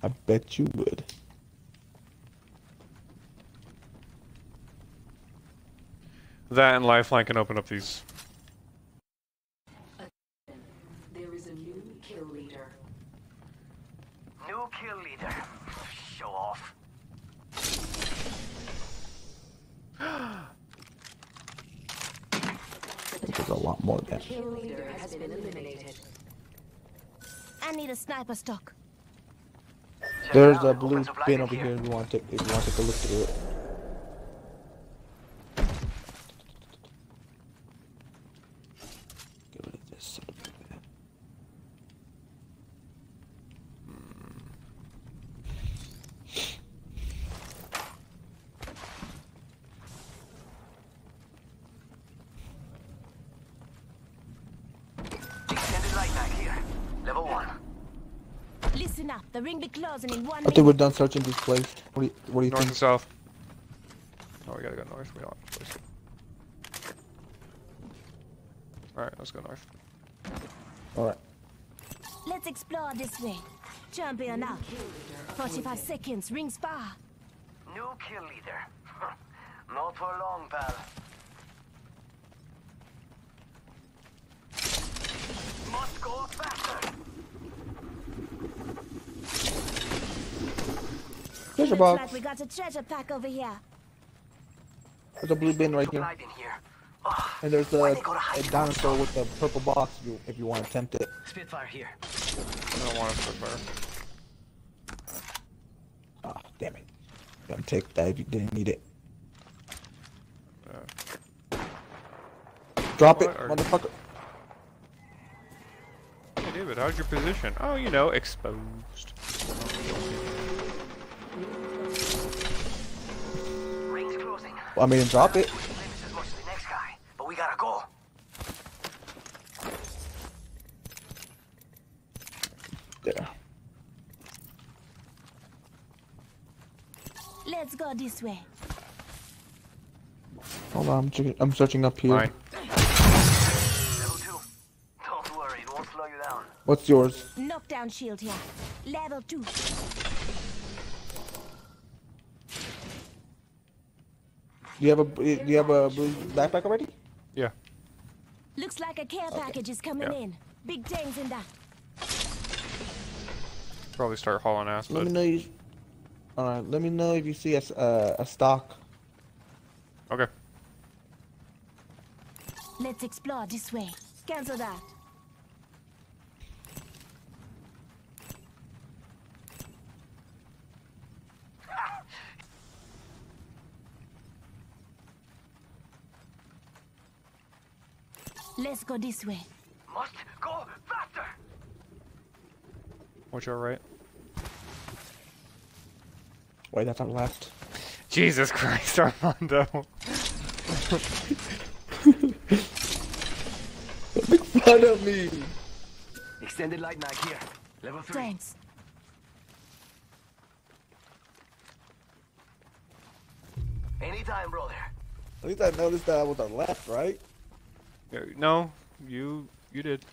I bet you would. That and Lifeline can open up these. There is a new kill leader. New kill leader. Show off. There's a lot more than Kill leader has been eliminated. I need a sniper stock. There's a blue bin over here if you want to if you want to take a look through it. Get rid of this. Extended light mag here. Level one. Listen up, the ring be closing in one I think we're done searching this place. What do you what do you North think? and south. Oh, we gotta go north. We don't have to place. Alright, let's go north. Alright. Let's explore this way. Champion up. 45 seconds, ring spa. New kill leader. Not for long, pal. Must go faster. Treasure Looks box. like we got a treasure pack over here. There's a blue bin right here. Light in here. And there's a, a dinosaur with a purple box if you, if you want to tempt it. Spitfire here. I don't want to Spitfire. Ah, damn it. Gonna take that if you didn't need it. Drop it, are- motherfucker. Hey David, how's your position? Oh, you know, exposed. I mean, drop it. Limits as much as the next guy, but we gotta go. There. Let's go this way. Hold on, I'm, checking, I'm searching up here. Mine. Level two. Don't worry, it won't slow you down. What's yours? Knockdown shield here. Level 2. Do you have a do you have a blue backpack already? Yeah. Looks like a care package is coming Yeah. in. Big things in that. Probably start hauling ass, Let but me know you. Alright, let me know if you see a, s- uh, a stock. okay. Let's explore this way. Cancel that. Let's go this way. Must go faster. Watch your right. Wait, that's on left. Jesus Christ, Armando. Make fun of me. Extended light mag here. Level three. Thanks. Anytime, brother. At least I noticed that I was on left, right? Yeah, No, you you did.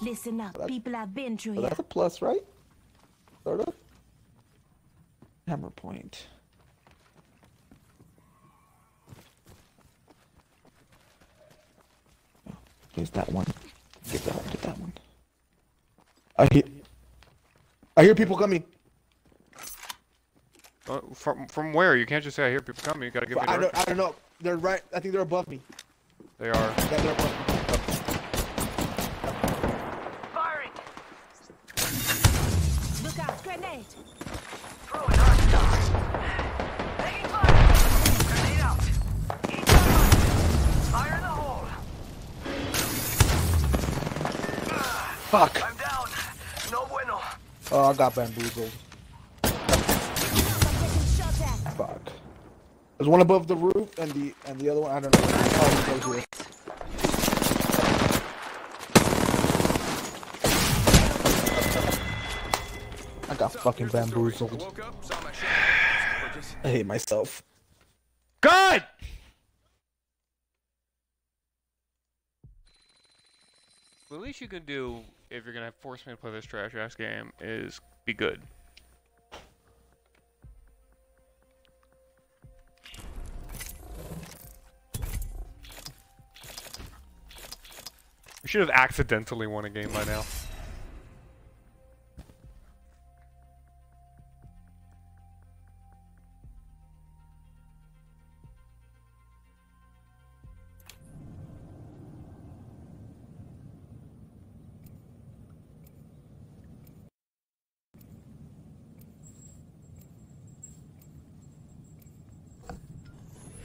Listen up. People have been through Well, here. that's a plus, right? Sort of. Hammer point. Here's that one. Get that one. Get that one. I hear. I hear people coming. Uh, from from where? You can't just say I hear people coming. You gotta give me. I don't. I don't know. They're right. I think they're above me. They are. Yeah, they're above me. Firing. Look out, grenade. Throwing arc star. Taking fire. Grenade out. Each one. Fire in the hole. Fuck. I'm down. No bueno. Oh, I got bamboozled. There's one above the roof, and the and the other one I don't know. Oh. I got fucking bamboozled. I hate myself. God! The least you can do if you're gonna force me to play this trash ass game is be good. Should have accidentally won a game by now.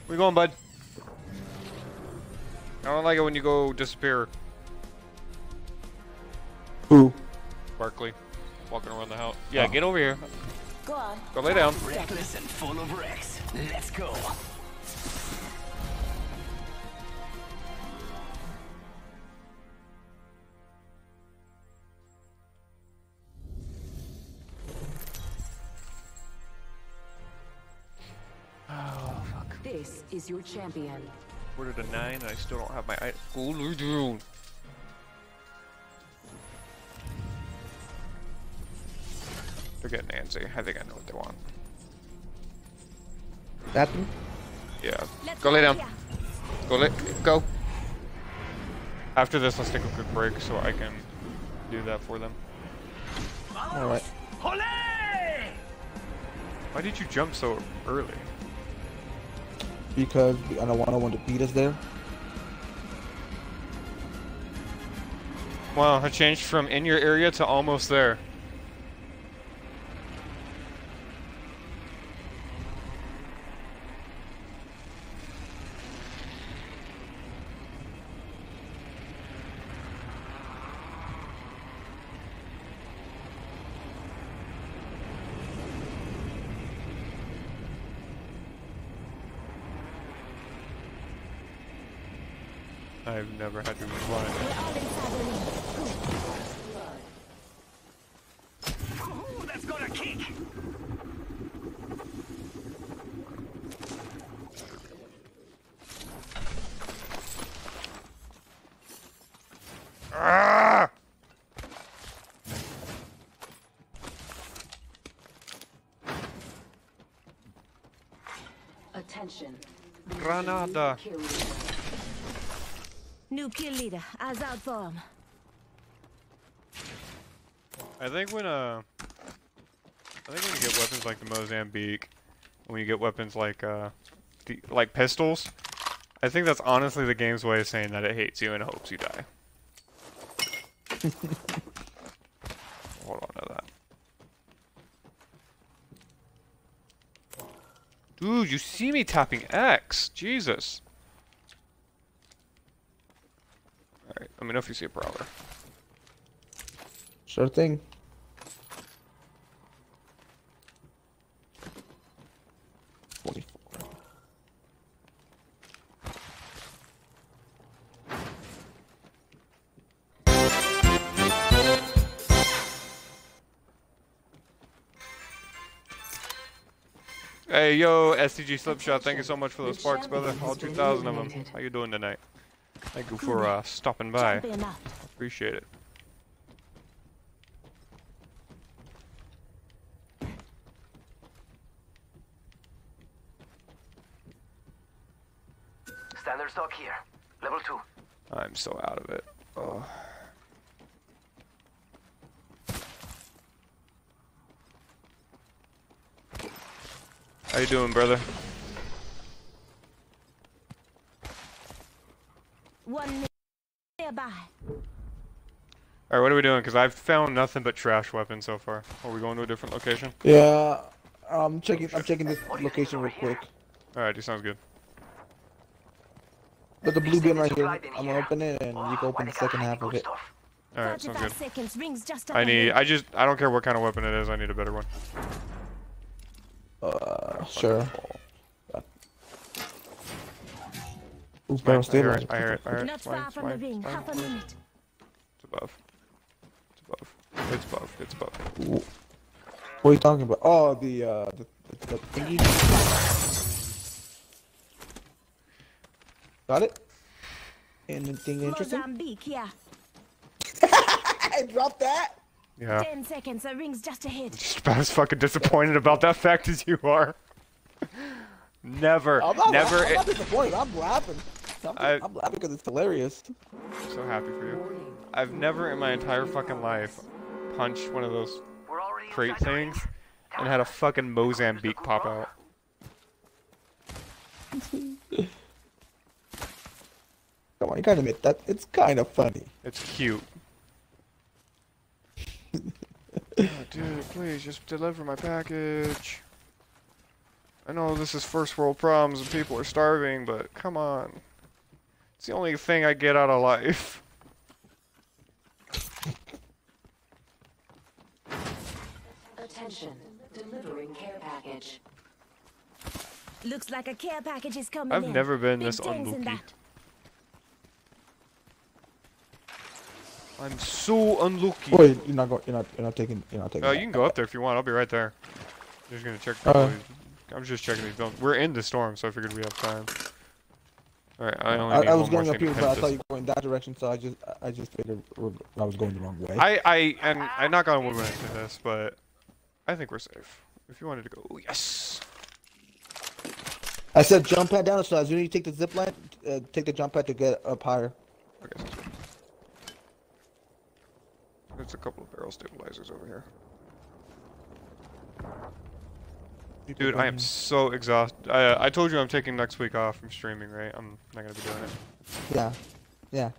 Where you going, bud? I don't like it when you go disappear. Who? Barkley. Walking around the house. Yeah, oh. get over here. Go on. Go lay down. Reckless and full of wrecks. Let's go. Oh, fuck. This is your champion. Ordered a 9 and I still don't have my item. They're getting antsy. I think I know what they want. Bathroom? Yeah. Go lay down. Go lay. Go. After this, let's take a quick break so I can do that for them. Alright. Why did you jump so early? Because I don't want no one to beat us there. Wow, I changed from in your area to almost there. I've never had to run. Ooh, that's got a kick. Ah! Attention. Granada. Kill leader. New kill leader. Eyes out for him. I think when uh, I think when you get weapons like the Mozambique, when you get weapons like uh, the, like pistols, I think that's honestly the game's way of saying that it hates you and hopes you die. Hold on to that. Dude, you see me tapping X. Jesus. Alright, let me know if you see a prowler. Sure thing. Hey, yo, STG Slipshot, thank you so much for those sparks, brother. All 2,000 of them. How you doing tonight? Thank you for uh, stopping by. Champion. Appreciate it. Standard stock here. Level 2. I'm so out of it. Oh. How you doing, brother? One minute nearby. Alright, what are we doing? Because I've found nothing but trash weapons so far. Are we going to a different location? Yeah, I'm checking. I'm checking this location real quick. Alright, this sounds good. But the blue bin right here. I'm gonna open it, and you can open the second half of it. Alright, sounds good. seconds. Rings just I need, ahead. I just, I don't care what kind of weapon it is, I need a better one. Uh, sure. Ooh, It's barrel mine. I hear stabilizer. it. I hear it. I hear it. Not It's mine. far It's from the mine. ring. It's Half a mine. minute. It's above. It's above. It's above. It's above. What are you talking about? Oh, the uh, the, the, the thingy. Got it. Anything interesting? Mozambique, yeah. I dropped that. Yeah. Ten seconds. The ring's just ahead. Just about as fucking disappointed about that fact as you are. never, I'm not, never. I'm not disappointed. I'm laughing. I'm, I- I'm laughing because it's hilarious. I'm so happy for you. I've never in my entire fucking life punched one of those crate things and had a fucking Mozambique pop out. Come on, you gotta admit that it's kind of funny. It's cute. oh, dude, please just deliver my package. I know this is first world problems and people are starving, but come on. It's the only thing I get out of life. Attention. Delivering care package. Looks like a care package is coming I've in. never been Big this tens unlucky. I'm so unlucky. Wait, you're not going. You're not. You're not taking. You're not taking. Uh, you can go up there if you want. I'll be right there. I'm just gonna check. a Uh. couple of these- I'm just checking these buildings. We're in the storm, so I figured we have time. All right, I only I, need I was one more going up here, but I finish thought this. you were going that direction, so I just, I just figured I was going the wrong way. I, I, and I knock on wood when I say this, but I think we're safe. If you wanted to go, oh, yes. I said jump pad down, so as soon as you take the zip line, uh, take the jump pad to get up higher. Okay. There's a couple of barrel stabilizers over here. People Dude, I am so exhausted. I, I told you I'm taking next week off from streaming, right? I'm not gonna be doing it. Yeah, yeah.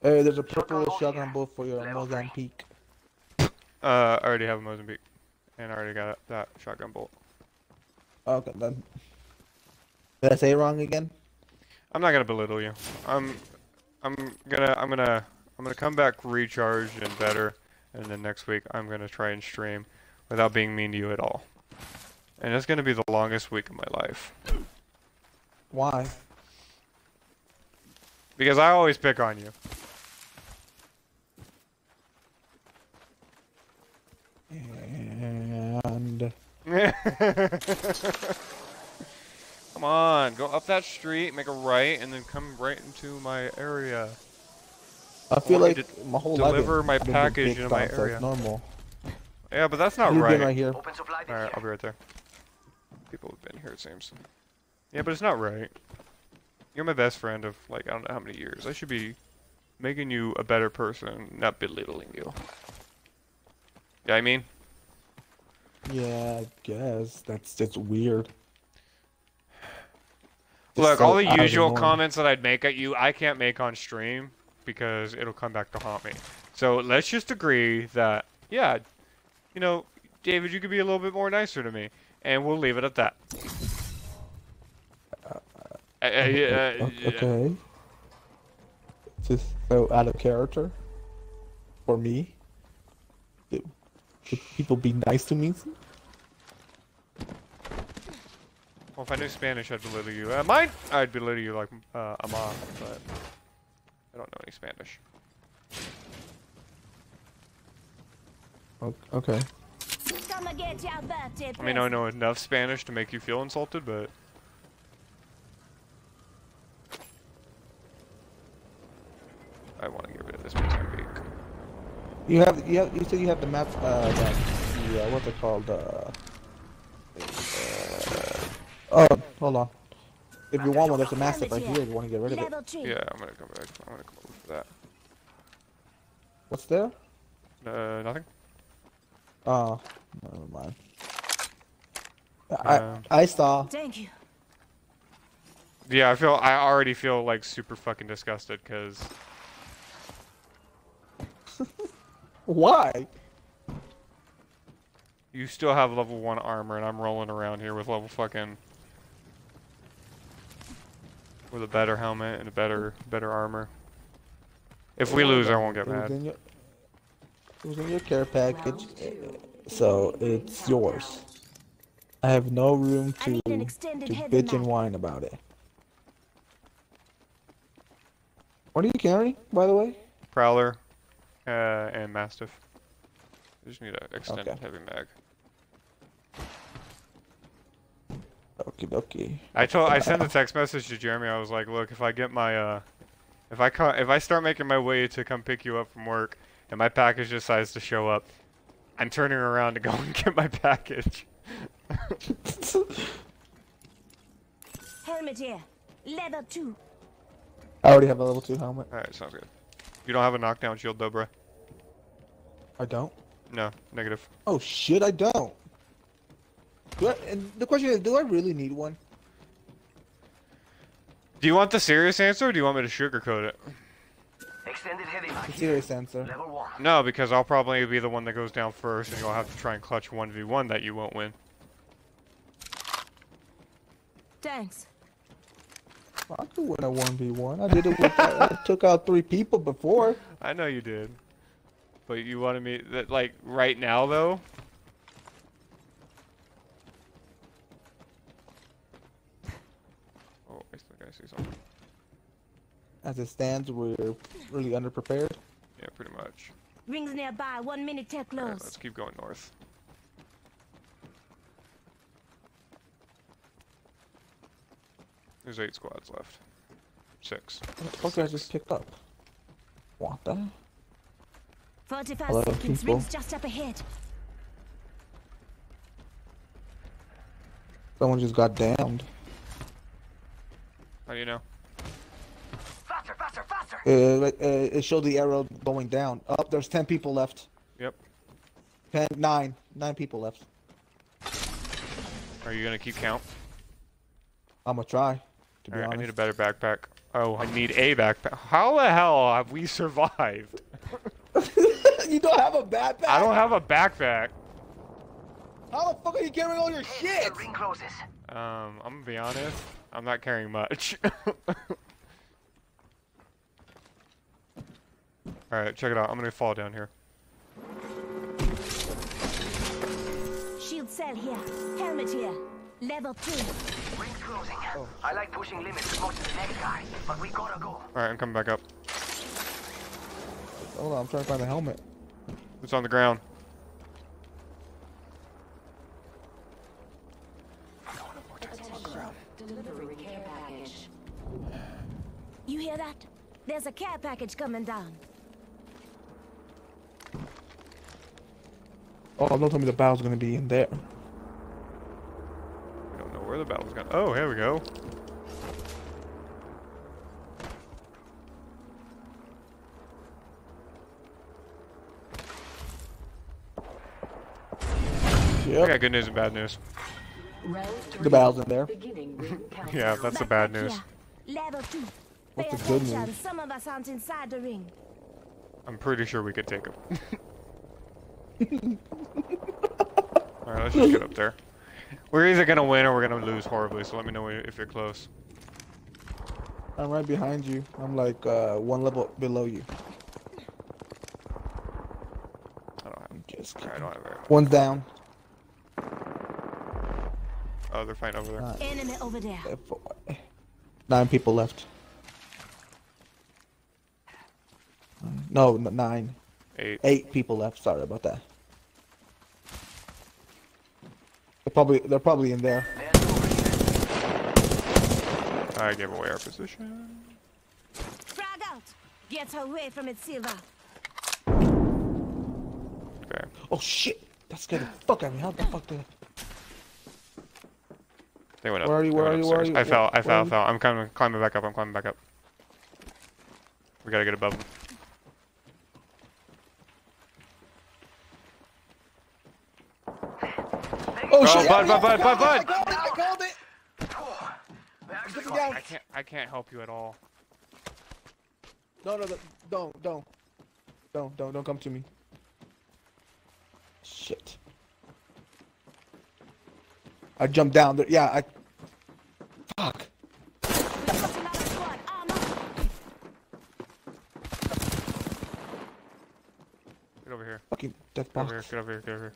Hey, there's a purple shotgun bolt for your Mozambique. Uh, I already have a Mozambique, and I already got that shotgun bolt. Okay, then. Did I say it wrong again? I'm not gonna belittle you. I'm, I'm gonna, I'm gonna, I'm gonna come back recharged and better, and then next week I'm gonna try and stream without being mean to you at all. And it's gonna be the longest week of my life Why? because I always pick on you. And come on, go up that street, make a right, and then come right into my area. I feel want you like my whole life deliver I've my package picked into my on, area. it's normal. Yeah, but that's not You've right. been right here. Open supply bin Alright. I'll be right there. People have been here, it seems. Yeah, but it's not right. You're my best friend of, like, I don't know how many years. I should be making you a better person, not belittling you. Yeah, I mean? Yeah, I guess that's just weird. Just Look, so all the usual norm. comments that I'd make at you, I can't make on stream because it'll come back to haunt me. So let's just agree that, yeah, you know, David, you could be a little bit more nicer to me, and we'll leave it at that. Uh, uh, uh, okay. Just so out of character for me. Should should people be nice to me? Well, if I knew Spanish, I'd belittle you. Uh, mine, I'd belittle you like uh, Ama, but I don't know any Spanish. Okay. Come and get your birthday I mean, I know enough Spanish to make you feel insulted, but I want to get rid of this Mozambique. You have you have you said you have the map uh that, the uh, what's it called uh, uh oh hold on if you want one there's a Mastiff right here if you want to get rid of it Yeah, I'm gonna come back. I'm gonna come over for that. what's there Uh, nothing. oh never mind Um, I I saw Thank you. Yeah, I feel. I already feel like super fucking disgusted because why you still have level one armor, and I'm rolling around here with level fucking with a better helmet and a better better armor. If we lose, I won't get It was mad. in your- It was in your care package, so it's yours. I have no room to an to bitch and whine about it. What are you carrying, by the way? Prowler, uh, and Mastiff. I just need an extended Okay. heavy mag. Okie dokie. I told I sent a text message to Jeremy. I was like, look, if I get my uh, if I co- if I start making my way to come pick you up from work, and my package decides to show up, I'm turning around to go and get my package. Helmet here. Leather two. I already have a level two helmet. All right, sounds good. You don't have a knockdown shield, though, bruh? I don't. No, negative. Oh shit, I don't. Do I, and the question is, do I really need one? Do you want the serious answer, or do you want me to sugarcoat it? Extended heavy mag The serious answer. Level one. No, because I'll probably be the one that goes down first, and you'll have to try and clutch 1v1 that you won't win. Thanks. I could win a one v one. I did it with. I, I took out three people before. I know you did. But you wanted me that like right now though. Oh, I still gotta see something. As it stands, we're really underprepared. Yeah, pretty much. Rings nearby. One minute till Alright, close. let's keep going north. There's eight squads left. Six. What the fuck did I just pick up? What the? 45 Hello, seconds. people. Rings just up ahead. Someone just got damned. How do you know? Faster, faster, faster. Uh, like, uh, it showed the arrow going down. Up, there's ten people left. Yep. Ten, nine, nine people left. Are you gonna keep count? I'm gonna try. To be Alright, I need a better backpack. Oh, I need a backpack. How the hell have we survived? you don't have a backpack. I don't have a backpack. How the fuck are you carrying all your shit? Ring closes. Um, I'm gonna be honest. I'm not carrying much. Alright, check it out. I'm gonna fall down here. Shield cell here. Helmet here. Level 2. Ring's closing. I like pushing limits as much as the next guy, but we gotta go. Alright, I'm coming back up. Hold on, I'm trying to find the helmet. It's on the ground. Delivery care package. You hear that? There's a care package coming down. Oh, don't tell me the battle's gonna be in there. We don't know where the battle's gonna. Oh, here we go. I got good news and bad news. The battle's in there. Beginning ring countdown. Yeah, that's the bad news. Level 2. What's the good news? Some of us aren't inside the ring. I'm pretty sure we could take him. Alright, let's just get up there. We're either gonna win or we're gonna lose horribly, so let me know if you're close. I'm right behind you. I'm like uh, one level below you. I don't have. Just Alright, I don't have very much. One's down. Oh, they're fighting over there. Nine, Enemy over there. Nine people left. No, n- nine. Eight. Eight people left. Sorry about that. They're probably they're probably in there. I gave away our position. Frag out. Get away from it, Silva. Okay. Oh shit! That scared the fuck out of me. How the fuck did? They went up. Where are you, where are you, where are you? I fell. I fell. I fell. I'm coming, climbing back up. I'm climbing back up. We gotta get above them. Oh, Oh, shit! bud, bud, bud, bud, bud. I called it! I called it! Get me down. I can't. I can't help you at all. No, no, no, don't, don't, don't, don't, don't come to me. Shit. I jumped down there. Yeah, I. Fuck. We've got another squad. Arm up. Get over here. Death Get over here, get over here, get over here.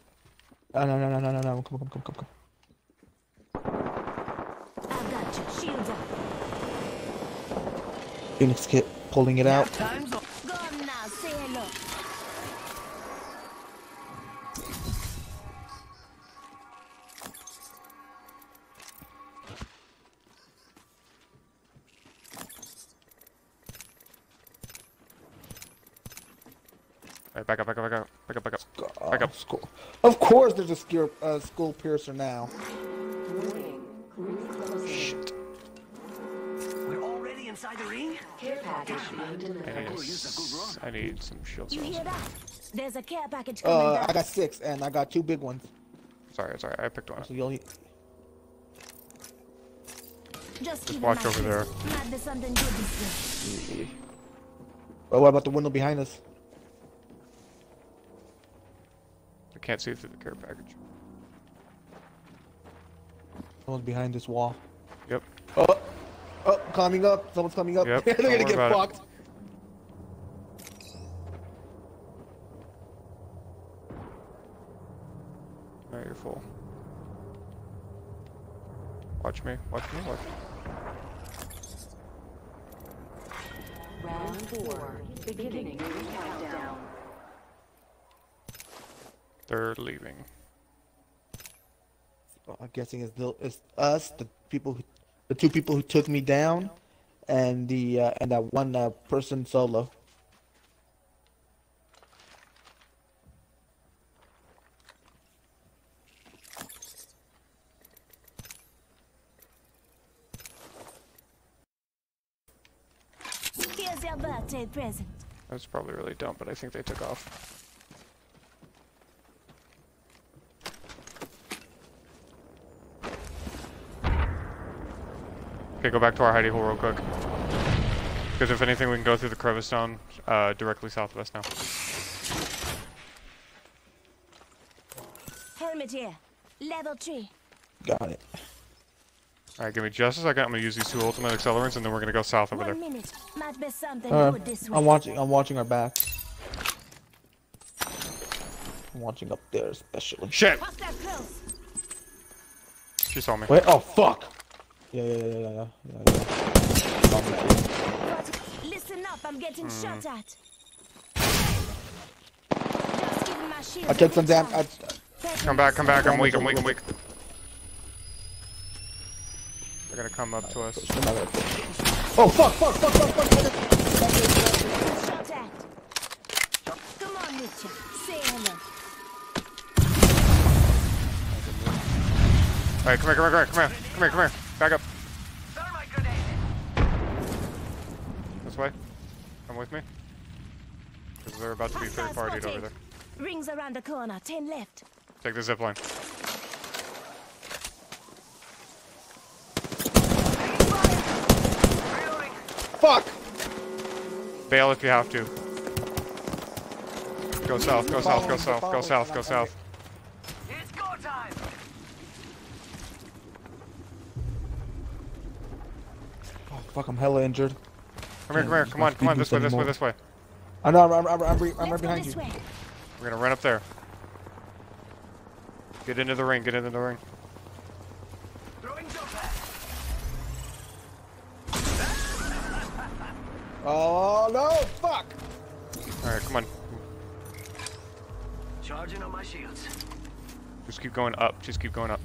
Oh, no, no, no, no, no, no. Come, come, come, come, come. I've got you. Shields up. Phoenix kit, pulling it out. Time's course, there's a skill, uh, skull piercer now. Shit. We're already inside the ring? Care package being I delivered. need, need some shield You cells. hear that? There's a care package coming Uh, down. I got six, and I got two big ones. Sorry, sorry, I picked one. So you'll. Just keep watch over there. Might be something good this way. Oh, what about the window behind us? I can't see through the care package. Someone's behind this wall. Yep. Oh, oh, coming up. Someone's coming up. Yep, They're don't gonna get about it. fucked. Alright, you're full. Watch me, watch me, watch me. Round four. Beginning countdown. They're leaving. Well, I'm guessing it's, the, it's us, the people, who, the two people who took me down, and the uh, and that one uh, person solo. Here's your birthday present. That's probably really dumb, but I think they took off. Okay, go back to our hidey hole real quick. Because if anything, we can go through the crevice down uh, directly south of us now. Helmet here. Level three. Got it. Alright, give me just a second. I'm gonna use these two ultimate accelerants, and then we're gonna go south over One there. minute. Might be something Uh, this way. I'm watching. I'm watching our back. I'm watching up there especially. Shit! Hostile. She saw me. Wait. Oh fuck. Yeah, yeah, yeah, yeah, yeah, yeah. yeah. Saw me listen up. I'm getting Hmm. shot at. Just giving my shield I a took some damn. I. Come back, come back. I'm weak, I'm weak, I'm weak. They're gonna come up to us. oh fuck! Fuck! Fuck! Fuck! Fuck! fuck. Shot at. Come on, Mitchell. Say hello. Alright, come here, come here, come here, come here, come here. Back up. This way. Come with me. Because they're about to be third partied over there. Rings around the corner. Ten left. Take the zip line. Fuck! Bail if you have to. Go south, go south, go south, go south, go south. It's go time! Oh, fuck! I'm hella injured. Come here, come here, come on, come on, this way, this way, this way. I know. I'm. I'm. I'm, I'm, I'm right behind you. We're gonna run up there. Get into the ring, get into the ring. Oh no! Fuck! Alright, come on. Charging on my shields. Just keep going up, just keep going up.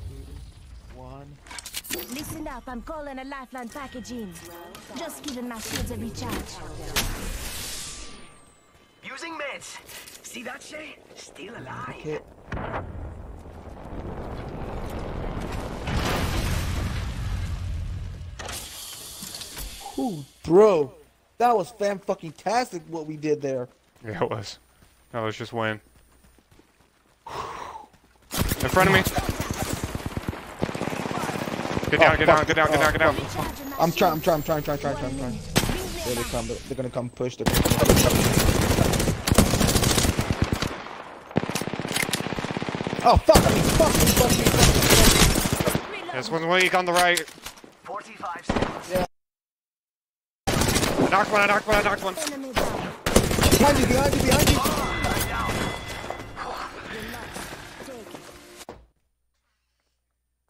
One. Listen up. I'm calling a lifeline package in. Just giving my shields a recharge. Using meds. See that Shay? Still alive. Okay. Ooh, bro, that was fan fucking tastic what we did there. Yeah, it was. Now let's just win. In front of me. Get down, Oh, get down, fuck. get down, get down, get down. I'm trying, I'm trying, I'm trying, trying, trying, trying, trying. There they come. They're gonna come push. They're gonna come push. The! Oh fuck! I mean, fuck me, fuck me, fuck me. This one's weak on the right. 45 seconds. Yeah. I knocked one, I knocked one, I knocked one. Behind you, behind you, behind you.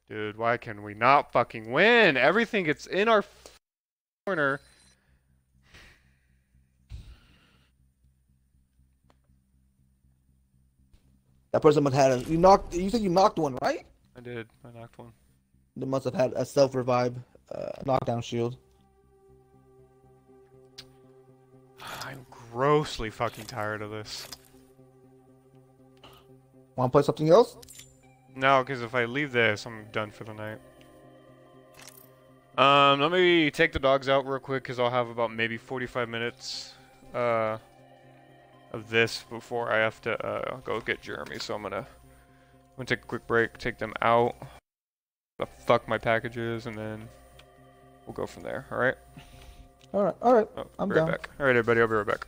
Dude, why can we not fucking win? Everything gets in our corner. That person must have had a, you knocked. You said you knocked one, right? I did. I knocked one. They must have had a self revive, uh, knockdown shield. I'm grossly fucking tired of this. Want to play something else? No, because if I leave this, I'm done for the night. Um, let me take the dogs out real quick, because I'll have about maybe 45 minutes uh, of this before I have to uh, go get Jeremy. So I'm gonna, I'm gonna take a quick break, take them out, fuck my packages, and then we'll go from there. All right. All right. All right. Oh, I'm be right down. back. All right, everybody. I'll be right back.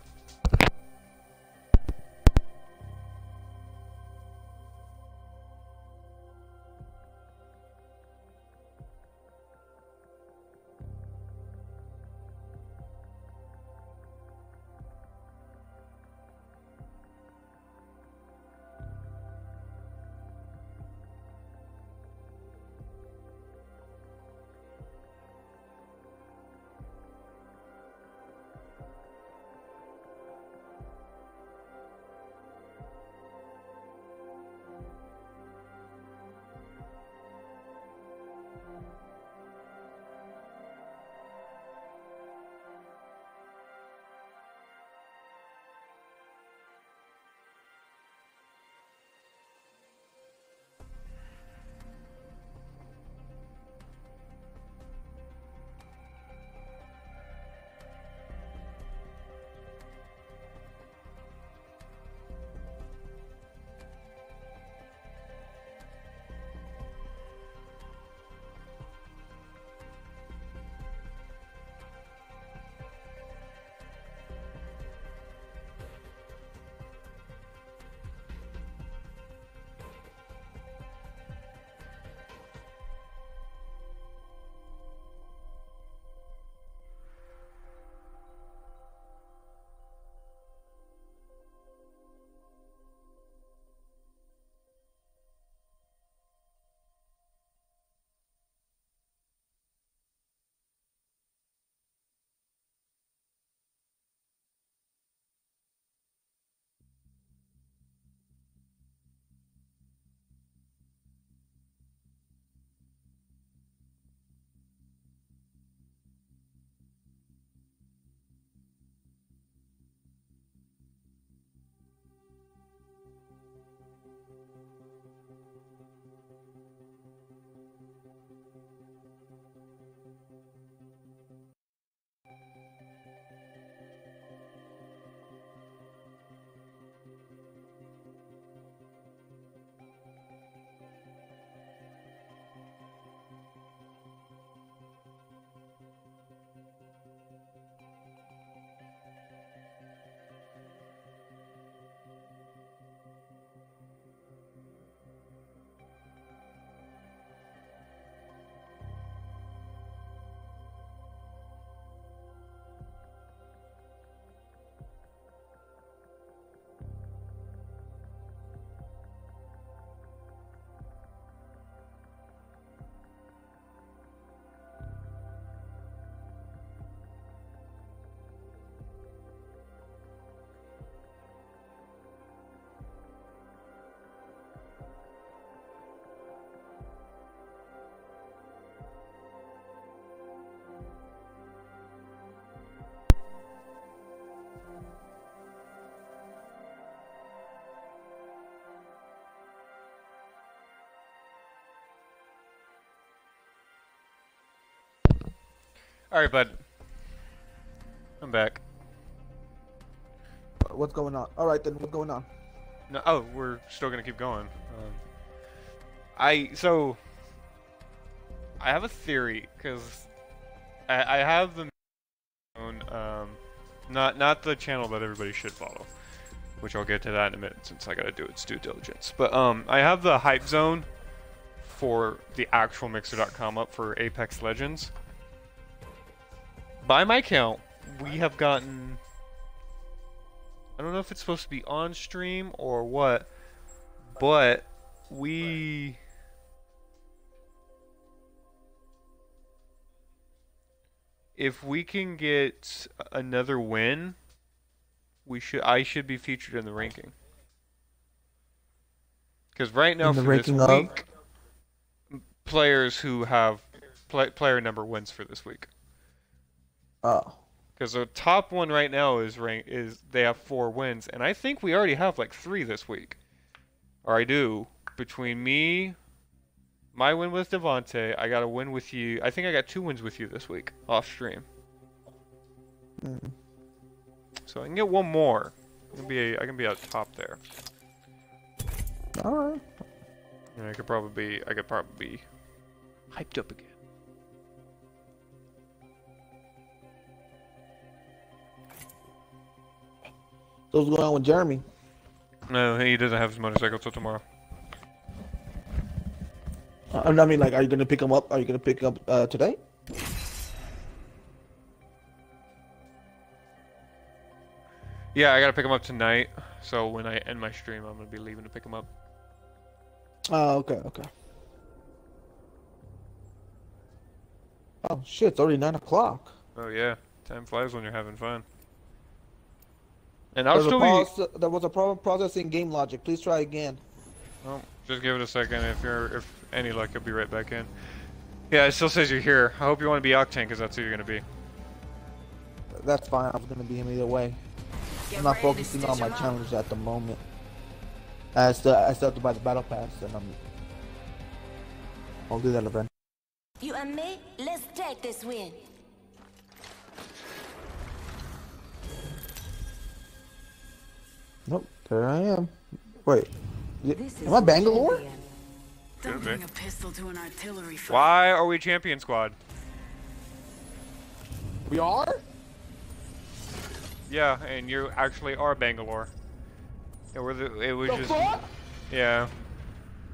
All right, bud. I'm back. What's going on? All right then. What's going on? No, oh, we're still gonna keep going. Um, I so I have a theory because I, I have the own, um, not not the channel that everybody should follow, which I'll get to that in a minute since I gotta do its due diligence. But um, I have the hype zone for the actual Mixer.com up for Apex Legends by my count, we have gotten... I don't know if it's supposed to be on stream or what, but we... If we can get another win, we should I should be featured in the ranking. Because right now the for this week, players who have play, player number wins for this week. Oh. Because the top one right now is rank is they have four wins, and I think we already have like three this week. Or I do between me, my win with Devonte, I got a win with you. I think I got two wins with you this week off stream. Hmm. So I can get one more. I can be I can be at top there. All right. And I could probably be I could probably be hyped up again. So what's going on with Jeremy? No, he doesn't have his motorcycle till tomorrow. Uh, I mean, like, are you gonna pick him up? Are you gonna pick him up uh, today? Yeah, I gotta pick him up tonight. So when I end my stream, I'm gonna be leaving to pick him up. Oh, okay, okay. Oh shit! It's already nine o'clock. Oh yeah, time flies when you're having fun. And I'll still be. there was a problem processing game logic. Please try again. Oh, just give it a second. If you're, if any luck, you'll be right back in. Yeah, it still says you're here. I hope you want to be Octane, because that's who you're gonna be. That's fine. I'm gonna be him either way. I'm not focusing on my challenge at the moment. I still, I still have to buy the battle pass, and I'm. I'll do that eventually. You and me, let's take this win. Nope, there I am. Wait, y- am I Bangalore? Could be. Bring a pistol to an artillery fight. Why are we champion squad? We are? Yeah, and you actually are Bangalore. Yeah, we're the, it was The just. fuck? Yeah.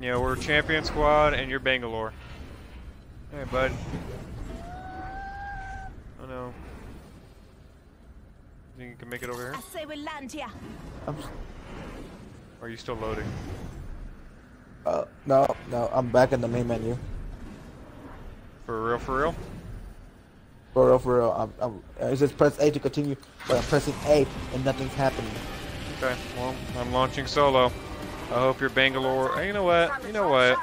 Yeah, we're champion squad, and you're Bangalore. Hey, bud. Oh no. Think you can make it over here? I say we land here. I'm, Or are you still loading? uh, no, no, I'm back in the main menu. For real, for real? For real, for real. I'm, I'm, it says press A to continue, but I'm pressing A and nothing's happening. Okay, well, I'm launching solo. I hope you're Bangalore. Hey, you know what? You know what?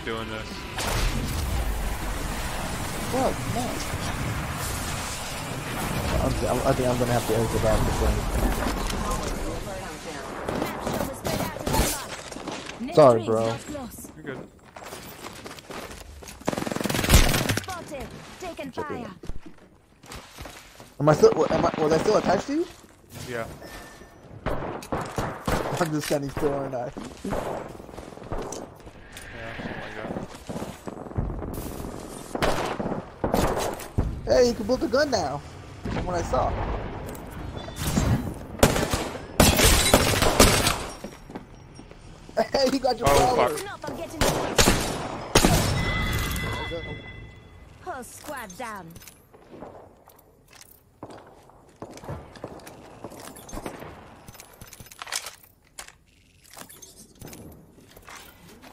We're doing this. What? No. I'm, I'm, think I'm gonna have to exit out the game. Sorry, bro. You're good. Spotted. Fire. Am I still? Am I? Was I still attached to you? Yeah. I'm just standing still, aren't I? Hey, you can build a gun now. From what I saw. Hey, you got your Oh, power. fuck. Enough, I'm getting Whole squad down.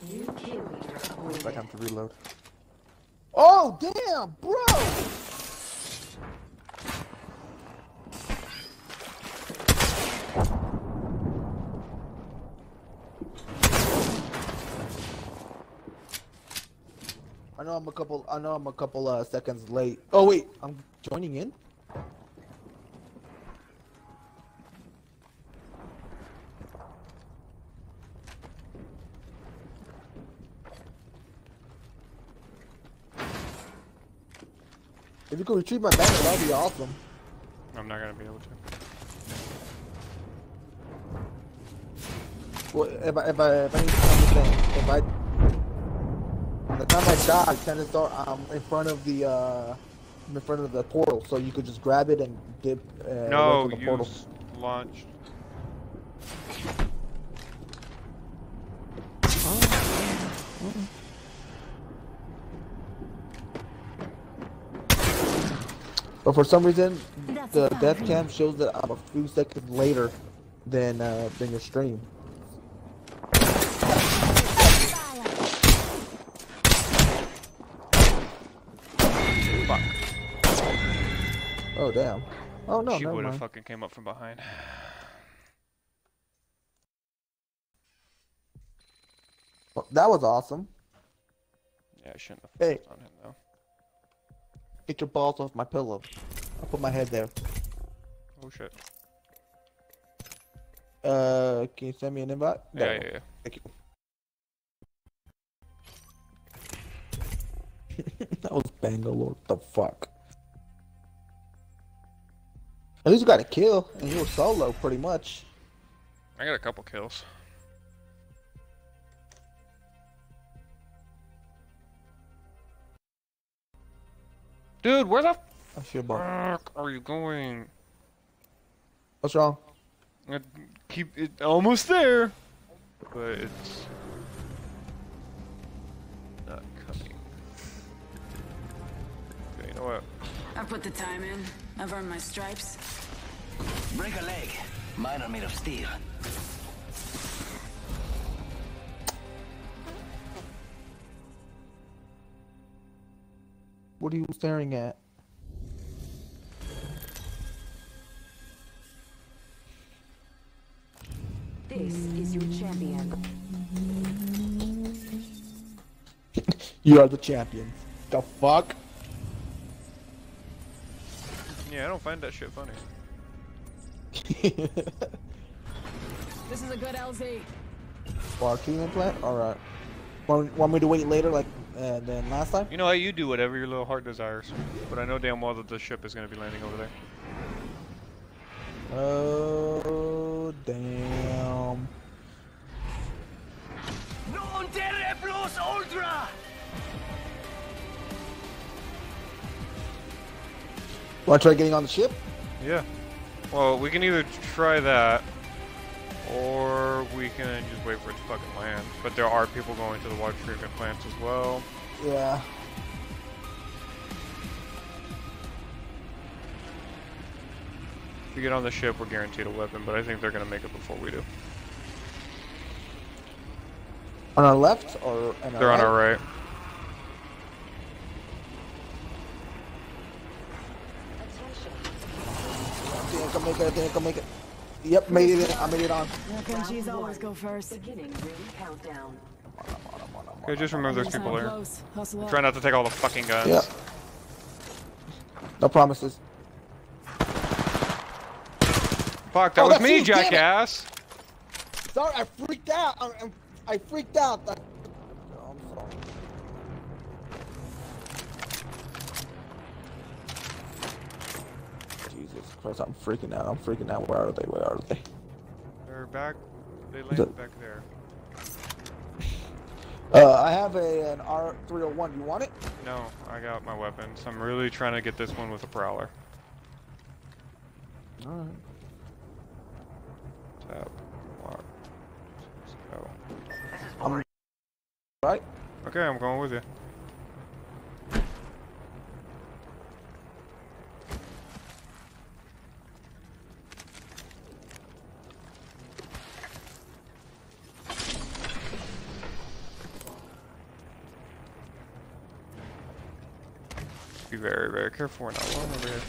New kill leader appointed. I have to reload. Oh, damn, bro! Know I'm a couple. I know I'm a couple uh, seconds late. Oh wait, I'm joining in. If you could retrieve my banner, that'd be awesome. I'm not gonna be able to. Well, if I, if I, if I need to understand, if I, the time I die, I tend to start um in front of the uh in front of the portal, so you could just grab it and dip. Uh, No, the you portal. s- launched. But for some reason, That's the fine. death cam shows that I'm a few seconds later than uh, than your stream. Oh damn. Oh no, she would have fucking came up from behind. Well, that was awesome. Yeah, I shouldn't have Hey. on him though. Get your balls off my pillow. I'll put my head there. Oh shit. Uh, can you send me an invite? Yeah, yeah, yeah. Thank you. that was Bangalore. What the fuck? At least you got a kill, and you were solo pretty much. I got a couple kills. Dude, where the I feel bad. fuck are you going? What's wrong? I keep it almost there, but it's not coming. Okay, you know what? I put the time in. I've earned my stripes. Break a leg. Mine are made of steel. What are you staring at? This is your champion. You are the champion. The fuck? Yeah, I don't find that shit funny. This is a good LZ. Sparky implant? Alright. Want, want me to wait later like uh, than last time? You know what? You do whatever your little heart desires, but I know damn well that the ship is gonna be landing over there. Oh, damn. Non terre plus ultra! Want to try getting on the ship? Yeah. Well, we can either try that, or we can just wait for it to fucking land. But there are people going to the water treatment plants as well. Yeah. If we get on the ship, we're guaranteed a weapon, but I think they're gonna make it before we do. On our left or on our They're on our right. I think I can make it. I think I can make it. Yep, made it. I made it on. How always go first? Beginning ring countdown. Okay, just remember those people there. Close. Try not to take all the fucking guns. Yep. No promises. Fuck, that Oh, was me, you, jackass! Sorry, I freaked out. I, I, I freaked out. I, Christ, I'm freaking out. I'm freaking out. Where are they? Where are they? They're back. They The- landed back there. Uh, I have a an R301. You want it? No, I got my weapons. I'm really trying to get this one with a prowler. Alright. Tap. Lock. Go. I'm right. Okay, I'm going with you. Be very, very careful. We're not alone over here.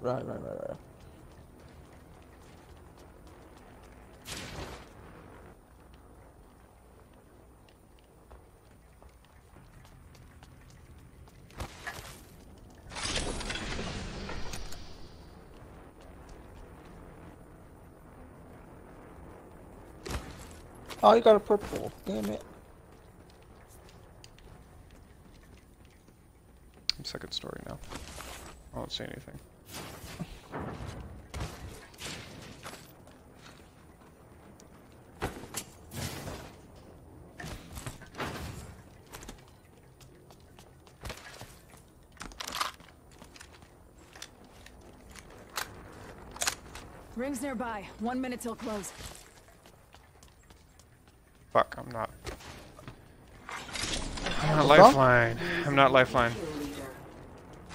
Right, right, right, right. Oh, you got a purple. Damn it. Second story now. I don't see anything. Rings nearby. One minute till close. Fuck, I'm not. I'm not What's lifeline. I'm not lifeline.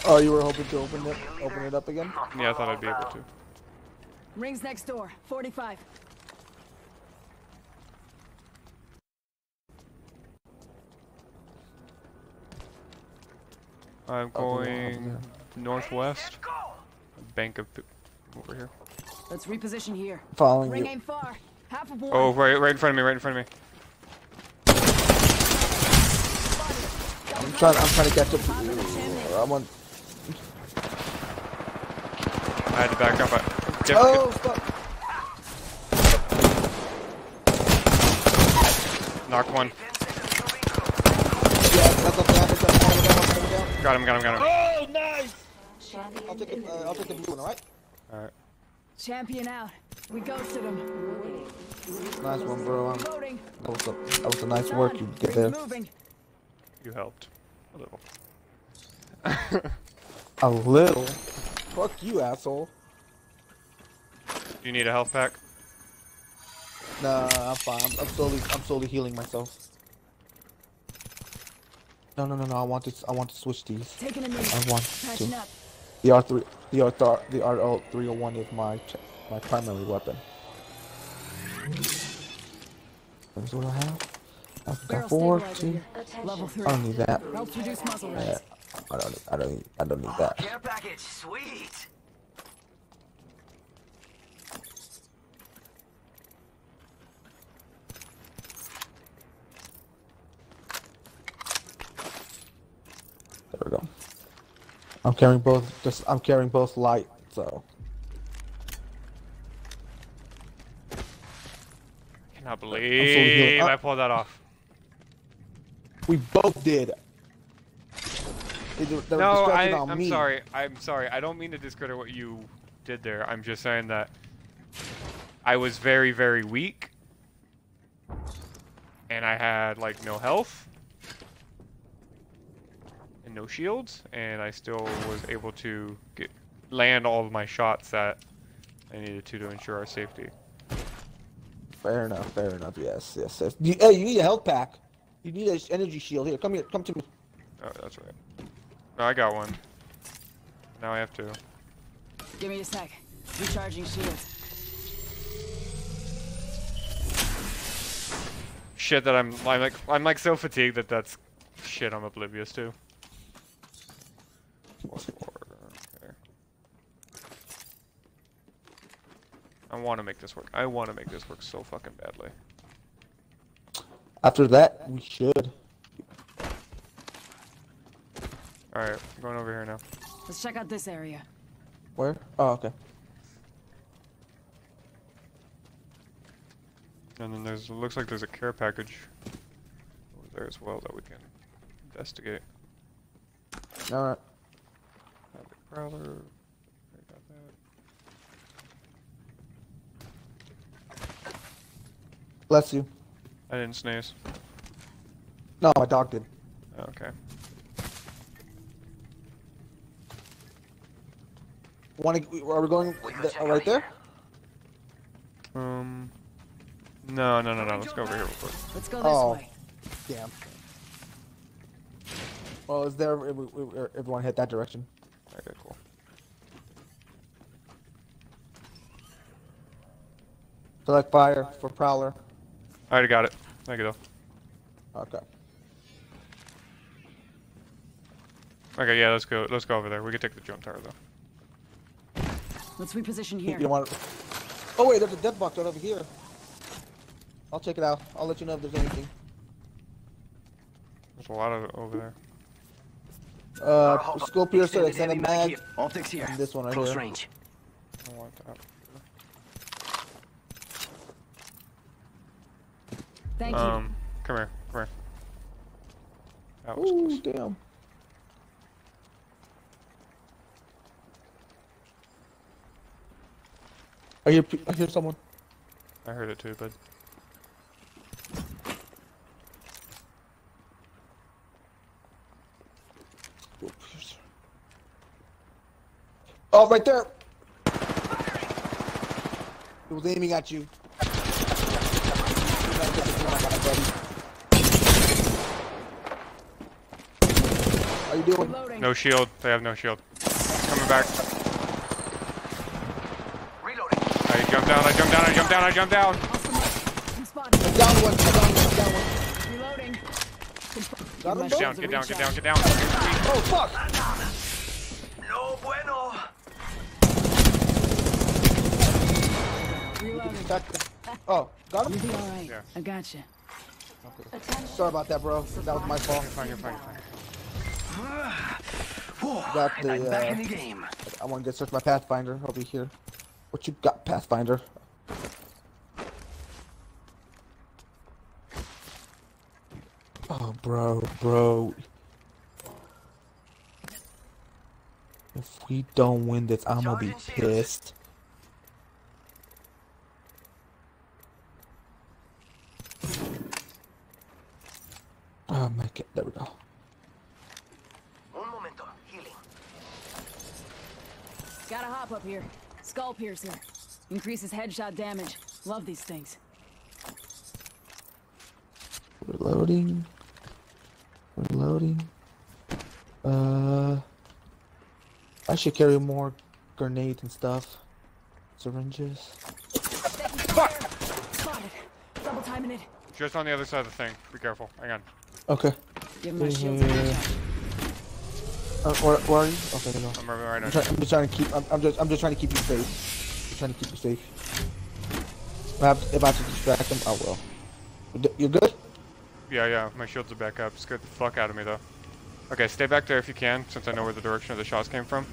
Oh, you were hoping to open it, open it up again? Yeah, I thought I'd be able to. Rings next door. 45. I'm Oh, the one over going there. northwest. Bank of over here. Let's reposition here. Following Ring you. aim far. Half of one. Oh, right, right in front of me, right in front of me. I'm trying. I'm trying to catch up. to you. I'm on. I had to back up. I, get, Oh, fuck. get- knocked one. Got him, got him, got him. Oh, nice. I'll take the. Uh, I'll take the blue one. All right. Alright. Champion out. We ghosted him. Nice one, bro. Um, that was a that was a nice work you did there. You helped. A little. A little. Fuck you, asshole. Do you need a health pack? Nah, I'm fine. I'm, I'm slowly. I'm slowly healing myself. No, no, no, no. I want to. I want to switch these. Taking a minute. I want Patching to. up. The R3, the R, the RL 301 is my my primary weapon. That's what I have. I've Barrel got four, two. Level three. I don't need that. Helps reduce muzzle Yeah, raps. I don't. Need, I don't. Need, I don't need that. Care package, sweet. There we go. I'm carrying both. Just I'm carrying both light. So I Cannot healing believe up. I pulled that off. we both did. They, they were No, I, I'm me. sorry. I'm sorry. I don't mean to discredit what you did there. I'm just saying that I was very, very weak. And I had, like, no health. And no shields. And I still was able to get land all of my shots that I needed to to ensure our safety. Fair enough. Fair enough. Yes. Yes. yes. You, hey, you need a health pack. You need an energy shield. Here, come here. Come to me. Oh, that's right. No, I got one. Now I have to. Give me a sec. Recharging shields. Shit that I'm, I'm like, I'm like so fatigued that that's shit I'm oblivious to. Plus four, okay. I want to make this work. I want to make this work so fucking badly. After that, we should. Alright, going over here now. Let's check out this area. Where? Oh, okay. And then there's, looks like there's a care package over there as well that we can investigate. All right. Have a prowler. I got that. Bless you. I didn't sneeze. No, my dog did. Okay. Want to? Are we going th- right there? Um. No, no, no, no. Let's go over here real quick. Let's go this Oh. way. Damn. Well, is there? If we, we, everyone hit that direction. Okay, cool. Select fire for prowler. I already got it. Thank you though. Okay. Okay, yeah, let's go. Let's go over there. We can take the jump tower though. Let's reposition You here. don't want. Oh wait, there's a death box right over here. I'll check it out. I'll let you know if there's anything. There's a lot of it over there. Uh, skull piercer, extended Extended mag mag, here. Optics here. and this one right Close here. range. I want that. Thank you. Um, come here, come here. That was Ooh, close. damn. I hear. I hear someone. I heard it too, piercer. Oh, right there. It was aiming at you. You gotta get this one, my buddy. How you doing? No shield. They have no shield. Coming back. Reloading. I I jump down, I jump down, I jump down, I jump down. I'm down one. I'm down one. I'm down one. Reloading. Got him, Get down, get down, get down, get down. Oh, fuck. No bueno. Reloading. Oh, got You'll him? alright. Yeah. I got you. Sorry about that, bro. That was my fault. Fine, you're fine, you're fine. Got and I'm the, back uh, in the game. I want to get search my Pathfinder over here. What you got, Pathfinder? Oh, bro, bro. If we don't win this, I'm gonna be pissed. Oh my god, there we go. Un momento. Healing. Gotta hop up here. Skull piercer. Increases headshot damage. Love these things. Reloading. Reloading. Uh, I should carry more grenades and stuff. Syringes. Spotted. Double timing it. Just on the other side of the thing. Be careful. Hang on. Okay. Give my Yeah, shields yeah, a yeah, recharge. Uh, where, where are you? Okay, there you go. I'm right, right I'm, try. I'm just trying to keep. I'm, I'm just. I'm just trying to keep you safe. Just trying to keep you safe. If I have to, if I have to distract them, I will. You d- You good? Yeah, yeah, my shields are back up. Scared the fuck out of me though. Okay, stay back there if you can, since I know where the direction of the shots came from.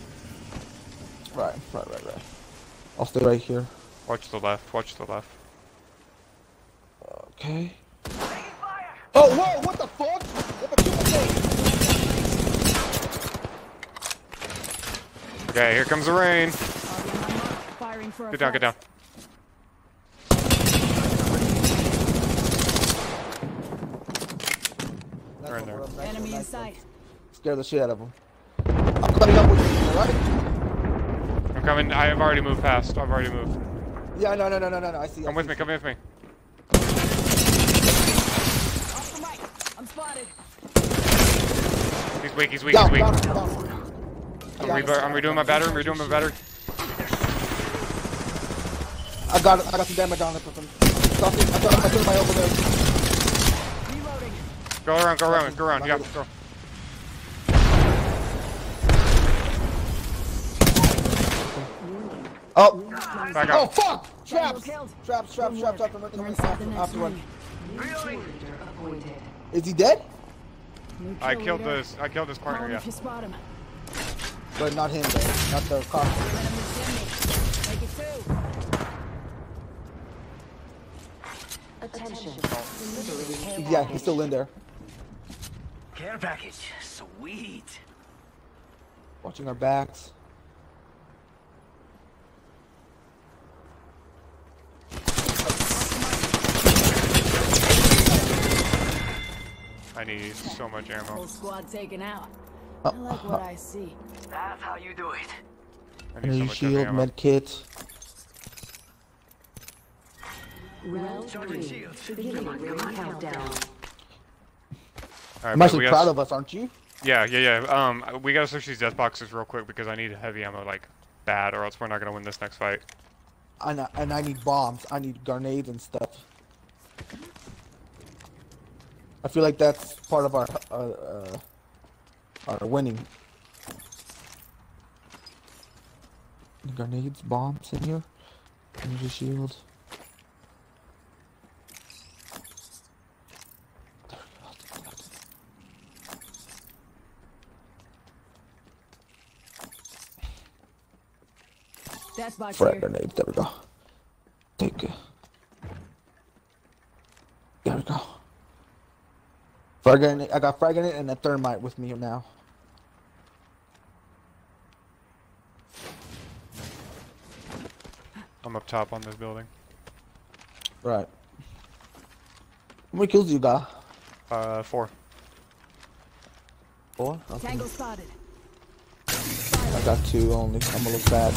Right, right, right, right. I'll stay right here. Watch the left, watch the left. Okay. Oh, whoa! What the fuck? What the fuck? Okay, here comes the rain. Already on my mark. Firing for a Get down, get down. They're in there. Enemy in sight. Scare the shit out of them. I'm coming up with you, alright? I'm coming. I have already moved past. I've already moved. Yeah, no, no, no, no, no, no. I see. I Come with see. me, come with me. Off the mic. I'm spotted. He's weak, he's weak, Down, he's weak. down, down. I'm, re- I'm redoing my battery, I'm redoing my battery. I got it. I got some damage on it for some. Stop it. I got I took my over there. Reloading. Go around, go around, go around. Yeah, go. Oh. Back Oh fuck! Traps! killed. Traps! Traps! Traps! Traps! I'm We're running inside the after, next after one. ring. Appointed. Is he dead? New I kill killed leader. this. I killed this Call partner. him Yeah. if you spot him. But not him though. Not the cop. Enemy chimney. Make it two. Attention. Yeah, he's still in there. Care package. Sweet. Watching our backs. I need so much ammo. Whole squad taken out. Oh, I like what I see. That's how you do it. I need so Energy much heavy shield, ammo. med kit. Round Charging three. shields. Beginning ring countdown. Alright, I'm but actually we proud gotta, of us, aren't you? Yeah, yeah, yeah. Um, we gotta search these death boxes real quick because I need heavy ammo like bad, or else we're not gonna win this next fight. And I, and I need bombs. I need grenades and stuff. I feel like that's part of our uh, uh, our winning. Grenades, bombs in here. Energy shield. Death box Frag grenade. There we go. Take it. There we go. Frag grenade. I got frag grenade and a thermite with me now. I'm up top on this building. Right. How many kills you got? Uh, four. Four. Okay. Tango spotted. I got two only. I'm gonna look bad.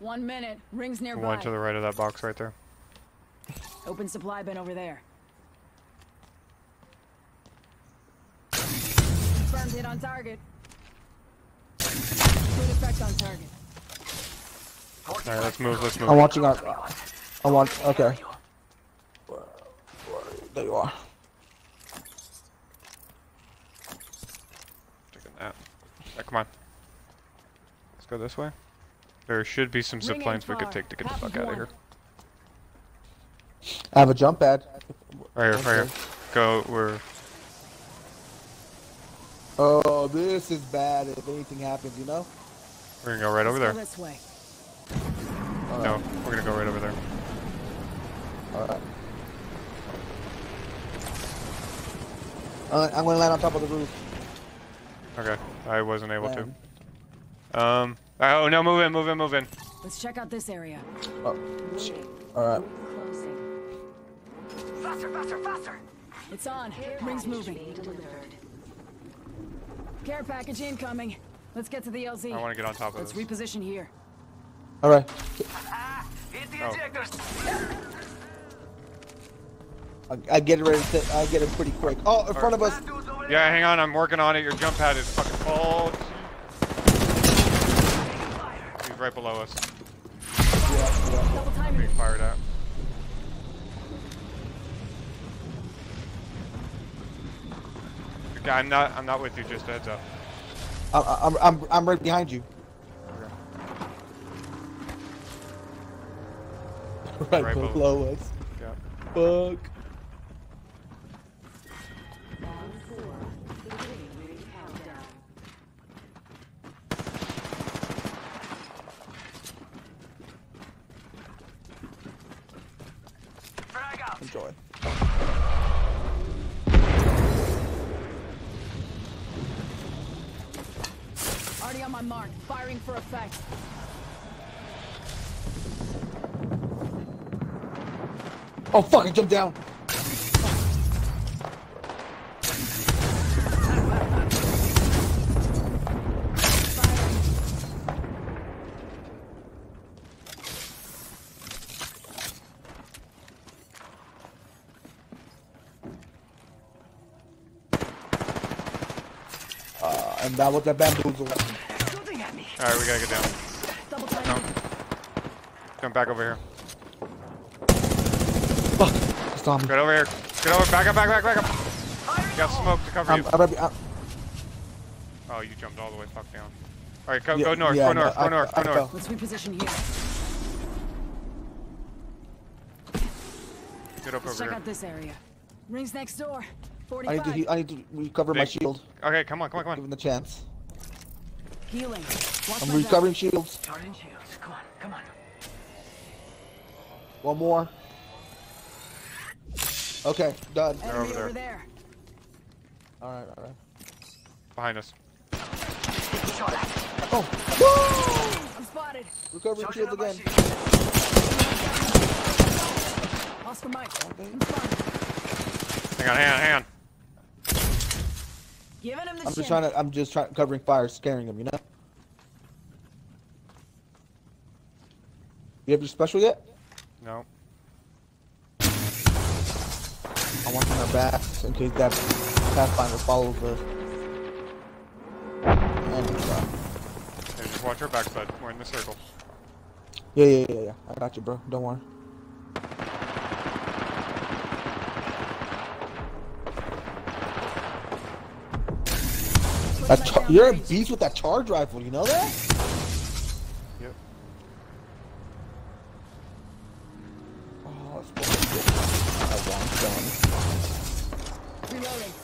One minute. Rings nearby. One to the right of that box right there. Open supply bin over there. Confirmed hit on target. Good effect on target. Alright, let's move, let's move. I'm watching our. I want. Okay. There you are. Taking that. Yeah, come on. Let's go this way. There should be some zip lines we could take to get the fuck out of here. I have a jump pad. Right here, right here. Go, we're... Oh, this is bad. If anything happens, you know. We're gonna go right over Let's there. go this way. No, we're gonna go right over there. All right. Uh, I'm gonna land on top of the roof. Okay, I wasn't able Land. to. Um, oh no, move in, move in, move in. Let's check out this area. Oh, all right. Faster, faster, faster! It's on. Rings moving. Care package incoming. Let's get to the LZ. I wanna get on top of it. Let's this. reposition here. All right. Ah, hit the Oh. injectors! I, I get it ready. To, I get it pretty quick. Oh, in front of us. Yeah, hang on, I'm working on it. Your jump pad is fucking full. He's right below us. Double timing. Being fired at. Okay, I'm not. I'm not with you. Just a heads up. I, I'm, I'm, I'm right behind you. Right, Right below- below us. Yeah. Fuck. Enjoy. On mark. Firing for effect. Oh fuck! I jumped down. Uh, and that was that bamboozle. Shooting at me! All right, we gotta get down. Double No. Come back over here. Fuck! He saw me. Get over here. Get over. Back up. Back up. Back up. Got smoke to cover I'm, you. I'm, right be- I'm, Oh, you jumped all the way fuck down. All right, go, Yeah, go north. yeah, go no, north. Go I- north. I Go north. Let's reposition here. Get up Let's over check here. out this area. Rings next door. I need to. I need to recover my shield. Okay, come on, come on, come on. Given the chance. Healing. Watch I'm recovering shields. Charging shields. Come on, come on. One more. Okay, done. They're Enemy over over there. there. All right, all right. Behind us. Oh, I'm spotted. recovering Charging shields again. shield. Oscar Mike. Okay. I'm spotted. Hang on, hang on, hang on. Giving him the I'm just chin. trying to. I'm just trying covering fire, scaring him. You know. You have your special yet? No. I want our backs in case that Pathfinder follows the. And, Okay, just watch our backside. We're in the circle. yeah, yeah, yeah, yeah. I got you, bro. Don't worry. You're a beast with that charge rifle. You know that? Yep. Oh, it's fucking good. Oh, wow, I'm done. Reloading.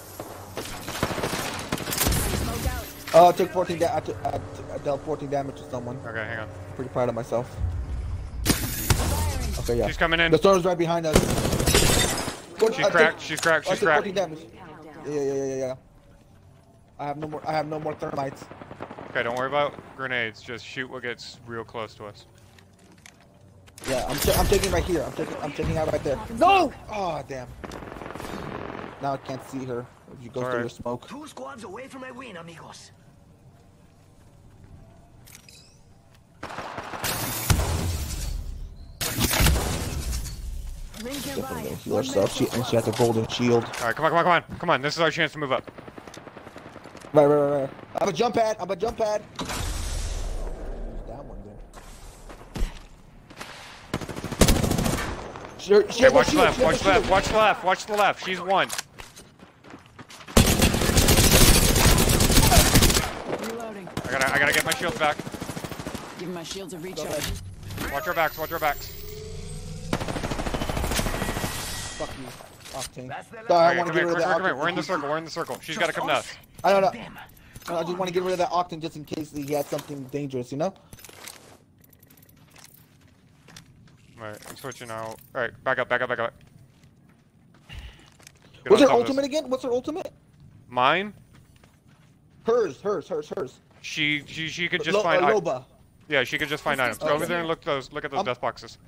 Smoke out. Oh, I took 14 da- I, took, I, I dealt 14 damage to someone. Okay, hang on. Pretty proud of myself. Okay, yeah. She's coming in. The storm's right behind us. Four- She's I took- cracked. She's cracked. I She's took cracked. 14 damage. Yeah, yeah, yeah, yeah, yeah. I have no more. I have no more thermites. Okay, don't worry about grenades. Just shoot what gets real close to us. Yeah, I'm. ta- I'm taking right here. I'm taking. I'm taking out right there. No! Oh damn. Now I can't see her. If you go through Alright. your smoke. Two squads away from my win, amigos. Definitely heal herself. She and she has a golden shield. All right, come on, come on, come on, come on. This is our chance to move up. Right, right, right, right. I'm a jump pad. I'm a jump pad. Down one then. She, she okay, watch the left, watch the left, watch the left, watch the left. She's one. Reloading. I gotta, I gotta get my shields back. Give my shields a recharge. Watch our backs. Watch our backs. Fuck you, Octane. Sorry, Okay, I want come to here, get rid of come that here. Octane. We're in the circle, we're in the circle. She's gotta come to us. I don't know. I just want to get rid of that Octane just in case he had something dangerous, you know? Alright, I'm switching out. Alright, back up, back up, back up. Get What's her top this. ultimate again? What's her ultimate? Mine? Hers, hers, hers, hers. She, she, she could just Lo- find. uh, Loba. Yeah, she could just find items. Go over there and look those. Look at those Um, death boxes.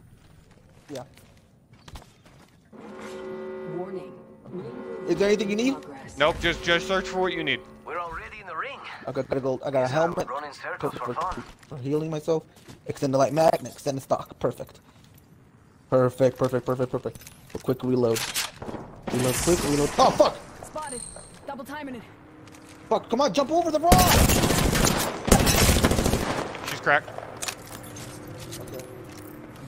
Yeah. Warning. Is there anything you need? Nope, just just search for what you need. We're already in the ring. I got, gotta go. I got a helmet. Running circles Perfect for for, for healing myself. Extend the light mag and extend the stock. Perfect. Perfect, perfect, perfect, perfect. A quick reload. Reload quick, reload. Oh, fuck! Spotted. Double timing it. Fuck, come on, jump over the rock! She's cracked.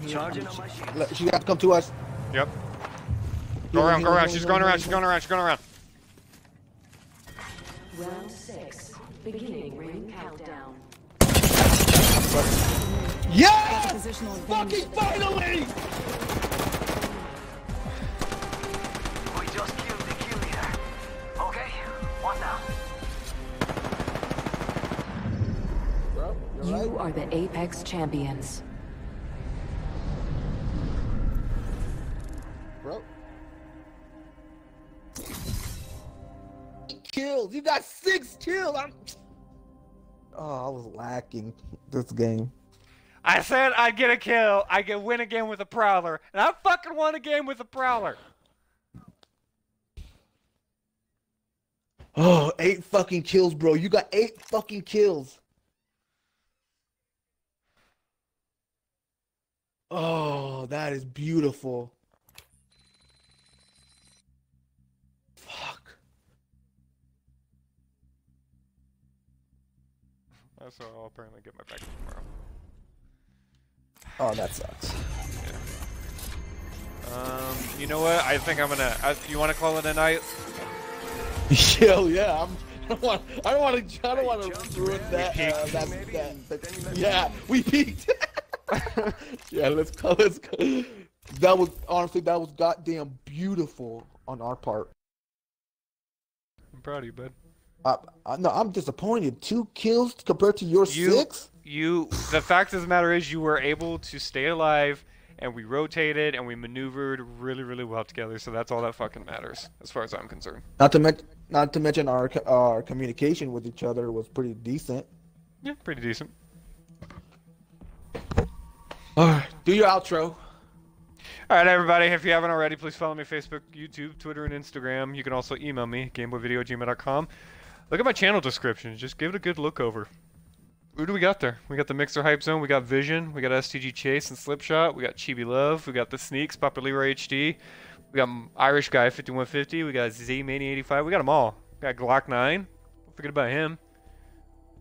Charging on my shield. She got to come to us. Yep. Go around, go around. She's going around. She's going around. She's going around. Round six. Beginning ring countdown. Yes! Fucking finally! We just killed the kill leader. Okay, what now? Bro, You are the Apex champions. Kills. You got six kills. I'm... Oh, I was lacking this game. I said I'd get a kill. I could win a game with a prowler, and I fucking won a game with a prowler. Oh, eight fucking kills, bro. You got eight fucking kills. Oh, that is beautiful. So I'll apparently get my back tomorrow. Oh, that sucks. Um, you know what? I think I'm gonna. I, you want to call it a night? Hell yeah, I'm. I don't want. I don't want to. I don't want to ruin that. Uh, that, that, that- yeah, we peaked. yeah, let's go. Let's go. That was honestly that was goddamn beautiful on our part. I'm proud of you, bud. Uh, uh, no, I'm disappointed. Two kills compared to your You, six. you. The fact of the matter is, you were able to stay alive, and we rotated and we maneuvered really, really well together. So that's all that fucking matters, as far as I'm concerned. Not to mention, not to mention our our communication with each other was pretty decent. Yeah, pretty decent. Alright, do your outro. All right, everybody. If you haven't already, please follow me Facebook, YouTube, Twitter, and Instagram. You can also email me, gameboyvideo@gmail.com. Look at my channel description. Just give it a good look over. Who do we got there? We got the Mixer Hype Zone. We got Vision. We got STG Chase and Slipshot. We got Chibi Love. We got the Sneaks, Papa Leroy HD. We got Irish Guy 5150. We got Z Mania 85. We got them all. We got Glock 9. Don't forget about him.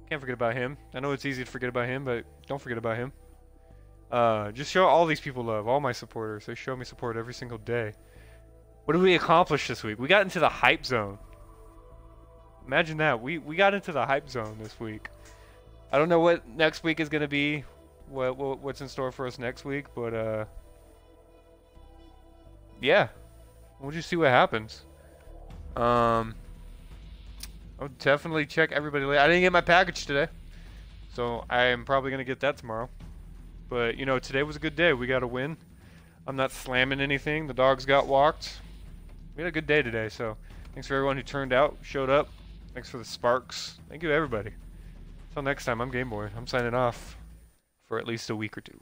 Can't forget about him. I know it's easy to forget about him, but don't forget about him. Uh, just show all these people love, all my supporters. They show me support every single day. What did we accomplish this week? We got into the hype zone. Imagine that. We we got into the hype zone this week. I don't know what next week is gonna be, what, what what's in store for us next week, but uh, yeah, we'll just see what happens. Um, I'll definitely check everybody. later. I didn't get my package today, so I am probably gonna get that tomorrow. But you know, today was a good day. We got a win. I'm not slamming anything. The dogs got walked. We had a good day today. So thanks for everyone who turned out, showed up. Thanks for the sparks. Thank you everybody. Until next time, I'm Game Boy. I'm signing off for at least a week or two.